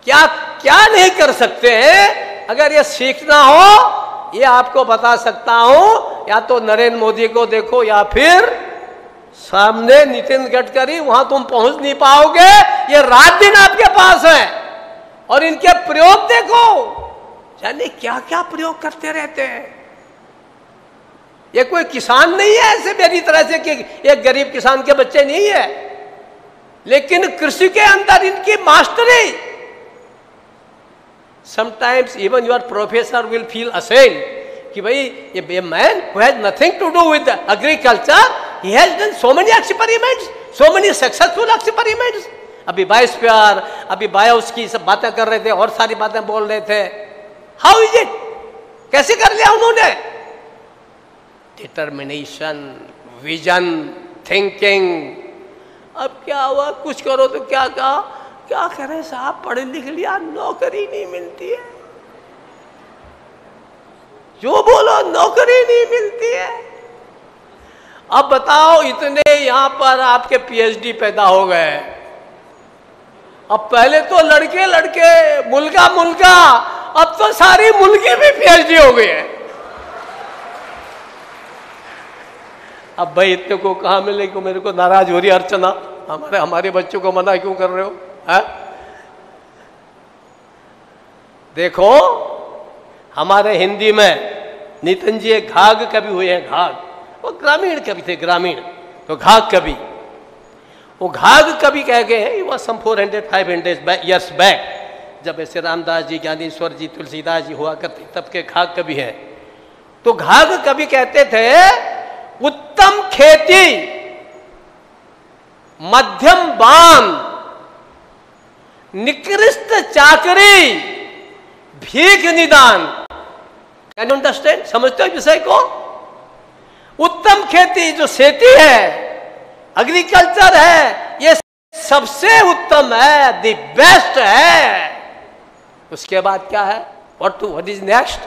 क्या क्या नहीं कर सकते हैं? अगर ये सीखना हो, ये आपको बता सकता हूँ, या तो नरेंद्र मोदी को देखो, या फिर सामने नितिन गडकरी, वहाँ तुम पहुँच नहीं पाओगे। ये रात दिन आपके पास है, और इनके प्रयोग देखो। जाने क्या क्या प्रयोग करते रहते हैं? ये कोई किसान नहीं है ऐसे मेरी तरह से कि एक गरीब किसान के बच्चे नहीं है। लेकिन कृषि के अंदर इनकी mastery sometimes even your professor will feel असेन कि भाई, ये man who has nothing to do with agriculture he has done so many experiments so many successful experiments अभी बायोस्फीयर अभी बायोस की सब बातें कर रहे थे, और सारी बातें बोल रहे थे। हाउ इज़ इट कैसे कर लिया उन्होंने? डिटर्मिनेशन विजन थिंकिंग अब क्या हुआ? कुछ करो तो क्या कहा? क्या करें साहब? पढ़े लिख लिया नौकरी नहीं मिलती है। जो बोलो, नौकरी नहीं मिलती है। अब बताओ, इतने यहाँ पर आपके पीएचडी पैदा हो गए। अब पहले तो लड़के लड़के मुल्का मुल्का अब तो सारी मुल्की भी पीएचडी हो गई है। अब भाई, इतने को कहा मिले को मेरे को नाराज़ हो रही अर्चना। हमारे हमारे बच्चों को मना क्यों कर रहे हो? है? देखो, हमारे हिंदी में नितिन जी घाघ कवि हुए हैं घाघ वो ग्रामीण कवि थे, ग्रामीण। तो घाघ कवि वो घाघ कवि कह गए वह some four hundred five hundred years back जब ऐसे रामदास जी, ज्ञानेश्वर जी, तुलसीदास जी हुआ करते, तब के घाघ कवि है। तो घाघ कवि कहते थे, उत्तम खेती, मध्यम बान निकृष्ट चाकरी, भीख निदान। कैन अंडरस्टैंड समझते हो विषय को? उत्तम खेती जो खेती है एग्रीकल्चर है, ये सबसे उत्तम है द बेस्ट है। उसके बाद क्या है? What to what is next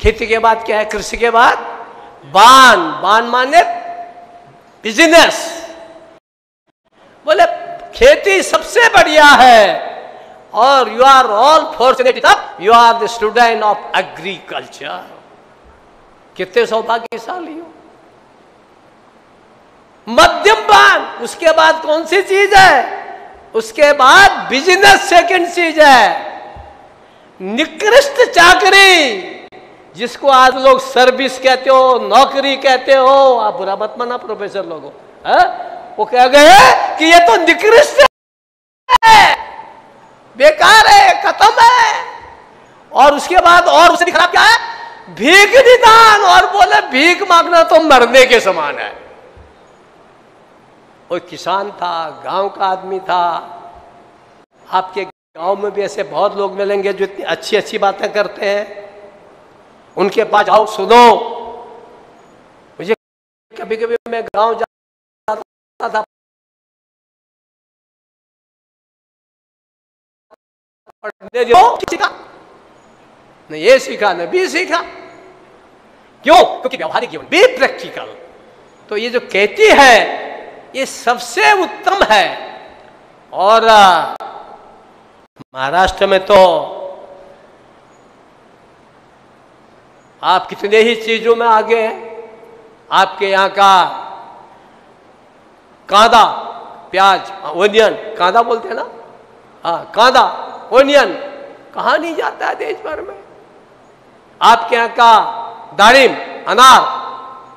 खेती के बाद क्या है? कृषि के बाद? बान। बान माने बिज़नेस खेती सबसे बढ़िया है। और you are all fortunate you are the student of agriculture कितने सौभाग्यशाली हो। मध्यम बान उसके बाद कौन सी चीज़ है? उसके बाद बिज़नेस सेकंड चीज़ है। निकृष्ट चाकरी, जिसको आज लोग सर्विस कहते हो, नौकरी कहते हो। आप बुरा मत माना प्रोफेसर लोगों। वो कह गए कि ये तो निकृष्ट है। बेकार है, खत्म है। और उसके बाद और उससे खराब क्या है? भीख निदान। और बोले, भीख मांगना तो मरने के समान है। वो किसान था, गाँव का आदमी था। आपके गाँव में भी ऐसे बहुत लोग मिलेंगे जो इतनी अच्छी अच्छी बातें करते हैं। उनके पास जाओ सुनो। मुझे कभी कभी मैं गाँव जाता था पढ़ने जो सीखा न ये सीखा न भी सीखा क्यों क्योंकि व्यवहारिक जीवन भी प्रैक्टिकल तो ये जो कहती है ये सबसे उत्तम है और महाराष्ट्र में तो आप कितने ही चीज़ों में आगे हैं आपके यहाँ का कांदा, प्याज ओनियन कांदा बोलते हैं ना? हाँ कांदा ओनियन कहा नहीं जाता है देश भर में? आपके यहाँ का दारिम, अनार,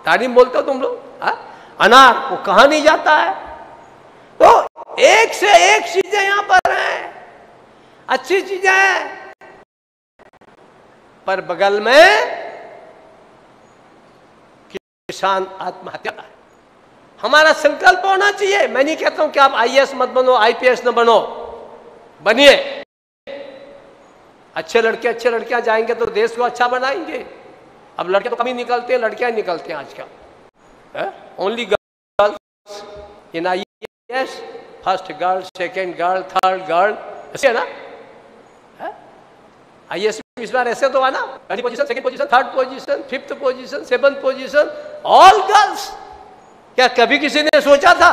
दारिम बोलते हो तुम लोग? हाँ? अनार, वो कहा नहीं जाता है? तो एक से एक चीज़ें यहाँ पर हैं। अच्छी चीज़ें हैं। पर बगल में किसान आत्महत्या। है हमारा संकल्प होना चाहिए। मैं नहीं कहता हूँ कि आप आईएएस मत बनो आईपीएस न बनो। बनिए। अच्छे लड़के, अच्छे लड़कियाँ जाएँगे तो देश को अच्छा बनाएँगे। अब लड़के तो ही निकलते हैं, लड़कियाँ निकलते हैं आजकल। Only girls in I S first girl second girl third girl ऐसे है ना? आई एस इस बार ऐसे तो आना। पहली position second position third position fifth position seventh position all girls क्या कभी किसी ने सोचा था?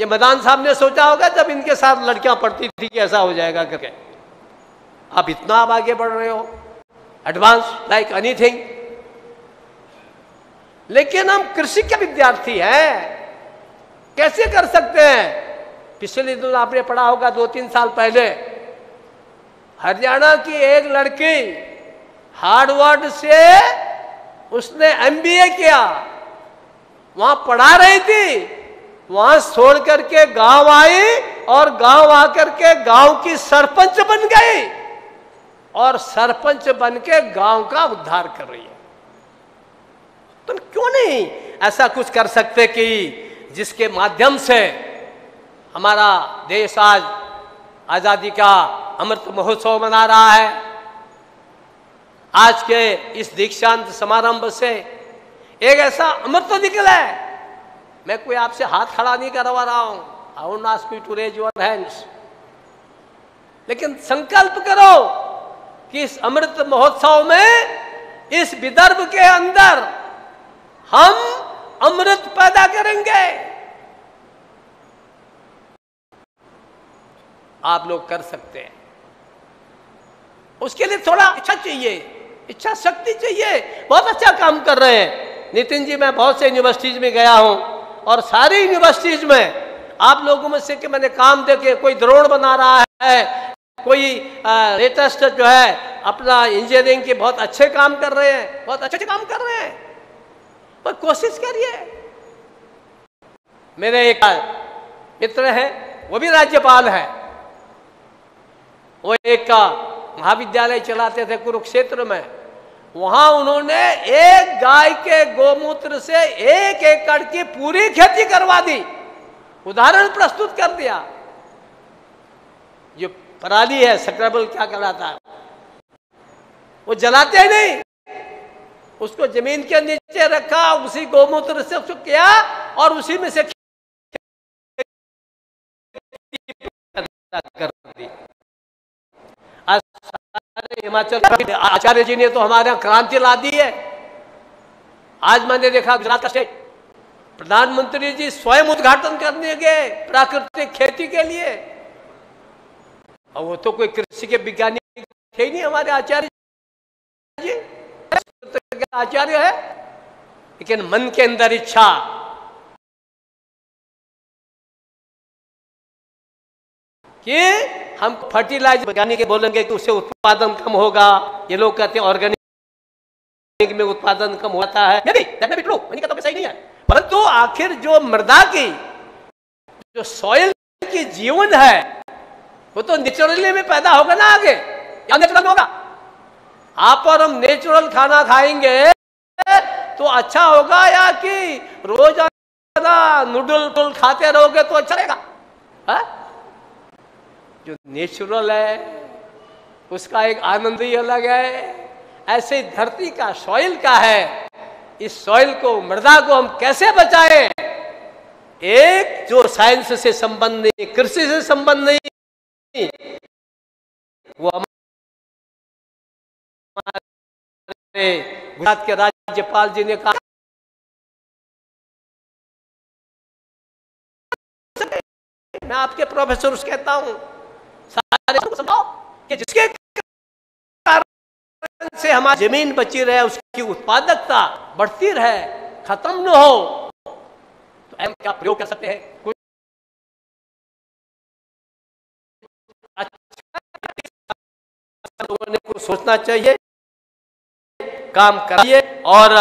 ये मैदान साहब ने सोचा होगा जब इनके साथ लड़कियाँ पढ़ती थी कि ऐसा हो जाएगा करके। आप इतना आप आगे बढ़ रहे हो। एडवांस लाइक एनीथिंग लेकिन हम कृषि के विद्यार्थी हैं। कैसे कर सकते हैं? पिछले दिन आपने पढ़ा होगा दो तीन साल पहले। हरियाणा की एक लड़की हार्डवर्ड से उसने एमबीए किया। वहाँ पढ़ा रही थी। वहाँ छोड़ करके गाँव आई और गाँव आकर के गाँव की सरपंच बन गई और सरपंच बन के गाँव का उद्धार कर रही है। तुम क्यों नहीं ऐसा कुछ कर सकते कि जिसके माध्यम से हमारा देश आज आज़ादी का अमृत महोत्सव मना रहा है? आज के इस दीक्षांत समारंभ से एक ऐसा अमृत निकला है। मैं कोई आपसे हाथ खड़ा नहीं करवा रहा हूँ। I want to raise your hands लेकिन संकल्प करो कि इस अमृत महोत्सव में, इस विदर्भ के अंदर हम अमृत पैदा करेंगे। आप लोग कर सकते हैं। उसके लिए थोड़ा इच्छा चाहिए। इच्छा शक्ति चाहिए। बहुत अच्छा काम कर रहे हैं। नितिन जी, मैं बहुत से यूनिवर्सिटीज में गया हूँ और सारी यूनिवर्सिटीज में आप लोगों में से कि मैंने काम देखे, कोई द्रोण बना रहा है, कोई लेटेस्ट जो है, अपना इंजीनियरिंग के बहुत अच्छे काम कर रहे हैं, बहुत अच्छे काम कर रहे हैं, पर कोशिश करिए। मेरे एक मित्र है, वो भी राज्यपाल है। वो एक महाविद्यालय चलाते थे कुरुक्षेत्र में। वहाँ उन्होंने एक गाय के गोमूत्र से एक एकड़ की पूरी खेती करवा दी। उदाहरण प्रस्तुत कर दिया। जो पराली है, सक्रेबल क्या कहलाता है? वो जलाते ही नहीं। उसको ज़मीन के नीचे रखा, उसी गोमूत्र से उसको किया और उसी में से कर दी। हिमाचल आचार्य जी ने तो हमारे यहाँ क्रांति ला दी है। आज मैंने देखा गुजरात का स्टेट प्रधानमंत्री जी स्वयं उद्घाटन करने गए प्राकृतिक खेती के लिए। और वो तो कोई कृषि के विज्ञानी थे नहीं हमारे आचार्य जी। आचार्य है, लेकिन मन के अंदर इच्छा कि हम फर्टिलाइज़र वैज्ञानिक बोलेंगे कि उससे उत्पादन कम होगा। ये लोग कहते हैं ऑर्गेनिक में उत्पादन कम होता है। नहीं भी ट्रू मैंने कहता सही नहीं है। परंतु आखिर जो मृदा की, जो सॉइल की जीवन है, वो तो नेचुरली में पैदा होगा ना आगे। या नेचुरल होगा। आप और हम नेचुरल खाना खाएँगे तो अच्छा होगा या कि रोज़ाना नूडल खाते रहोगे तो अच्छा रहेगा? है? जो नेचुरल है, उसका एक आनंद ही अलग है। ऐसे धरती का सॉइल का है। इस सॉइल को, मृदा को हम कैसे बचाएँ? एक जो साइंस से संबंध नहीं कृषि से संबंध नहीं वो हमारे गुजरात के राज्यपाल जी ने कहा, मैं आपके प्रोफेसर कहता हूँ सारे समझाओ कि जिसके कारण से हमारी ज़मीन बची रहे, उसकी उत्पादकता बढ़ती रहे, खत्म न हो तो हम क्या प्रयोग कर सकते हैं? कुछ अच्छा लोगों ने कुछ सोचना चाहिए, काम कराइए और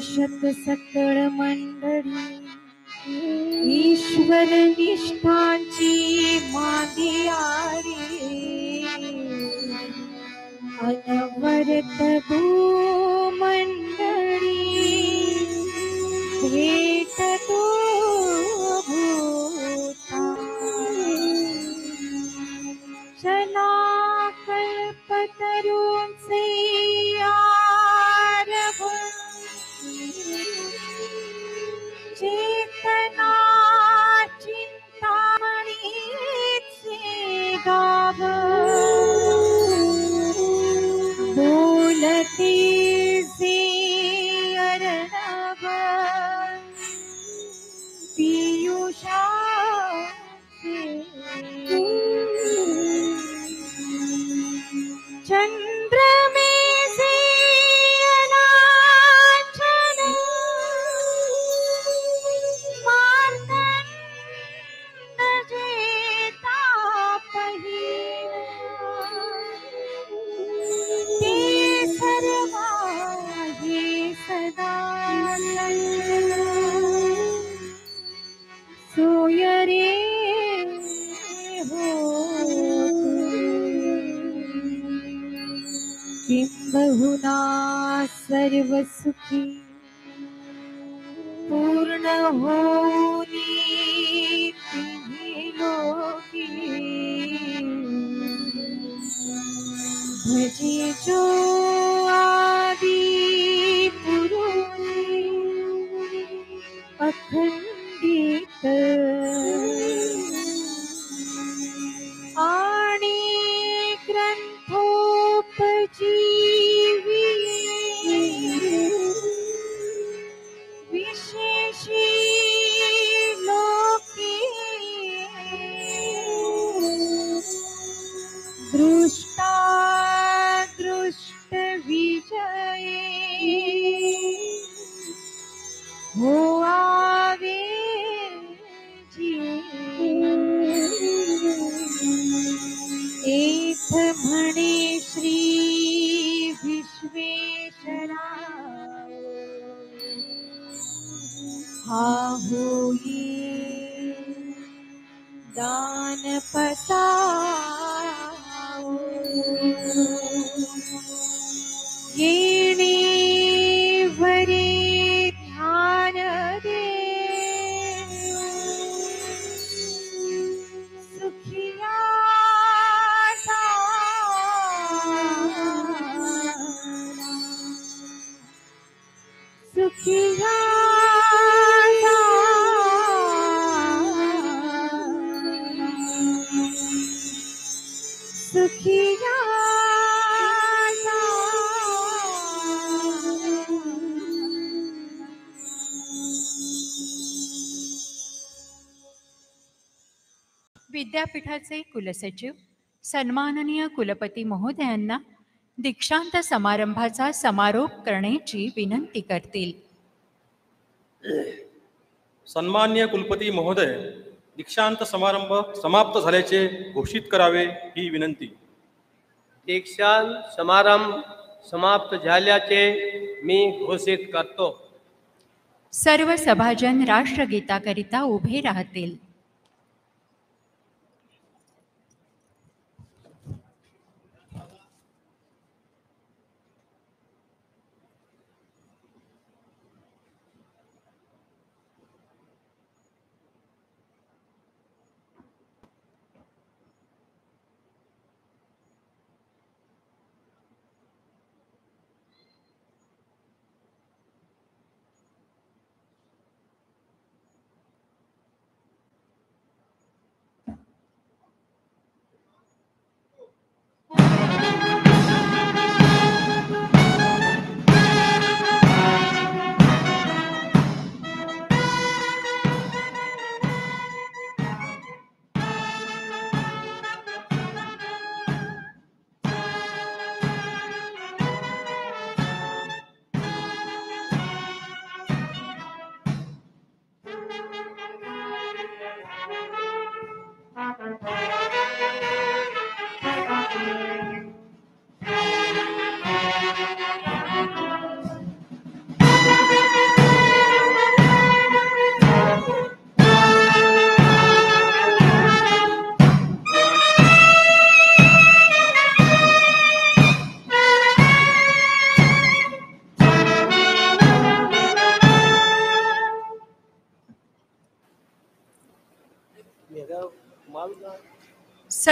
सकर मण्डली ईश्वर निष्पाची माति आरी अनवर सर्वसुखी पूर्ण होनी भजे जो आदि पुरुषी अखंडित विद्यापीठाचे कुलसचिव सन्माननीय कुलपती महोदयांना दीक्षांत समारंभाचा समारोप करण्याची विनंती करतील. सन्मान्य कुलपती महोदय दीक्षांत समारंभ समाप्त झाल्याचे घोषित करावे ही विनंती. दीक्षांत समारंभ समाप्त झाल्याचे मी घोषित करतो. सर्व सभाजन राष्ट्रगीताकरिता उभे राहतील.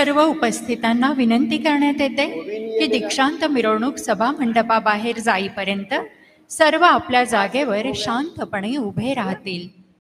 सर्व उपस्थितांना विनंती करण्यात येते की दीक्षांत मिरवणूक सभा मंडपाबाहेर जाईपर्यंत सर्व आपल्या जागेवर शांतपणे उभे राहतील.